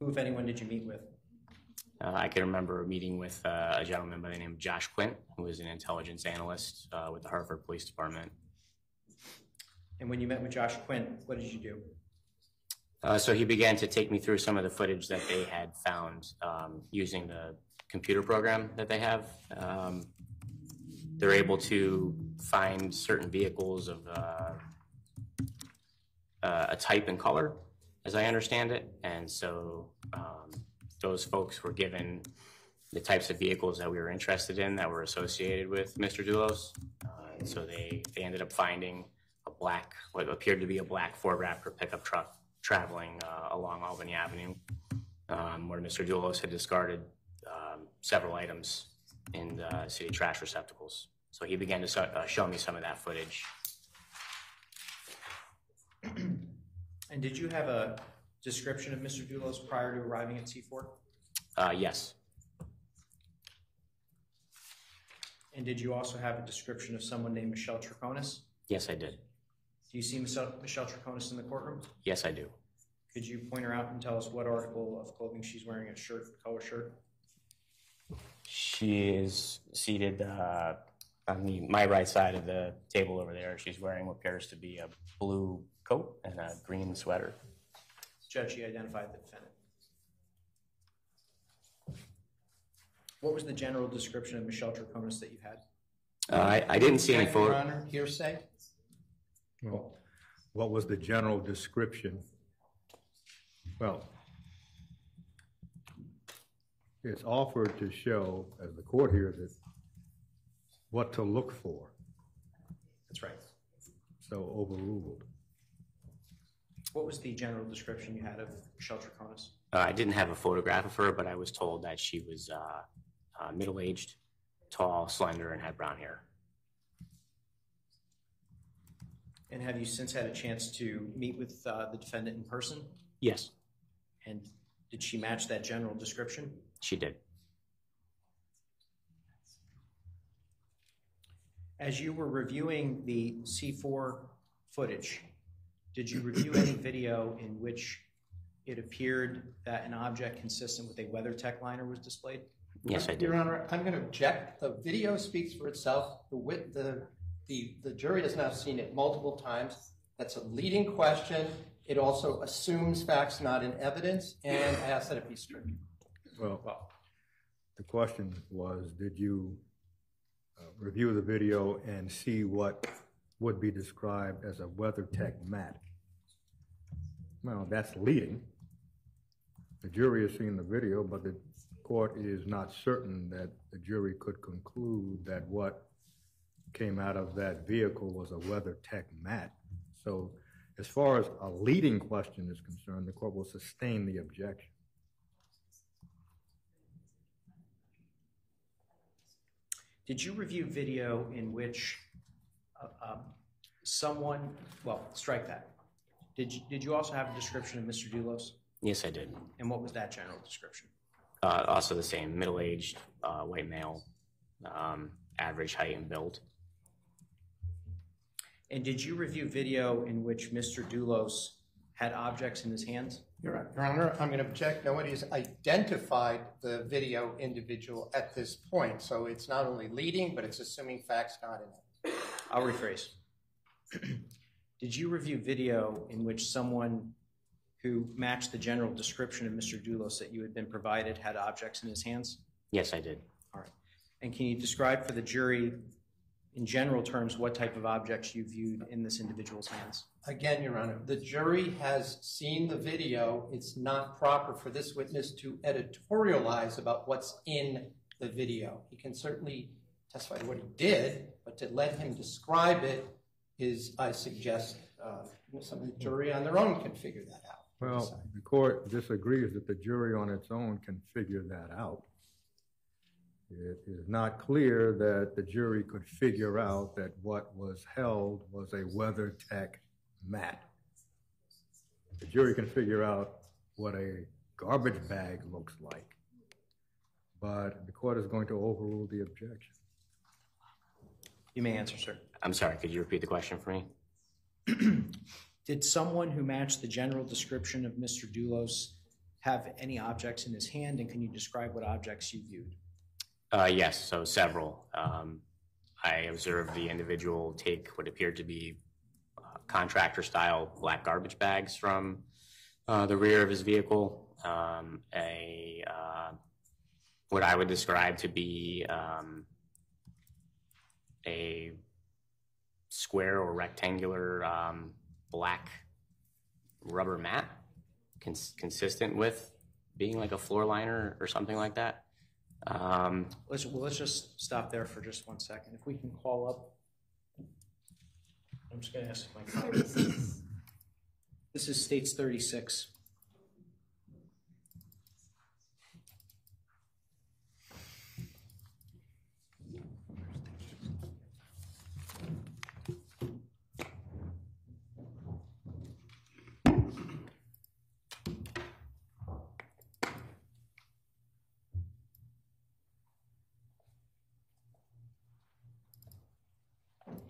Who, if anyone, did you meet with? Uh, I can remember meeting with uh, a gentleman by the name of Josh Quint, who was an intelligence analyst uh, with the Hartford Police Department. And when you met with Josh Quint, what did you do? Uh, so he began to take me through some of the footage that they had found um, using the computer program that they have. Um, they're able to find certain vehicles of uh, uh, a type and color, as I understand it. And so um, those folks were given the types of vehicles that we were interested in that were associated with Mr. Dulos. Uh, so they, they ended up finding a black, what appeared to be a black Ford Raptor pickup truck traveling uh, along Albany Avenue, um, where Mr. Dulos had discarded um, several items in the city trash receptacles. So he began to uh, show me some of that footage. And did you have a description of Mr. Dulos prior to arriving at C4? Uh, yes, And did you also have a description of someone named Michelle Troconis? yes, I did. Do you see Michelle Michelle Troconis in the courtroom? Yes, I do. Could you point her out and tell us what article of clothing she's wearing, a shirt, color shirt? She is seated uh, on the, my right side of the table over there. She's wearing what appears to be a blue coat and a green sweater. Judge, she identified the defendant. What was the general description of Michelle Troconis that you had? Uh, I, I didn't see any Your. Honor, hearsay? Well, what was the general description? Well, it's offered to show, as the court hears it, what to look for, That's right. so overruled. What was the general description you had of Michelle Troconis? Uh, I didn't have a photograph of her, but I was told that she was uh, uh, middle aged, tall, slender, and had brown hair. And have you since had a chance to meet with uh, the defendant in person? Yes, And did she match that general description? she did. As you were reviewing the C4 footage, did you review any video in which it appeared that an object consistent with a WeatherTech liner was displayed? Yes, I did. Your Honor, I'm going to object. The video speaks for itself. The the, the, the jury has now seen it multiple times. That's a leading question. It also assumes facts not in evidence, and I ask that it be stricken. Well, the question was, did you uh, review the video and see what would be described as a WeatherTech mat? Well, that's leading. The jury has seen the video, but the court is not certain that the jury could conclude that what came out of that vehicle was a WeatherTech mat. So as far as a leading question is concerned, the court will sustain the objection. Did you review video in which uh, um, someone, well, strike that. Did you, did you also have a description of Mr. Dulos? Yes, I did. And what was that general description? Uh, also the same, middle aged, uh, white male, um, average height and build. And did you review video in which Mr. Dulos had objects in his hands? Your Your Honor, I'm going to object. Nobody's identified the video individual at this point, so it's not only leading, but it's assuming facts not in it. I'll rephrase. Did you review video in which someone who matched the general description of Mr. Dulos that you had been provided had objects in his hands? Yes, I did. All right. And can you describe for the jury, in general terms, what type of objects you viewed in this individual's hands? Again, Your Honor, the jury has seen the video. It's not proper for this witness to editorialize about what's in the video. He can certainly testify to what he did, but to let him describe it is, I suggest, uh, some of the jury on their own can figure that out. Well, the court disagrees that the jury on its own can figure that out. It is not clear that the jury could figure out that what was held was a WeatherTech mat. The jury can figure out what a garbage bag looks like, but the court is going to overrule the objection. You may answer, sir. I'm sorry, could you repeat the question for me? Did someone who matched the general description of Mr. Dulos have any objects in his hand, and can you describe what objects you viewed? Uh, yes, so several. Um, I observed the individual take what appeared to be uh, contractor style black garbage bags from uh, the rear of his vehicle. Um, a uh, what I would describe to be um, a square or rectangular um, black rubber mat, cons- consistent with being like a floor liner or something like that. Um, Let's, well, let's just stop there for just one second. If we can call up. I'm just going to ask my colleagues. This is States 36.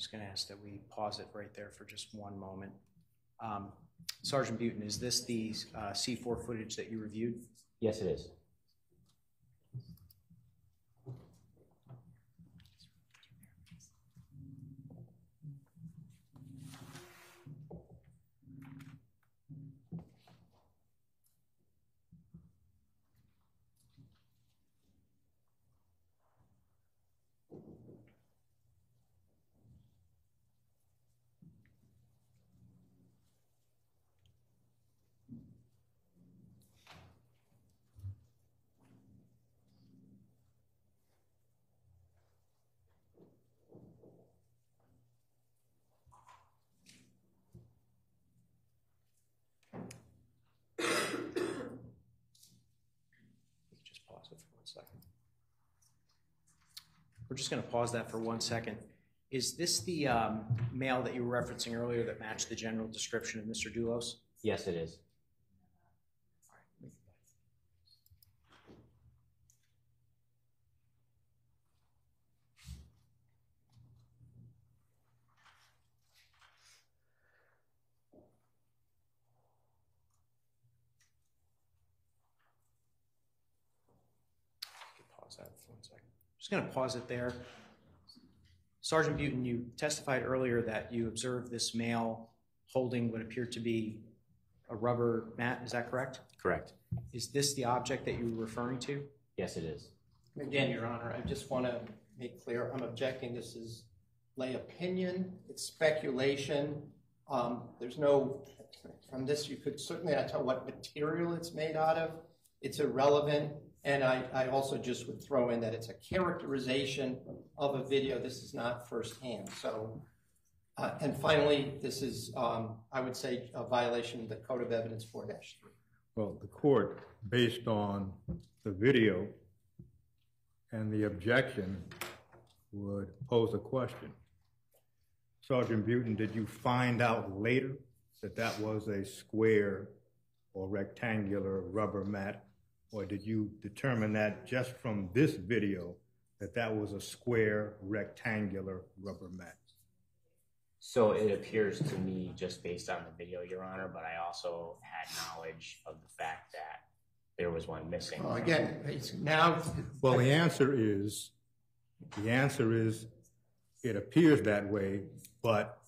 Just going to ask that we pause it right there for just one moment. Um, Sergeant Beauton, is this the uh, C4 footage that you reviewed? yes, it is. Just pause it for one second. We're just going to pause that for one second. Is this the um, male that you were referencing earlier that matched the general description of Mr. Dulos? Yes, it is. Pause that for one second. Just going to pause it there. Sergeant Beauton, you testified earlier that you observed this male holding what appeared to be a rubber mat. Is that correct? Correct. Is this the object that you were referring to? Yes, it is. Again, Your Honor, I just want to make clear, I'm objecting, this is lay opinion, it's speculation. Um, There's no, from this, you could certainly not tell what material it's made out of. It's irrelevant. And I, I also just would throw in that it's a characterization of a video. This is not firsthand. So, uh, and finally, this is, um, I would say, a violation of the Code of Evidence 4 3. Well, the court, based on the video and the objection, would pose a question. Sergeant Beauton, did you find out later that that was a square or rectangular rubber mat? Or did you determine that just from this video that that was a square rectangular rubber mat? So it appears to me, just based on the video, Your Honor, but I also had knowledge of the fact that there was one missing. Well, again, it's now, Well, the answer is, the answer is, it appears that way, but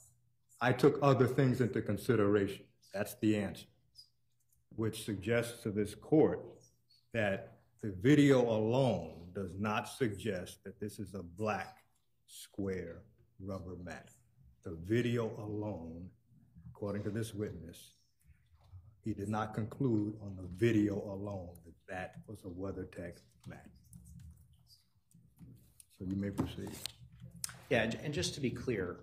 I took other things into consideration. That's the answer, which suggests to this court that the video alone does not suggest that this is a black square rubber mat. The video alone, according to this witness, he did not conclude on the video alone that that was a WeatherTech mat. So you may proceed. Yeah, and- and just to be clear,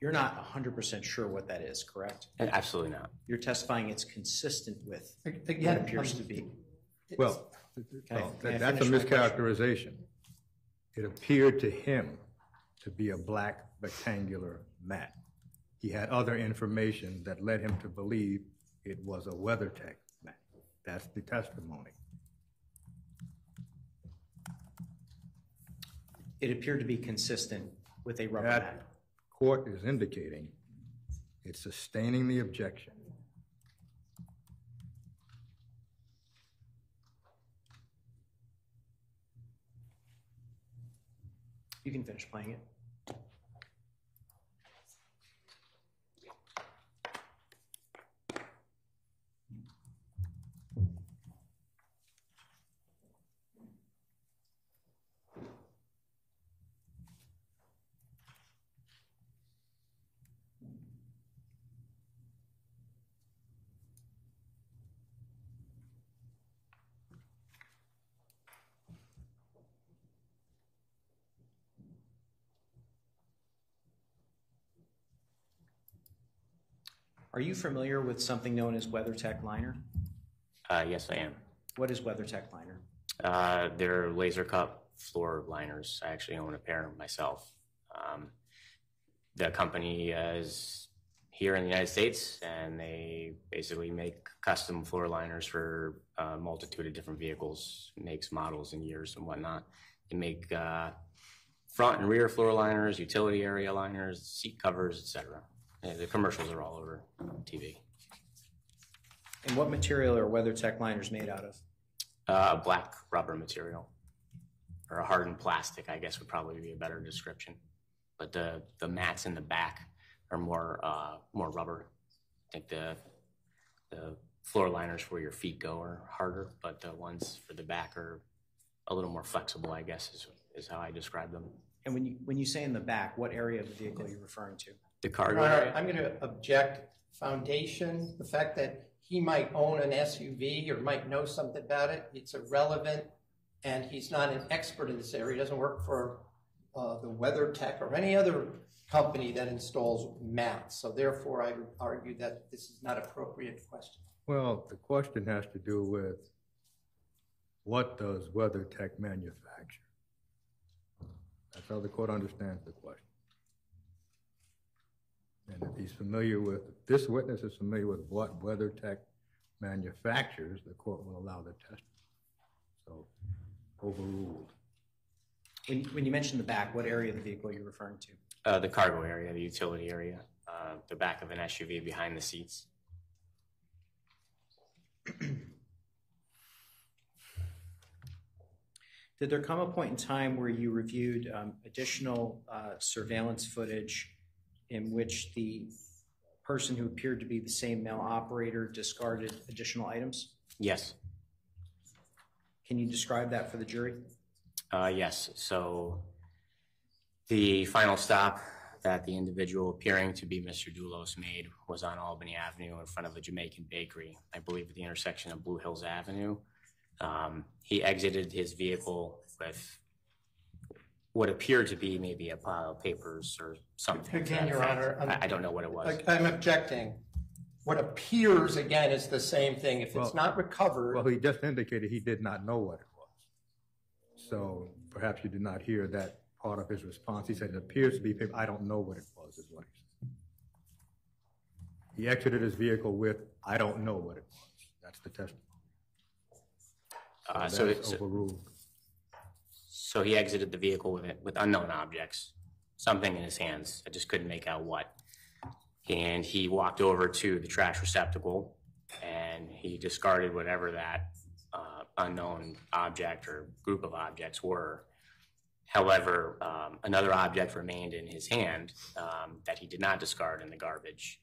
you're not 100% sure what that is, correct? Absolutely not. You're testifying it's consistent with what again. appears um, to be. Well, Can I- oh, no, can I that- that's a finish my question? mischaracterization. It appeared to him to be a black rectangular mat. He had other information that led him to believe it was a WeatherTech mat. That's the testimony. It appeared to be consistent with a rubber That mat. court is indicating it's sustaining the objection. You can finish playing it. Are you familiar with something known as WeatherTech liner? Uh, yes, I am. What is WeatherTech liner? Uh, they're laser cut floor liners. I actually own a pair myself. Um, the company is here in the United States, and they basically make custom floor liners for a multitude of different vehicles, makes models and years and whatnot. They make uh, front and rear floor liners, utility area liners, seat covers, etc. The commercials are all over TV. And what material are WeatherTech liners made out of? Uh, a black rubber material, or a hardened plastic, I guess would probably be a better description. But the the mats in the back are more uh, more rubber. I think the the floor liners where your feet go are harder, but the ones for the back are a little more flexible. I guess is is how I describe them. And when you, when you say in the back, what area of the vehicle are you referring to? The Your cargo Honor. I'm going to object foundation, the fact that he might own an SUV or might know something about it, it's irrelevant. And he's not an expert in this area, he doesn't work for uh, the WeatherTech or any other company that installs mats. So therefore, I would argue that this is not appropriate question. Well, the question has to do with what does WeatherTech manufacture? That's how the court understands the question. And if he's familiar with, this witness is familiar with what WeatherTech manufactures, the court will allow the testimony. So overruled. When, when you mentioned the back, what area of the vehicle are you referring to? Uh, the cargo area, the utility area, uh, the back of an SUV behind the seats. Did there come a point in time where you reviewed um, additional uh, surveillance footage in which the person who appeared to be the same male operator discarded additional items? Yes. Can you describe that for the jury? Uh, yes. So the final stop that the individual appearing to be Mr. Dulos made was on Albany Avenue in front of a Jamaican bakery, I believe at the intersection of Blue Hills Avenue. Um, he exited his vehicle with what appeared to be maybe a pile of papers or something. to Again, that Your effect. Honor, I'm- I, I don't know what it was. Like, I'm objecting. What appears, again, is the same thing. If Well- it's not recovered, Well, he just indicated he did not know what it was. So perhaps you did not hear that part of his response. He said, it appears to be paper. I don't know what it was, is what he said. He exited his vehicle with, I don't know what it was. That's the testimony. Uh, So so, that's so, overruled. So he exited the vehicle with it, with unknown objects, something in his hands. I just couldn't make out what. And he walked over to the trash receptacle and he discarded whatever that uh, unknown object or group of objects were. However, um, another object remained in his hand um, that he did not discard in the garbage.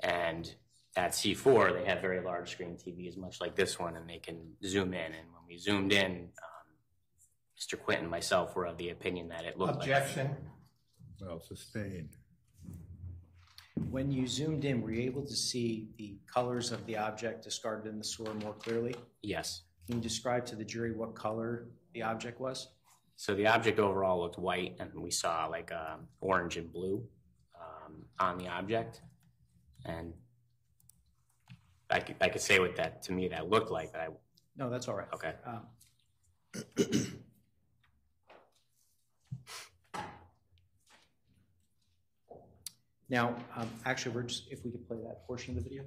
And at C4, they have very large screen TVs, much like this one, and they can zoom in. And when we zoomed in, um, Mr. Quinton and myself were of the opinion that it looked like. Objection. Well, sustained. When you zoomed in, were you able to see the colors of the object discarded in the sewer more clearly? Yes. Can you describe to the jury what color the object was? So the object overall looked white, and we saw like um, orange and blue um, on the object. And I could, I could say what that to me that looked like. But I No, that's all right. okay. Um, Now, um, actually, just, if we could play that portion of the video.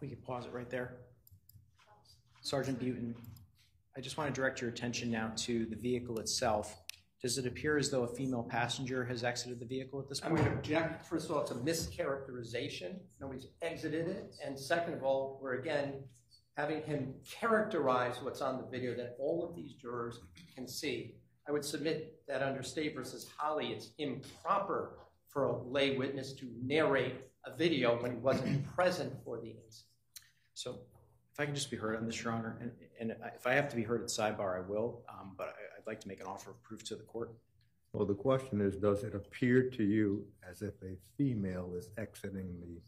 We could pause it right there. Sergeant Beauton, I just want to direct your attention now to the vehicle itself. Does it appear as though a female passenger has exited the vehicle at this point? I point? would object, first of all, it's a mischaracterization. Nobody's exited it. And second of all, we're again having him characterize what's on the video that all of these jurors can see. I would submit that under State versus Holly, it's improper for a lay witness to narrate a video when he wasn't present for the incident. So if I can just be heard on this, Your Honor, and, and if I have to be heard at sidebar, I will, um, but I, I'd like to make an offer of proof to the court. Well, the question is, does it appear to you as if a female is exiting the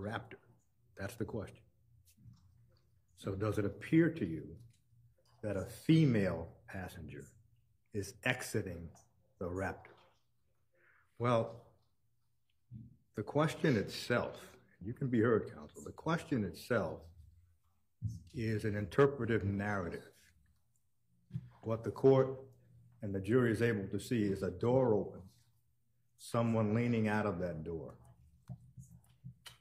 Raptor? That's the question. So does it appear to you that a female passenger is exiting the Raptor? Well, the question itself, you can be heard, counsel, the question itself is an interpretive narrative. What the court and the jury is able to see is a door open, someone leaning out of that door.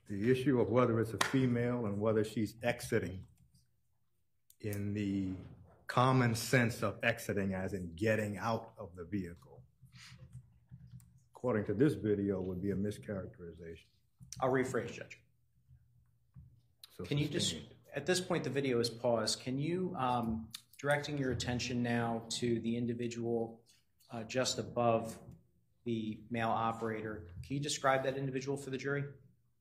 The issue of whether it's a female and whether she's exiting in the common sense of exiting, as in getting out of the vehicle, according to this video, would be a mischaracterization. I'll rephrase, Judge. So Can you just, at this point, the video is paused. Can you, um, directing your attention now to the individual uh, just above the male operator, can you describe that individual for the jury?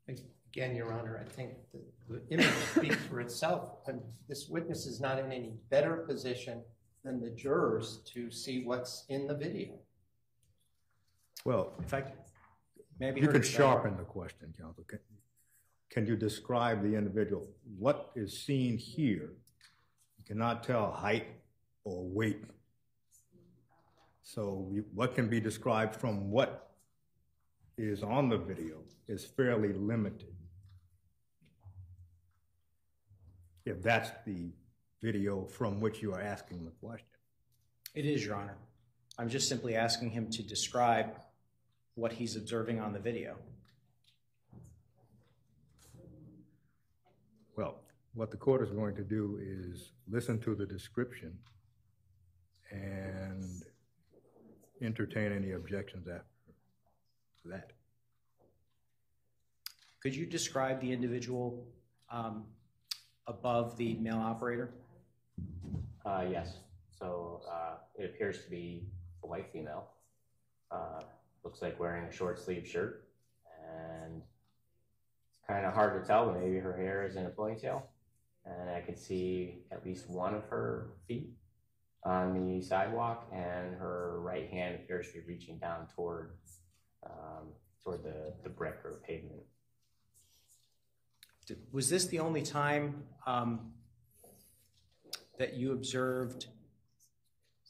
Again, Your Honor, I think the, the image speaks for itself. And this witness is not in any better position than the jurors to see what's in the video. Well, In fact, may I be You at sharpen the question, counsel. Can- Can you describe the individual? What is seen here? You cannot tell height or weight. So what can be described from what is on the video is fairly limited. If that's the video from which you are asking the question. It is, Your Honor. I'm just simply asking him to describe what he's observing on the video. Well, what the court is going to do is listen to the description and entertain any objections after that. Could you describe the individual um, above the male operator? Uh, yes. So uh, it appears to be a white female. Uh, looks like wearing a short sleeve shirt, and it's kind of hard to tell, but maybe her hair is in a ponytail. And I can see at least one of her feet on the sidewalk, and her right hand appears to be reaching down toward um, toward the, the brick or pavement. Was this the only time um, that you observed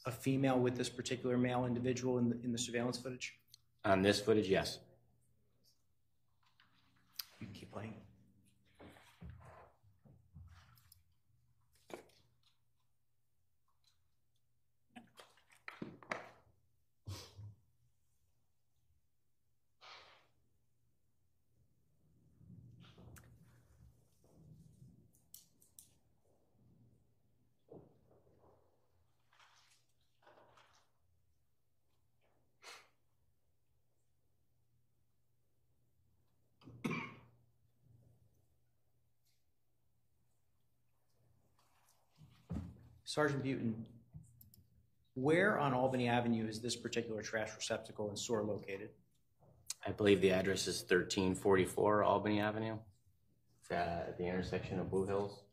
a female with this particular male individual in the, in the surveillance footage? On this footage, yes. Keep playing. Sergeant Beauton, where on Albany Avenue is this particular trash receptacle and store located? I believe the address is 1344 Albany Avenue. It's at the intersection of Blue Hills.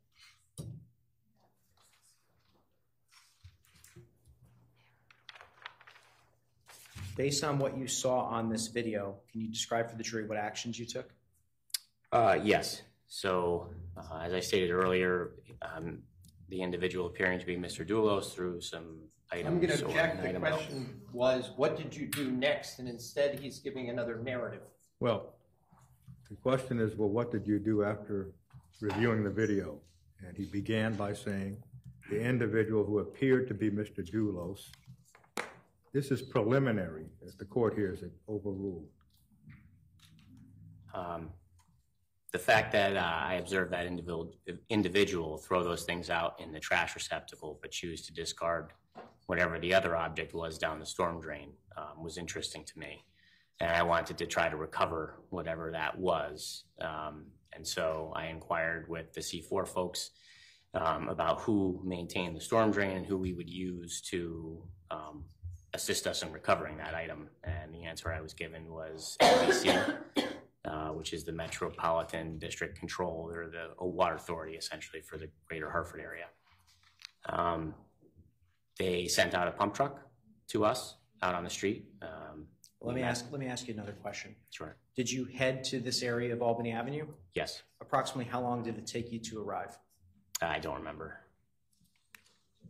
Based on what you saw on this video, can you describe for the jury what actions you took? Uh, yes. So, uh, as I stated earlier, um, the individual appearing to be Mr. Dulos through some items. I'm going to object. The item- question was, what did you do next? And instead, he's giving another narrative. Well, the question is, well, what did you do after reviewing the video? And he began by saying, the individual who appeared to be Mr. Dulos, this is preliminary, as the court hears it, overruled. Um, The fact that uh, I observed that individual, individual throw those things out in the trash receptacle, but choose to discard whatever the other object was down the storm drain um, was interesting to me. And I wanted to try to recover whatever that was. Um, and so I inquired with the C4 folks um, about who maintained the storm drain and who we would use to um, assist us in recovering that item. And the answer I was given was uh, which is the Metropolitan District Control, or the a water authority essentially for the greater Hartford area. Um, they sent out a pump truck to us out on the street. Um, Let me ask, let me ask you another question. Sure. Did you head to this area of Albany Avenue? Yes. Approximately how long did it take you to arrive? I don't remember.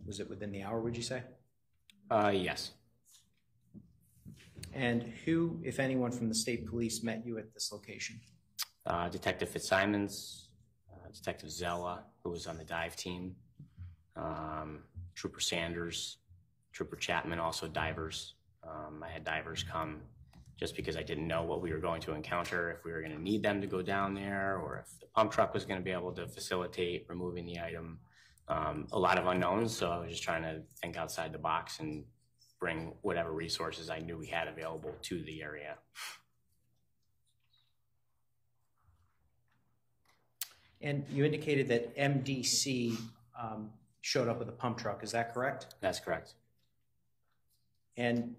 Was it within the hour, would you say? Uh, yes. And who, if anyone, from the state police met you at this location? Uh, Detective Fitzsimons, uh, Detective Zella, who was on the dive team, um, Trooper Sanders, Trooper Chapman, also divers. Um, I had divers come just because I didn't know what we were going to encounter, if we were going to need them to go down there, or if the pump truck was going to be able to facilitate removing the item. Um, a lot of unknowns, so I was just trying to think outside the box and bring whatever resources I knew we had available to the area. And you indicated that MDC um, showed up with a pump truck, is that correct? That's correct. And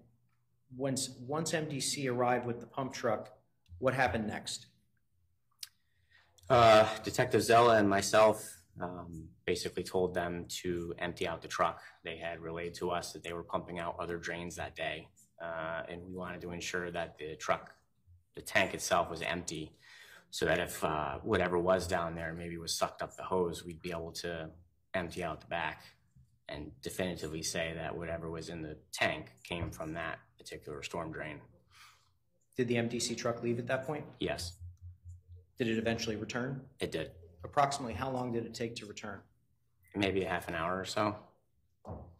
once, once MDC arrived with the pump truck, what happened next? Uh, Detective Zella and myself um, basically told them to empty out the truck. They had relayed to us that they were pumping out other drains that day, uh, and we wanted to ensure that the truck, the tank itself, was empty, so that if uh, whatever was down there maybe was sucked up the hose, we'd be able to empty out the back and definitively say that whatever was in the tank came from that particular storm drain. Did the MDC truck leave at that point? Yes, Did it eventually return? it did. Approximately how long did it take to return? Maybe a half an hour or so.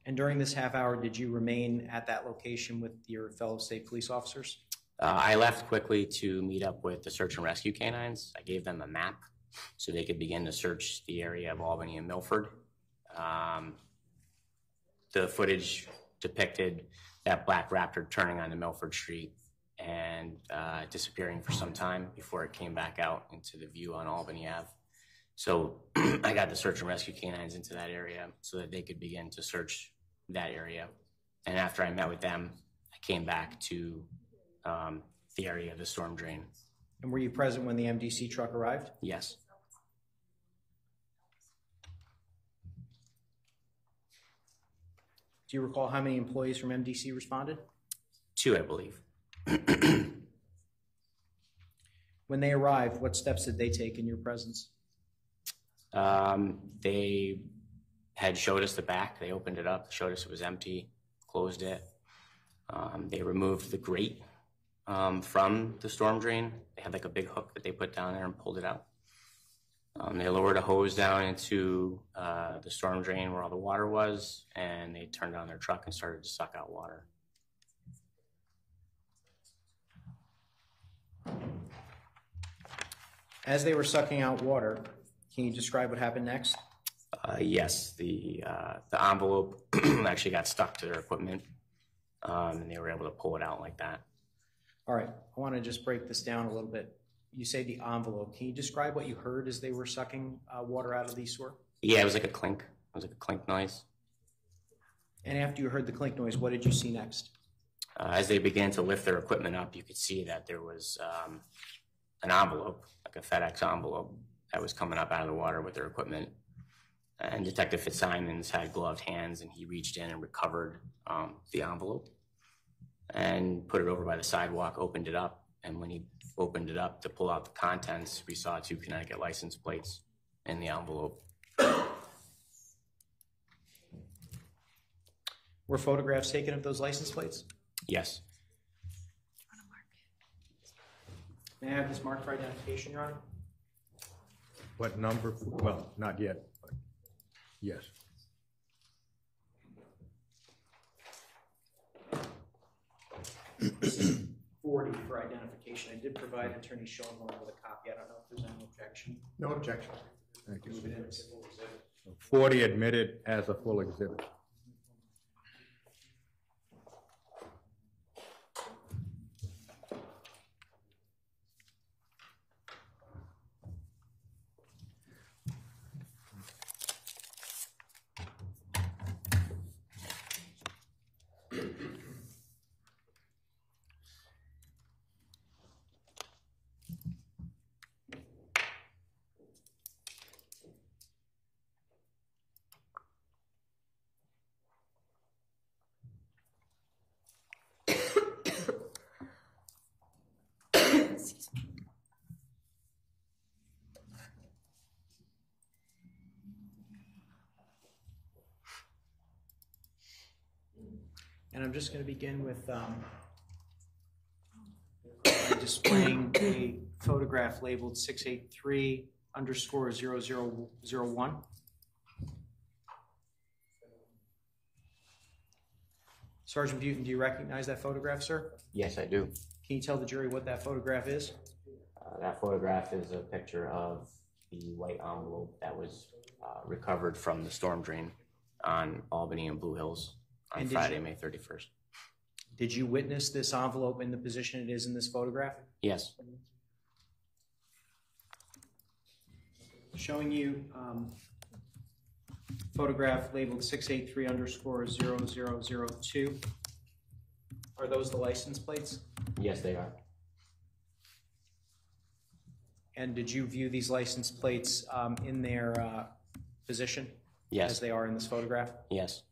And during this half hour, did you remain at that location with your fellow state police officers? Uh, I left quickly to meet up with the search and rescue canines. I gave them a map so they could begin to search the area of Albany and Milford. Um, the footage depicted that black Raptor turning onto Milford Street and uh, disappearing for some time before it came back out into the view on Albany Ave. So I got the search and rescue canines into that area so that they could begin to search that area. And after I met with them, I came back to um, the area of the storm drain. And were you present when the MDC truck arrived? Yes. Do you recall how many employees from MDC responded? Two, I believe. When they arrived, what steps did they take in your presence? Um, they had showed us the back. They opened it up, showed us it was empty, closed it. Um, they removed the grate um, from the storm drain. They had like a big hook that they put down there and pulled it out. Um, they lowered a hose down into uh, the storm drain where all the water was, and they turned on their truck and started to suck out water. As they were sucking out water, can you describe what happened next? Uh, yes, the uh, the envelope actually got stuck to their equipment, um, and they were able to pull it out like that. All right, I want to just break this down a little bit. You say the envelope. Can you describe what you heard as they were sucking uh, water out of the sewer? Yeah, it was like a clink. It was like a clink noise. And after you heard the clink noise, what did you see next? Uh, as they began to lift their equipment up, you could see that there was um, an envelope, like a FedEx envelope, that was coming up out of the water with their equipment. And Detective Fitzsimons had gloved hands, and he reached in and recovered um, the envelope and put it over by the sidewalk, opened it up. And when he opened it up to pull out the contents, we saw two Connecticut license plates in the envelope. Were photographs taken of those license plates? Yes. May I have this marked for identification, Your Honor? What number? Well, not yet, but yes. Forty for identification. I did provide Attorney Schoenhorn with a copy. I don't know if there's any objection. No objection. Thank you. Move it in as a full exhibit. 40 admitted as a full exhibit. And I'm just going to begin with um, displaying a photograph labeled 683 underscore 0001. Sergeant Beauton, do you recognize that photograph, sir? Yes, I do. Can you tell the jury what that photograph is? Uh, that photograph is a picture of the white envelope that was uh, recovered from the storm drain on Albany and Blue Hills on And Friday, you- May 31st. Did you witness this envelope in the position it is in this photograph? Yes. Showing you um, photograph labeled 683 underscore 0002. Are those the license plates? Yes, they are. And did you view these license plates um, in their uh, position? Yes. As they are in this photograph? Yes.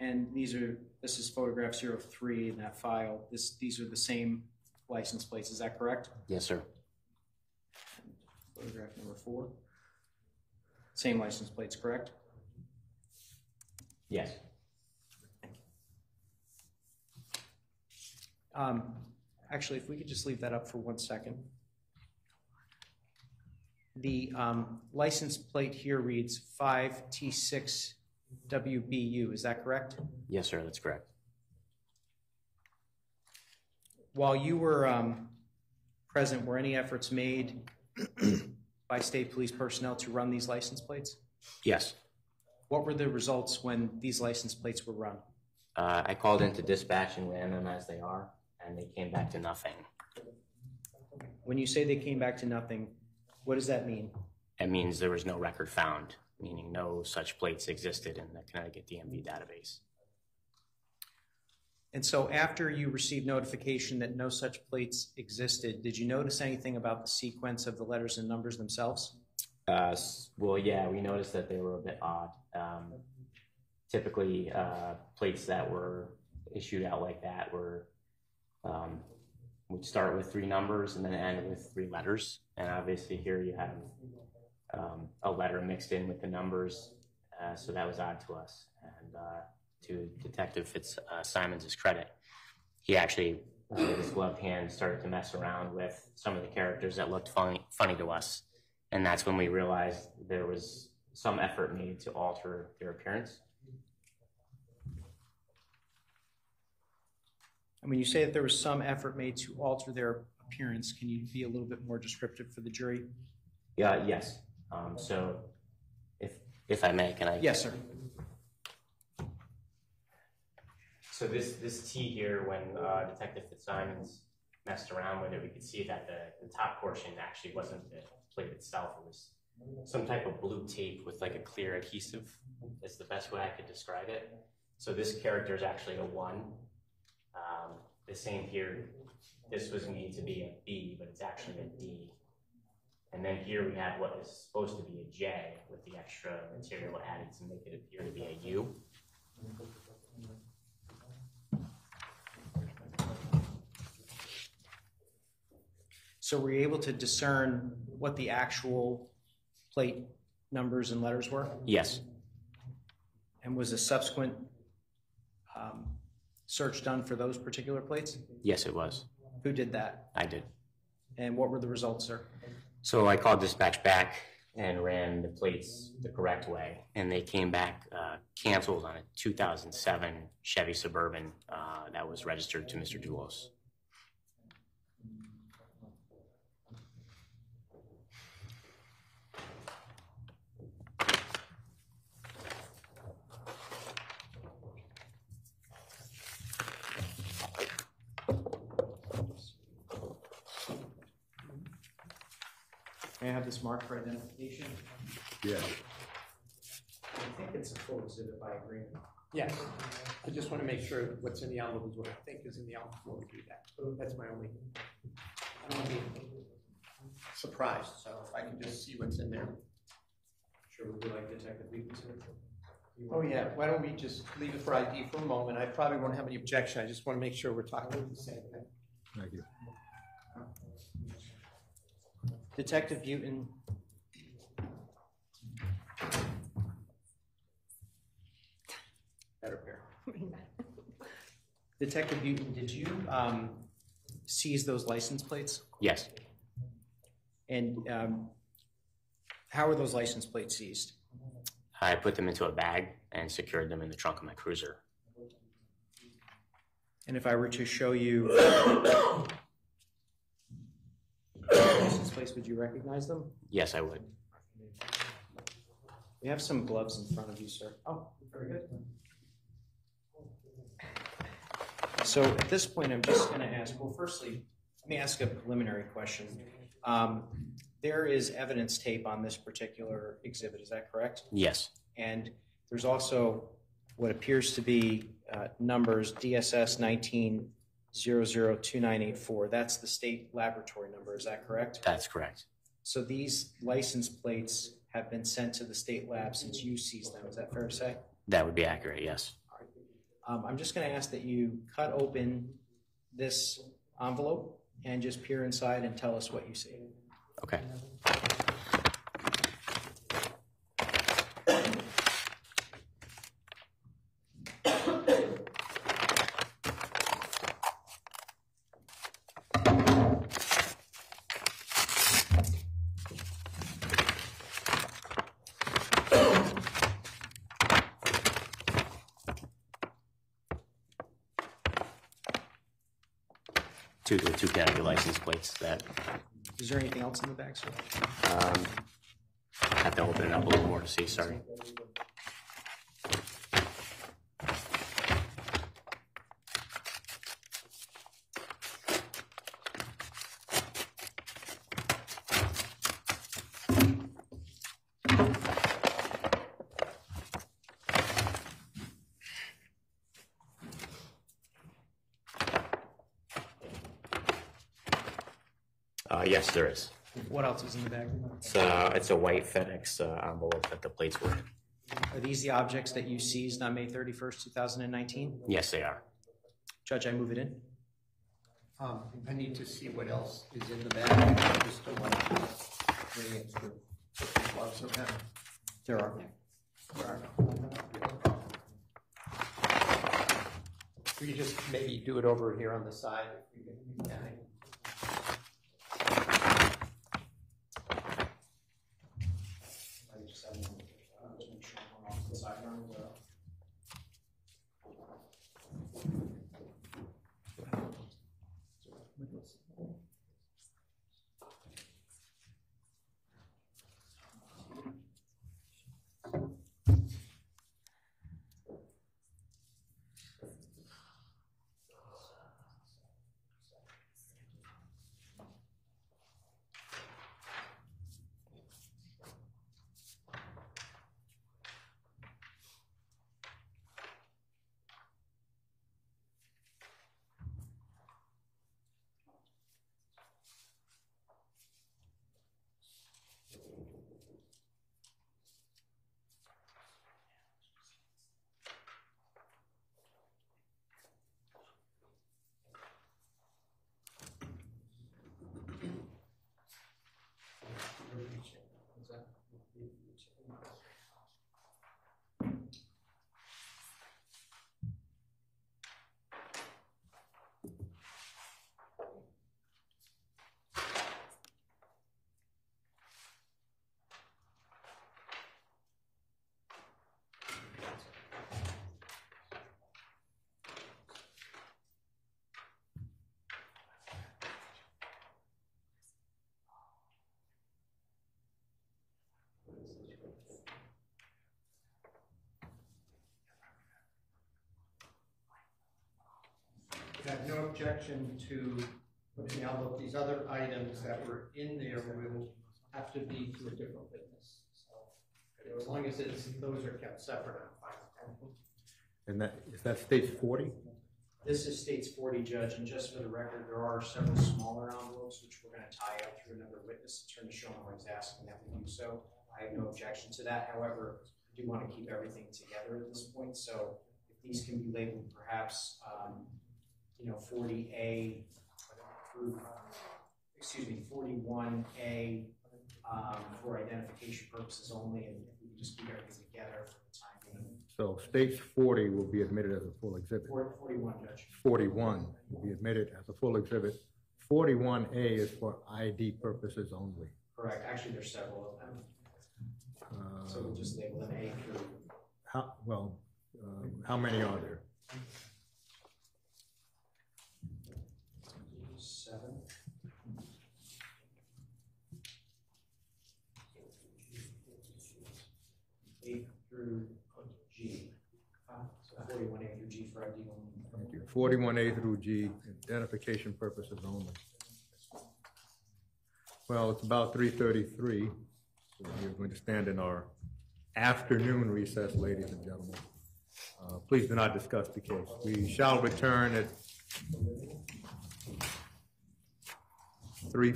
And these are, this is photograph 03 in that file. This, these are the same license plates, is that correct? Yes, sir. Photograph number four. Same license plates, correct? Yes. Um, Actually, if we could just leave that up for one second. The um, license plate here reads 5T6WBU, is that correct? Yes, sir, that's correct. While you were um, present, were any efforts made by state police personnel to run these license plates? Yes. What were the results when these license plates were run? Uh, I called into dispatch and ran them as they are, and they came back to nothing. When you say they came back to nothing, what does that mean? It means there was no record found, meaning no such plates existed in the Connecticut DMV database. And so after you received notification that no such plates existed, did you notice anything about the sequence of the letters and numbers themselves? Uh, well, yeah, we noticed that they were a bit odd. Um, typically, uh, plates that were issued out like that were um, would start with three numbers and then end with three letters. And obviously, here you have um, a letter mixed in with the numbers, uh, so that was odd to us. And uh, to Detective Fitz uh, Simons' credit, he actually, with his gloved hand, started to mess around with some of the characters that looked funny, funny to us. And that's when we realized there was some effort made to alter their appearance. And when you say that there was some effort made to alter their appearance, can you be a little bit more descriptive for the jury? Yeah, yes. Um, so, if if I may, can I? Yes, sir. So this this T here, when uh, Detective Fitzsimons messed around with it, we could see that the, the top portion actually wasn't the plate itself. It was some type of blue tape with like a clear adhesive. That's the best way I could describe it. So this character is actually a one. Um, the same here. This was needed to be a B, but it's actually a D. And then here we have what is supposed to be a J with the extra material added to make it appear to be a U. So were you able to discern what the actual plate numbers and letters were? Yes. And was a subsequent um, search done for those particular plates? Yes, it was. Who did that? I did. And what were the results, sir? So I called dispatch back and ran the plates the correct way, and they came back uh, canceled on a 2007 Chevy Suburban uh, that was registered to Mr. Dulos. May I have this marked for identification? Yes. I think it's a full exhibit by agreement. Yes, I just want to make sure what's in the envelope is what I think is in the envelope before we do that. That's my only, I don't want to be surprised, so if I can just see what's in there. Sure, would you like Detective Beauton, sir? Oh, yeah, why don't we just leave it for ID for a moment? I probably won't have any objection, I just want to make sure we're talking about the same thing. Thank you. Detective Beauton. Better pair. Detective Beauton, did you um, seize those license plates? Yes. And um, how were those license plates seized? I put them into a bag and secured them in the trunk of my cruiser. And if I were to show you plates, would you recognize them? Yes, I would. We have some gloves in front of you, sir. Oh, very good. So at this point, I'm just going to ask, well, firstly, let me ask a preliminary question. Um, There is evidence tape on this particular exhibit, is that correct? Yes. And there's also what appears to be uh, numbers DSS 19002984. That's the state laboratory number, is that correct? That's correct. So these license plates have been sent to the state lab since you seized them, is that fair to say? That would be accurate, yes. Um, I'm just going to ask that you cut open this envelope and just peer inside and tell us what you see. Okay. License plates that Is there anything else in the bag, sir? um, have to open it up a little more to see. Sorry. Uh, yes, there is. What else is in the bag? It's, uh, it's a white FedEx uh, envelope that the plates were in. Are these the objects that you seized on May 31st, 2019? Yes, they are. Judge, I move it in. Um, I need to see what else is in the bag. I just don't want to bring it through. Gloves or pen. There are. There are. We could just maybe do it over here on the side. if we I have no objection to putting out envelope, these other items that were in there we will have to be to a different witness. So As long as it's, those are kept separate, I'm fine with that. And that, is that states forty? This is states 40, Judge, and just for the record, there are several smaller envelopes which we're going to tie up through another witness. Attorney is asking that we do so. I have no objection to that. However, I do want to keep everything together at this point. So if these can be labeled perhaps, um, you know, 40A through, excuse me, 41A um, for identification purposes only, and if we can just keep everything together for the time being. So states forty will be admitted as a full exhibit. 41, Judge. Forty-one will be admitted as a full exhibit. Forty-one A is for ID purposes only. Correct. Actually, there's several of them. So we'll just label them A through How, well, uh, how many are there? seven. Through G. So forty-one A through G for ID only. Thank you. Forty-one A through G, identification purposes only. Well, it's about three thirty-three. We're going to stand in our afternoon recess, ladies and gentlemen. Uh, Please do not discuss the case. We shall return at three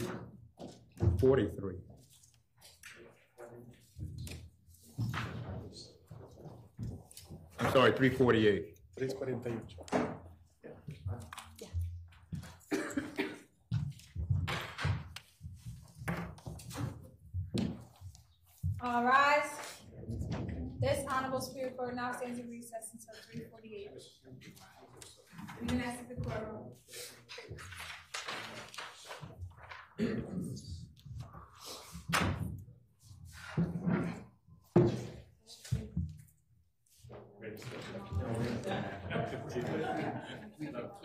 forty-three. I'm sorry, three forty-eight. All rise. This honorable Superior Court now stands in recess until three forty-eight. Even as the courtroom. Do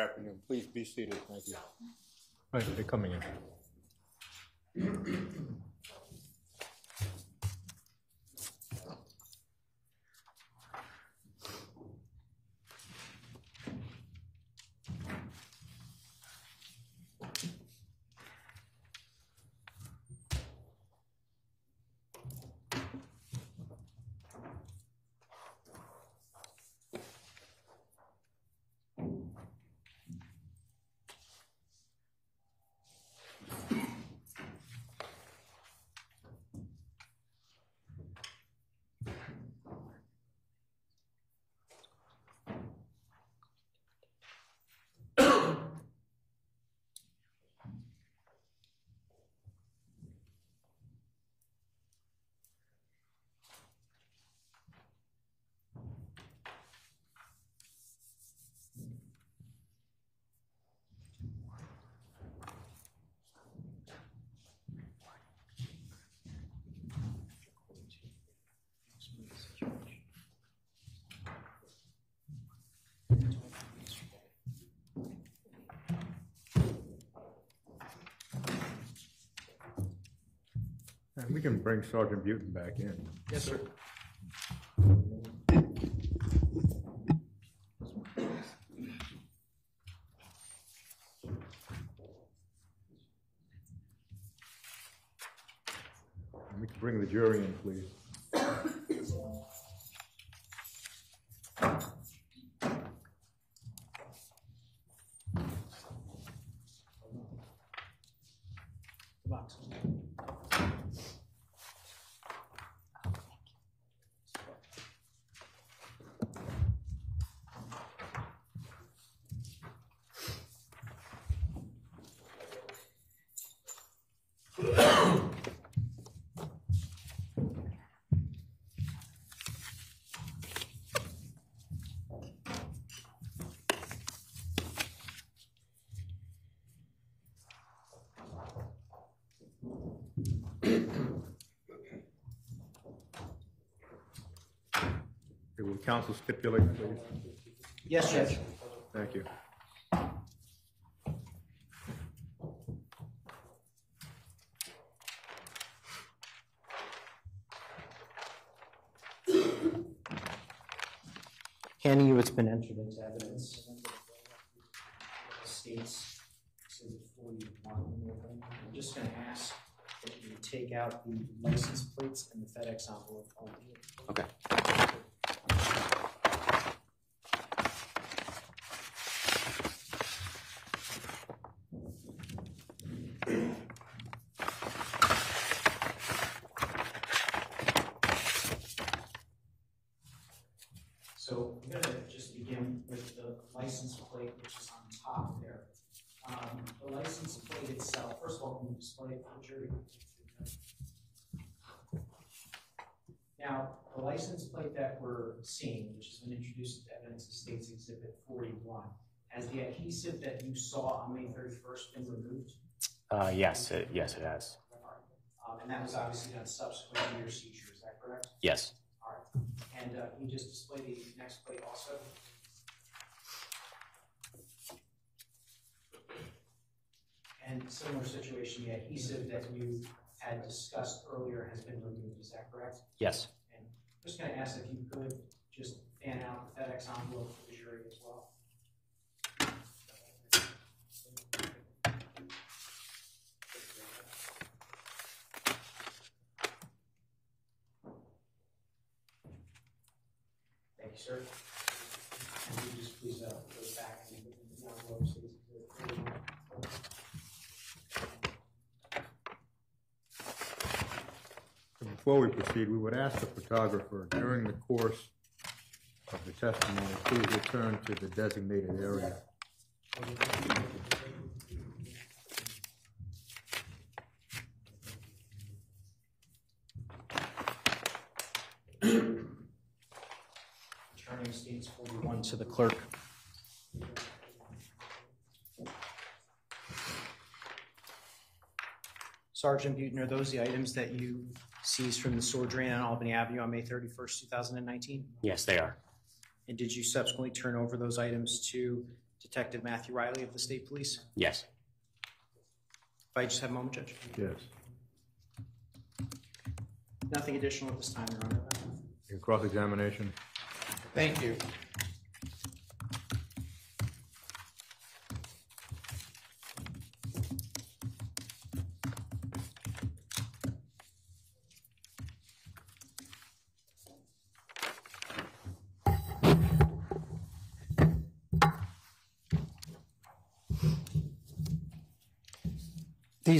afternoon. Please be seated. Thank you. Right, they're coming in. And we can bring Sergeant Beauton back in. Yes, sir. And we can bring the jury in, please. Okay, Will counsel stipulate, please? Yes, Judge. Thank you. Handing you what's been entered into evidence. States, forty-one. I'm just gonna ask that you take out the license plates and the FedEx envelope only. Okay. So I'm gonna just begin with the license plate, which is on top there. Um, the license plate itself, first of all, can you display it for the jury? Now, the license plate we're which has been introduced into evidence of State's Exhibit forty-one, has the adhesive that you saw on May thirty-first been removed? Uh, yes, it, yes, it has. Um, and that was obviously done subsequent to your seizure, is that correct? Yes. All right. And uh, can you just display the next plate also? And similar situation, the adhesive that you had discussed earlier has been removed, is that correct? Yes. Just going to ask if you could just fan out the FedEx envelope for the jury as well. Thank you, sir. And you just please, uh, go back and look at the envelope, so it's- Before we proceed, we would ask the photographer during the course of the testimony, please return to the designated area. Returning states forty-one to the clerk. Sergeant Beauton, are those the items that you seized from the sewer drain on Albany Avenue on May 31st, 2019? Yes, they are. And did you subsequently turn over those items to Detective Matthew Riley of the State Police? Yes. If I just have a moment, Judge? Yes. Nothing additional at this time, Your Honor. Your cross-examination? Thank you.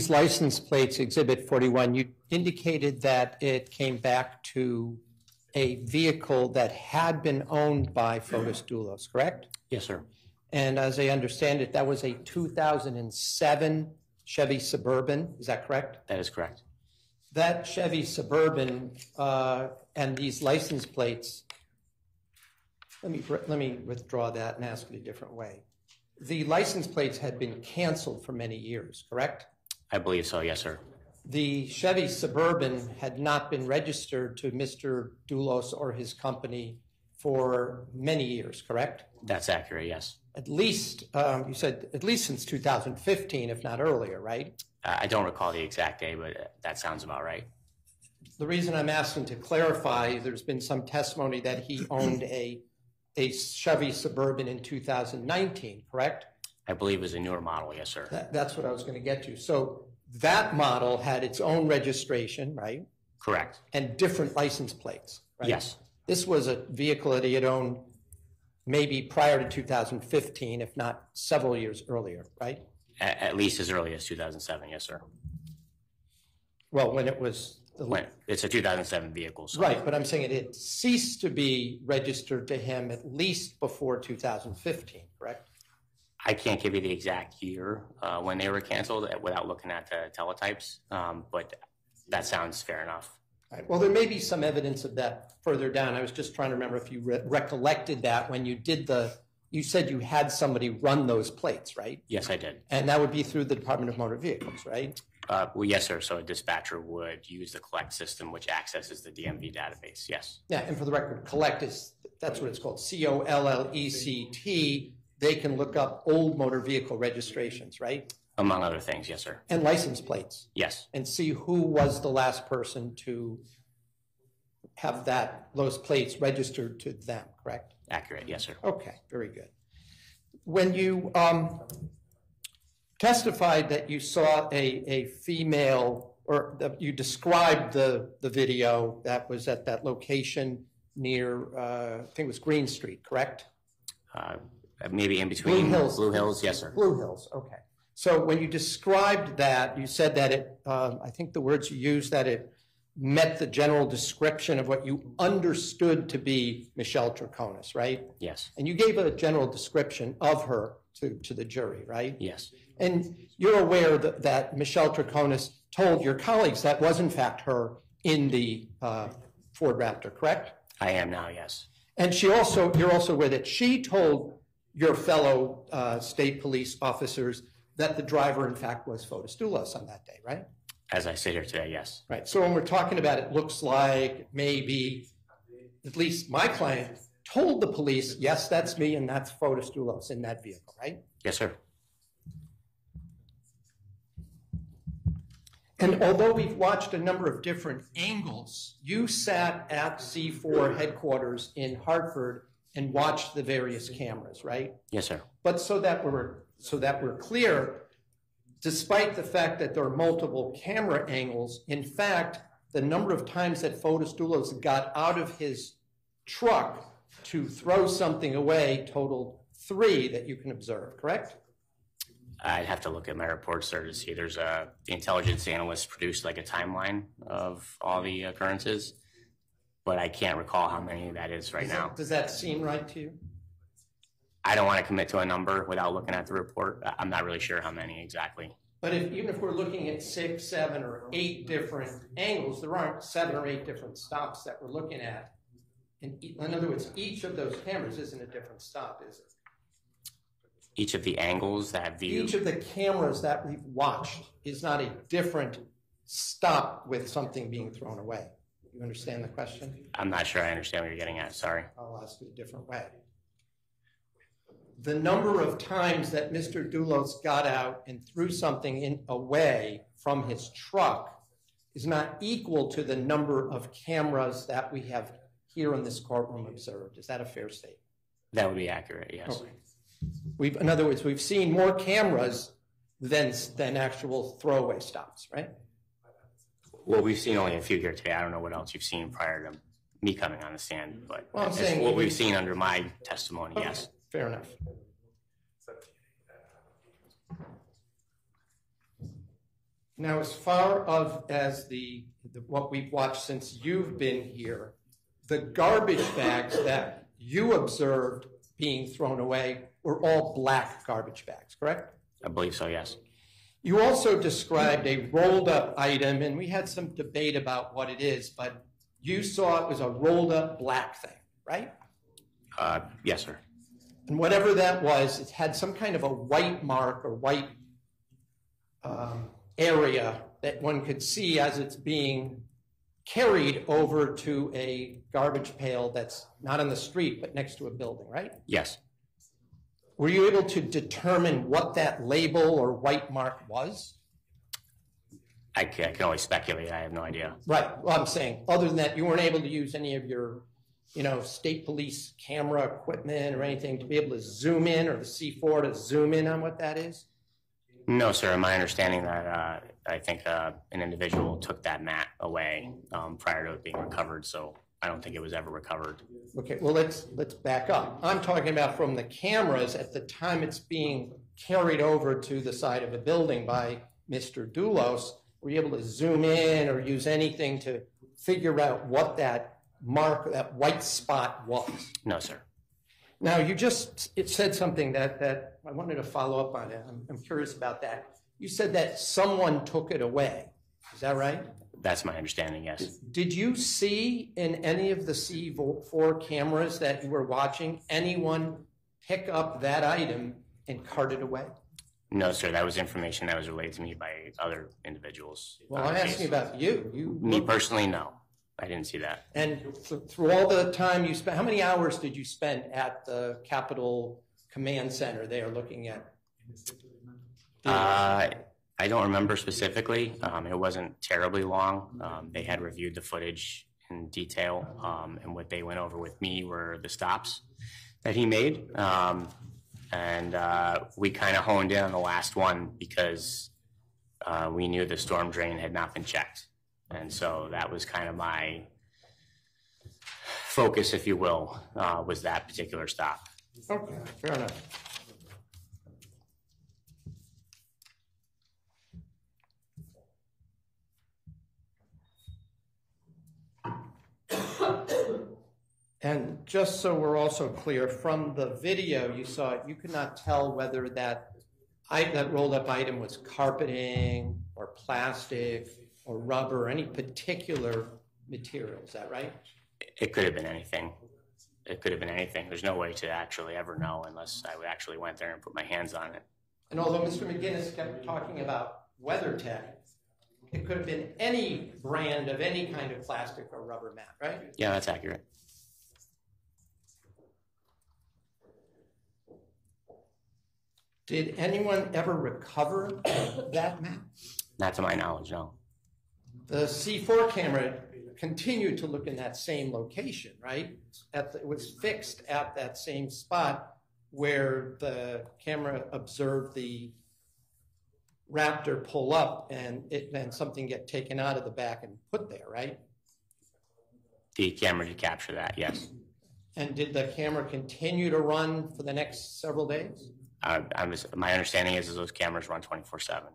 These license plates, Exhibit 41, you indicated that it came back to a vehicle that had been owned by Fotis Dulos, correct? Yes, sir. And as I understand it, that was a 2007 Chevy Suburban, is that correct? That is correct. That Chevy Suburban uh, and these license plates, let me, let me withdraw that and ask it a different way. The license plates had been canceled for many years, correct? I believe so, yes, sir. The Chevy Suburban had not been registered to Mr. Dulos or his company for many years, correct? That's accurate, yes. At least, um, you said at least since 2015, if not earlier, right? I don't recall the exact day, but that sounds about right. The reason I'm asking to clarify, there's been some testimony that he owned a, a Chevy Suburban in 2019, correct? I believe it was a newer model, yes, sir. That, that's what I was going to get to. So that model had its own registration, right? Correct. And different license plates, right? Yes. This was a vehicle that he had owned maybe prior to 2015, if not several years earlier, right? A- at least as early as 2007, yes, sir. Well, when it was. The, When, it's a 2007 vehicle, so. Right, but I'm saying it had ceased to be registered to him at least before 2015, correct? I can't give you the exact year uh, when they were canceled uh, without looking at the teletypes, um, but that sounds fair enough. Right. Well, there may be some evidence of that further down. I was just trying to remember if you re- recollected that when you did the, you said you had somebody run those plates, right? Yes, I did. And that would be through the Department of Motor Vehicles, right? Uh, well, yes, sir. So a dispatcher would use the collect system, which accesses the DMV database. Yes. Yeah, and for the record, collect is, that's what it's called, C O L L E C T. They can look up old motor vehicle registrations, right? Among other things, yes, sir. And license plates. Yes. And see who was the last person to have that, those plates registered to them, correct? Accurate, yes, sir. Okay, very good. When you um, testified that you saw a, a female, or that you described the, the video that was at that location near, uh, I think it was Green Street, correct? Uh, maybe in between Blue Hills. Blue Hills, yes, sir. Blue Hills, okay. So when you described that, you said that it, um, I think the words you used, that it met the general description of what you understood to be Michelle Troconis, right? Yes. And you gave a general description of her to, to the jury, right? Yes. And you're aware that, that Michelle Troconis told your colleagues that was in fact her in the uh, Ford Raptor, correct? I am now, yes. And she also, you're also aware that she told your fellow uh, state police officers that the driver, in fact, was Fotis Dulos on that day, right? As I sit here today, yes. Right. So when we're talking about it looks like maybe, at least my client told the police, yes, that's me and that's Fotis Dulos in that vehicle, right? Yes, sir. And although we've watched a number of different angles, you sat at C4 headquarters in Hartford and watch the various cameras, right? Yes, sir. But so that we're so that we're clear, despite the fact that there are multiple camera angles, in fact, the number of times that Fotis Dulos got out of his truck to throw something away totaled three that you can observe, correct? I'd have to look at my reports there to see. There's a the intelligence analyst produced like a timeline of all the occurrences, but I can't recall how many that is right Does now. that- Does that seem right to you? I don't want to commit to a number without looking at the report. I- I'm not really sure how many exactly. But if, even if we're looking at six, seven, or eight different angles, there aren't seven or eight different stops that we're looking at. In, e- in other words, each of those cameras isn't a different stop, is it? Each of the angles that view. Each of the cameras that we've watched is not a different stop with something being thrown away. You understand the question? I'm not sure I understand what you're getting at, sorry. I'll ask it a different way. The number of times that Mr. Dulos got out and threw something in, away from his truck is not equal to the number of cameras that we have here in this courtroom observed. Is that a fair statement? That would be accurate, yes. Okay. We've, in other words, we've seen more cameras than, than actual throwaway stops, right? Well, we've seen only a few here today. I don't know what else you've seen prior to me coming on the stand, but Well, I'm saying what we- we've seen under my testimony, yes. Fair enough. Now, as far of as the, the what we've watched since you've been here, the garbage bags that you observed being thrown away were all black garbage bags, correct? I believe so, yes. You also described a rolled up item, and we had some debate about what it is, but you saw it was a rolled up black thing, right? Uh, yes, sir. And whatever that was, it had some kind of a white mark or white um, area that one could see as it's being carried over to a garbage pail that's not on the street but next to a building, right? Yes. Were you able to determine what that label or white mark was? I can, I can only speculate. I have no idea. Right. Well, I'm saying, other than that, you weren't able to use any of your, you know, state police camera equipment or anything to be able to zoom in or the C4 to zoom in on what that is? No, sir. My understanding that uh, I think uh, an individual took that mat away um, prior to it being recovered, so I don't think it was ever recovered. Okay, well, let's, let's back up. I'm talking about from the cameras at the time it's being carried over to the side of a building by Mr. Dulos. Were you able to zoom in or use anything to figure out what that mark, that white spot was? No, sir. Now, you just, it said something that, that I wanted to follow up on it. I'm, I'm curious about that. You said that someone took it away. Is that right? That's my understanding, yes. Did you see in any of the C4 cameras that you were watching anyone pick up that item and cart it away? No, sir. That was information that was relayed to me by other individuals. Well, I'm asking about you. You Me personally, no. I didn't see that. And th- through all the time you spent, how many hours did you spend at the Capitol Command Center there looking at? Uh, I don't remember specifically. Um, it wasn't terribly long. Um, they had reviewed the footage in detail, um, and what they went over with me were the stops that he made. Um, and uh, we kind of honed in on the last one because uh, we knew the storm drain had not been checked. And so that was kind of my focus, if you will, uh, was that particular stop. Okay, fair enough. And just so we're also clear, from the video you saw, you could not tell whether that, i- that rolled up item was carpeting or plastic or rubber, or any particular material, is that right? It could have been anything. It could have been anything. There's no way to actually ever know unless I actually went there and put my hands on it. And although Mr. McGuinness kept talking about WeatherTech, it could have been any brand of any kind of plastic or rubber mat, right? Yeah, that's accurate. Did anyone ever recover that mat? Not to my knowledge, no. The C4 camera continued to look in that same location, right? At the, it was fixed at that same spot where the camera observed the Raptor pull up and it then something get taken out of the back and put there, right? The camera to capture that, yes. And did the camera continue to run for the next several days? Uh, I was, my understanding is, is those cameras run 24 7.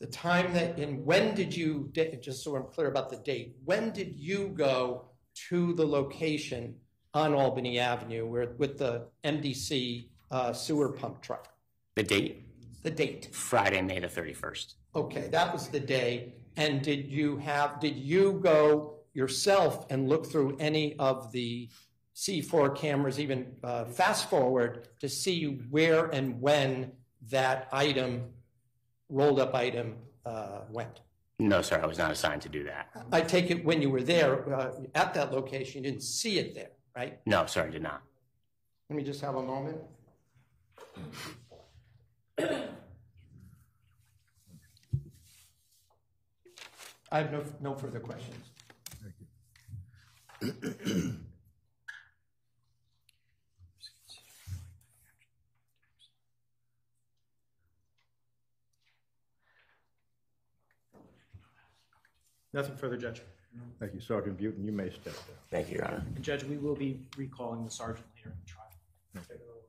The time that, and when did you, just so I'm clear about the date, when did you go to the location on Albany Avenue where, with the MDC uh, sewer pump truck? The date? The date. Friday, May the 31st. Okay, that was the day. And did you have, did you go yourself and look through any of the C4 cameras, even uh, fast forward, to see where and when that item, rolled up item, uh, went? No, sir, I was not assigned to do that. I take it when you were there, uh, at that location, you didn't see it there, right? No, sir, I did not. Let me just have a moment. I have no, no further questions. Thank you. Nothing further, Judge. Thank you, Sergeant Beauton. You may step down. Thank you, Your Honor. And Judge, we will be recalling the sergeant later in the trial.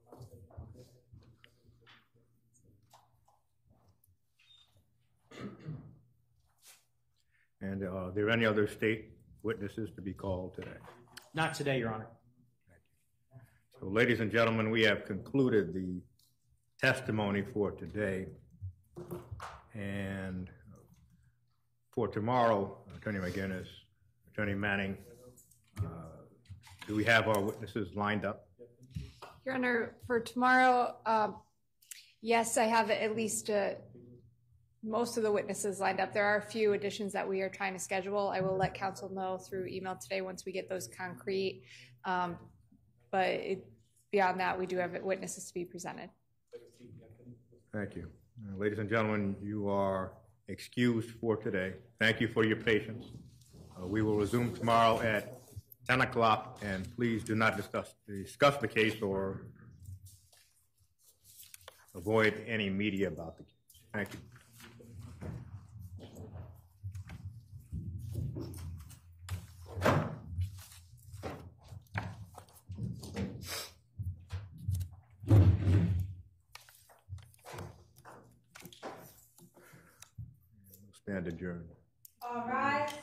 And uh, are there any other state witnesses to be called today? Not today, Your Honor. So, ladies and gentlemen, we have concluded the testimony for today. And for tomorrow, Attorney McGuinness, Attorney Manning, uh, do we have our witnesses lined up? Your Honor, for tomorrow, um, yes, I have at least uh, most of the witnesses lined up. There are a few additions that we are trying to schedule. I will let counsel know through email today once we get those concrete. Um, But it- beyond that, we do have witnesses to be presented. Thank you. Uh, Ladies and gentlemen, you are excused for today. Thank you for your patience. Uh, We will resume tomorrow at 10 o'clock, and please do not discuss, discuss the case or avoid any media about the case. Thank you. Stand adjourned. All rise.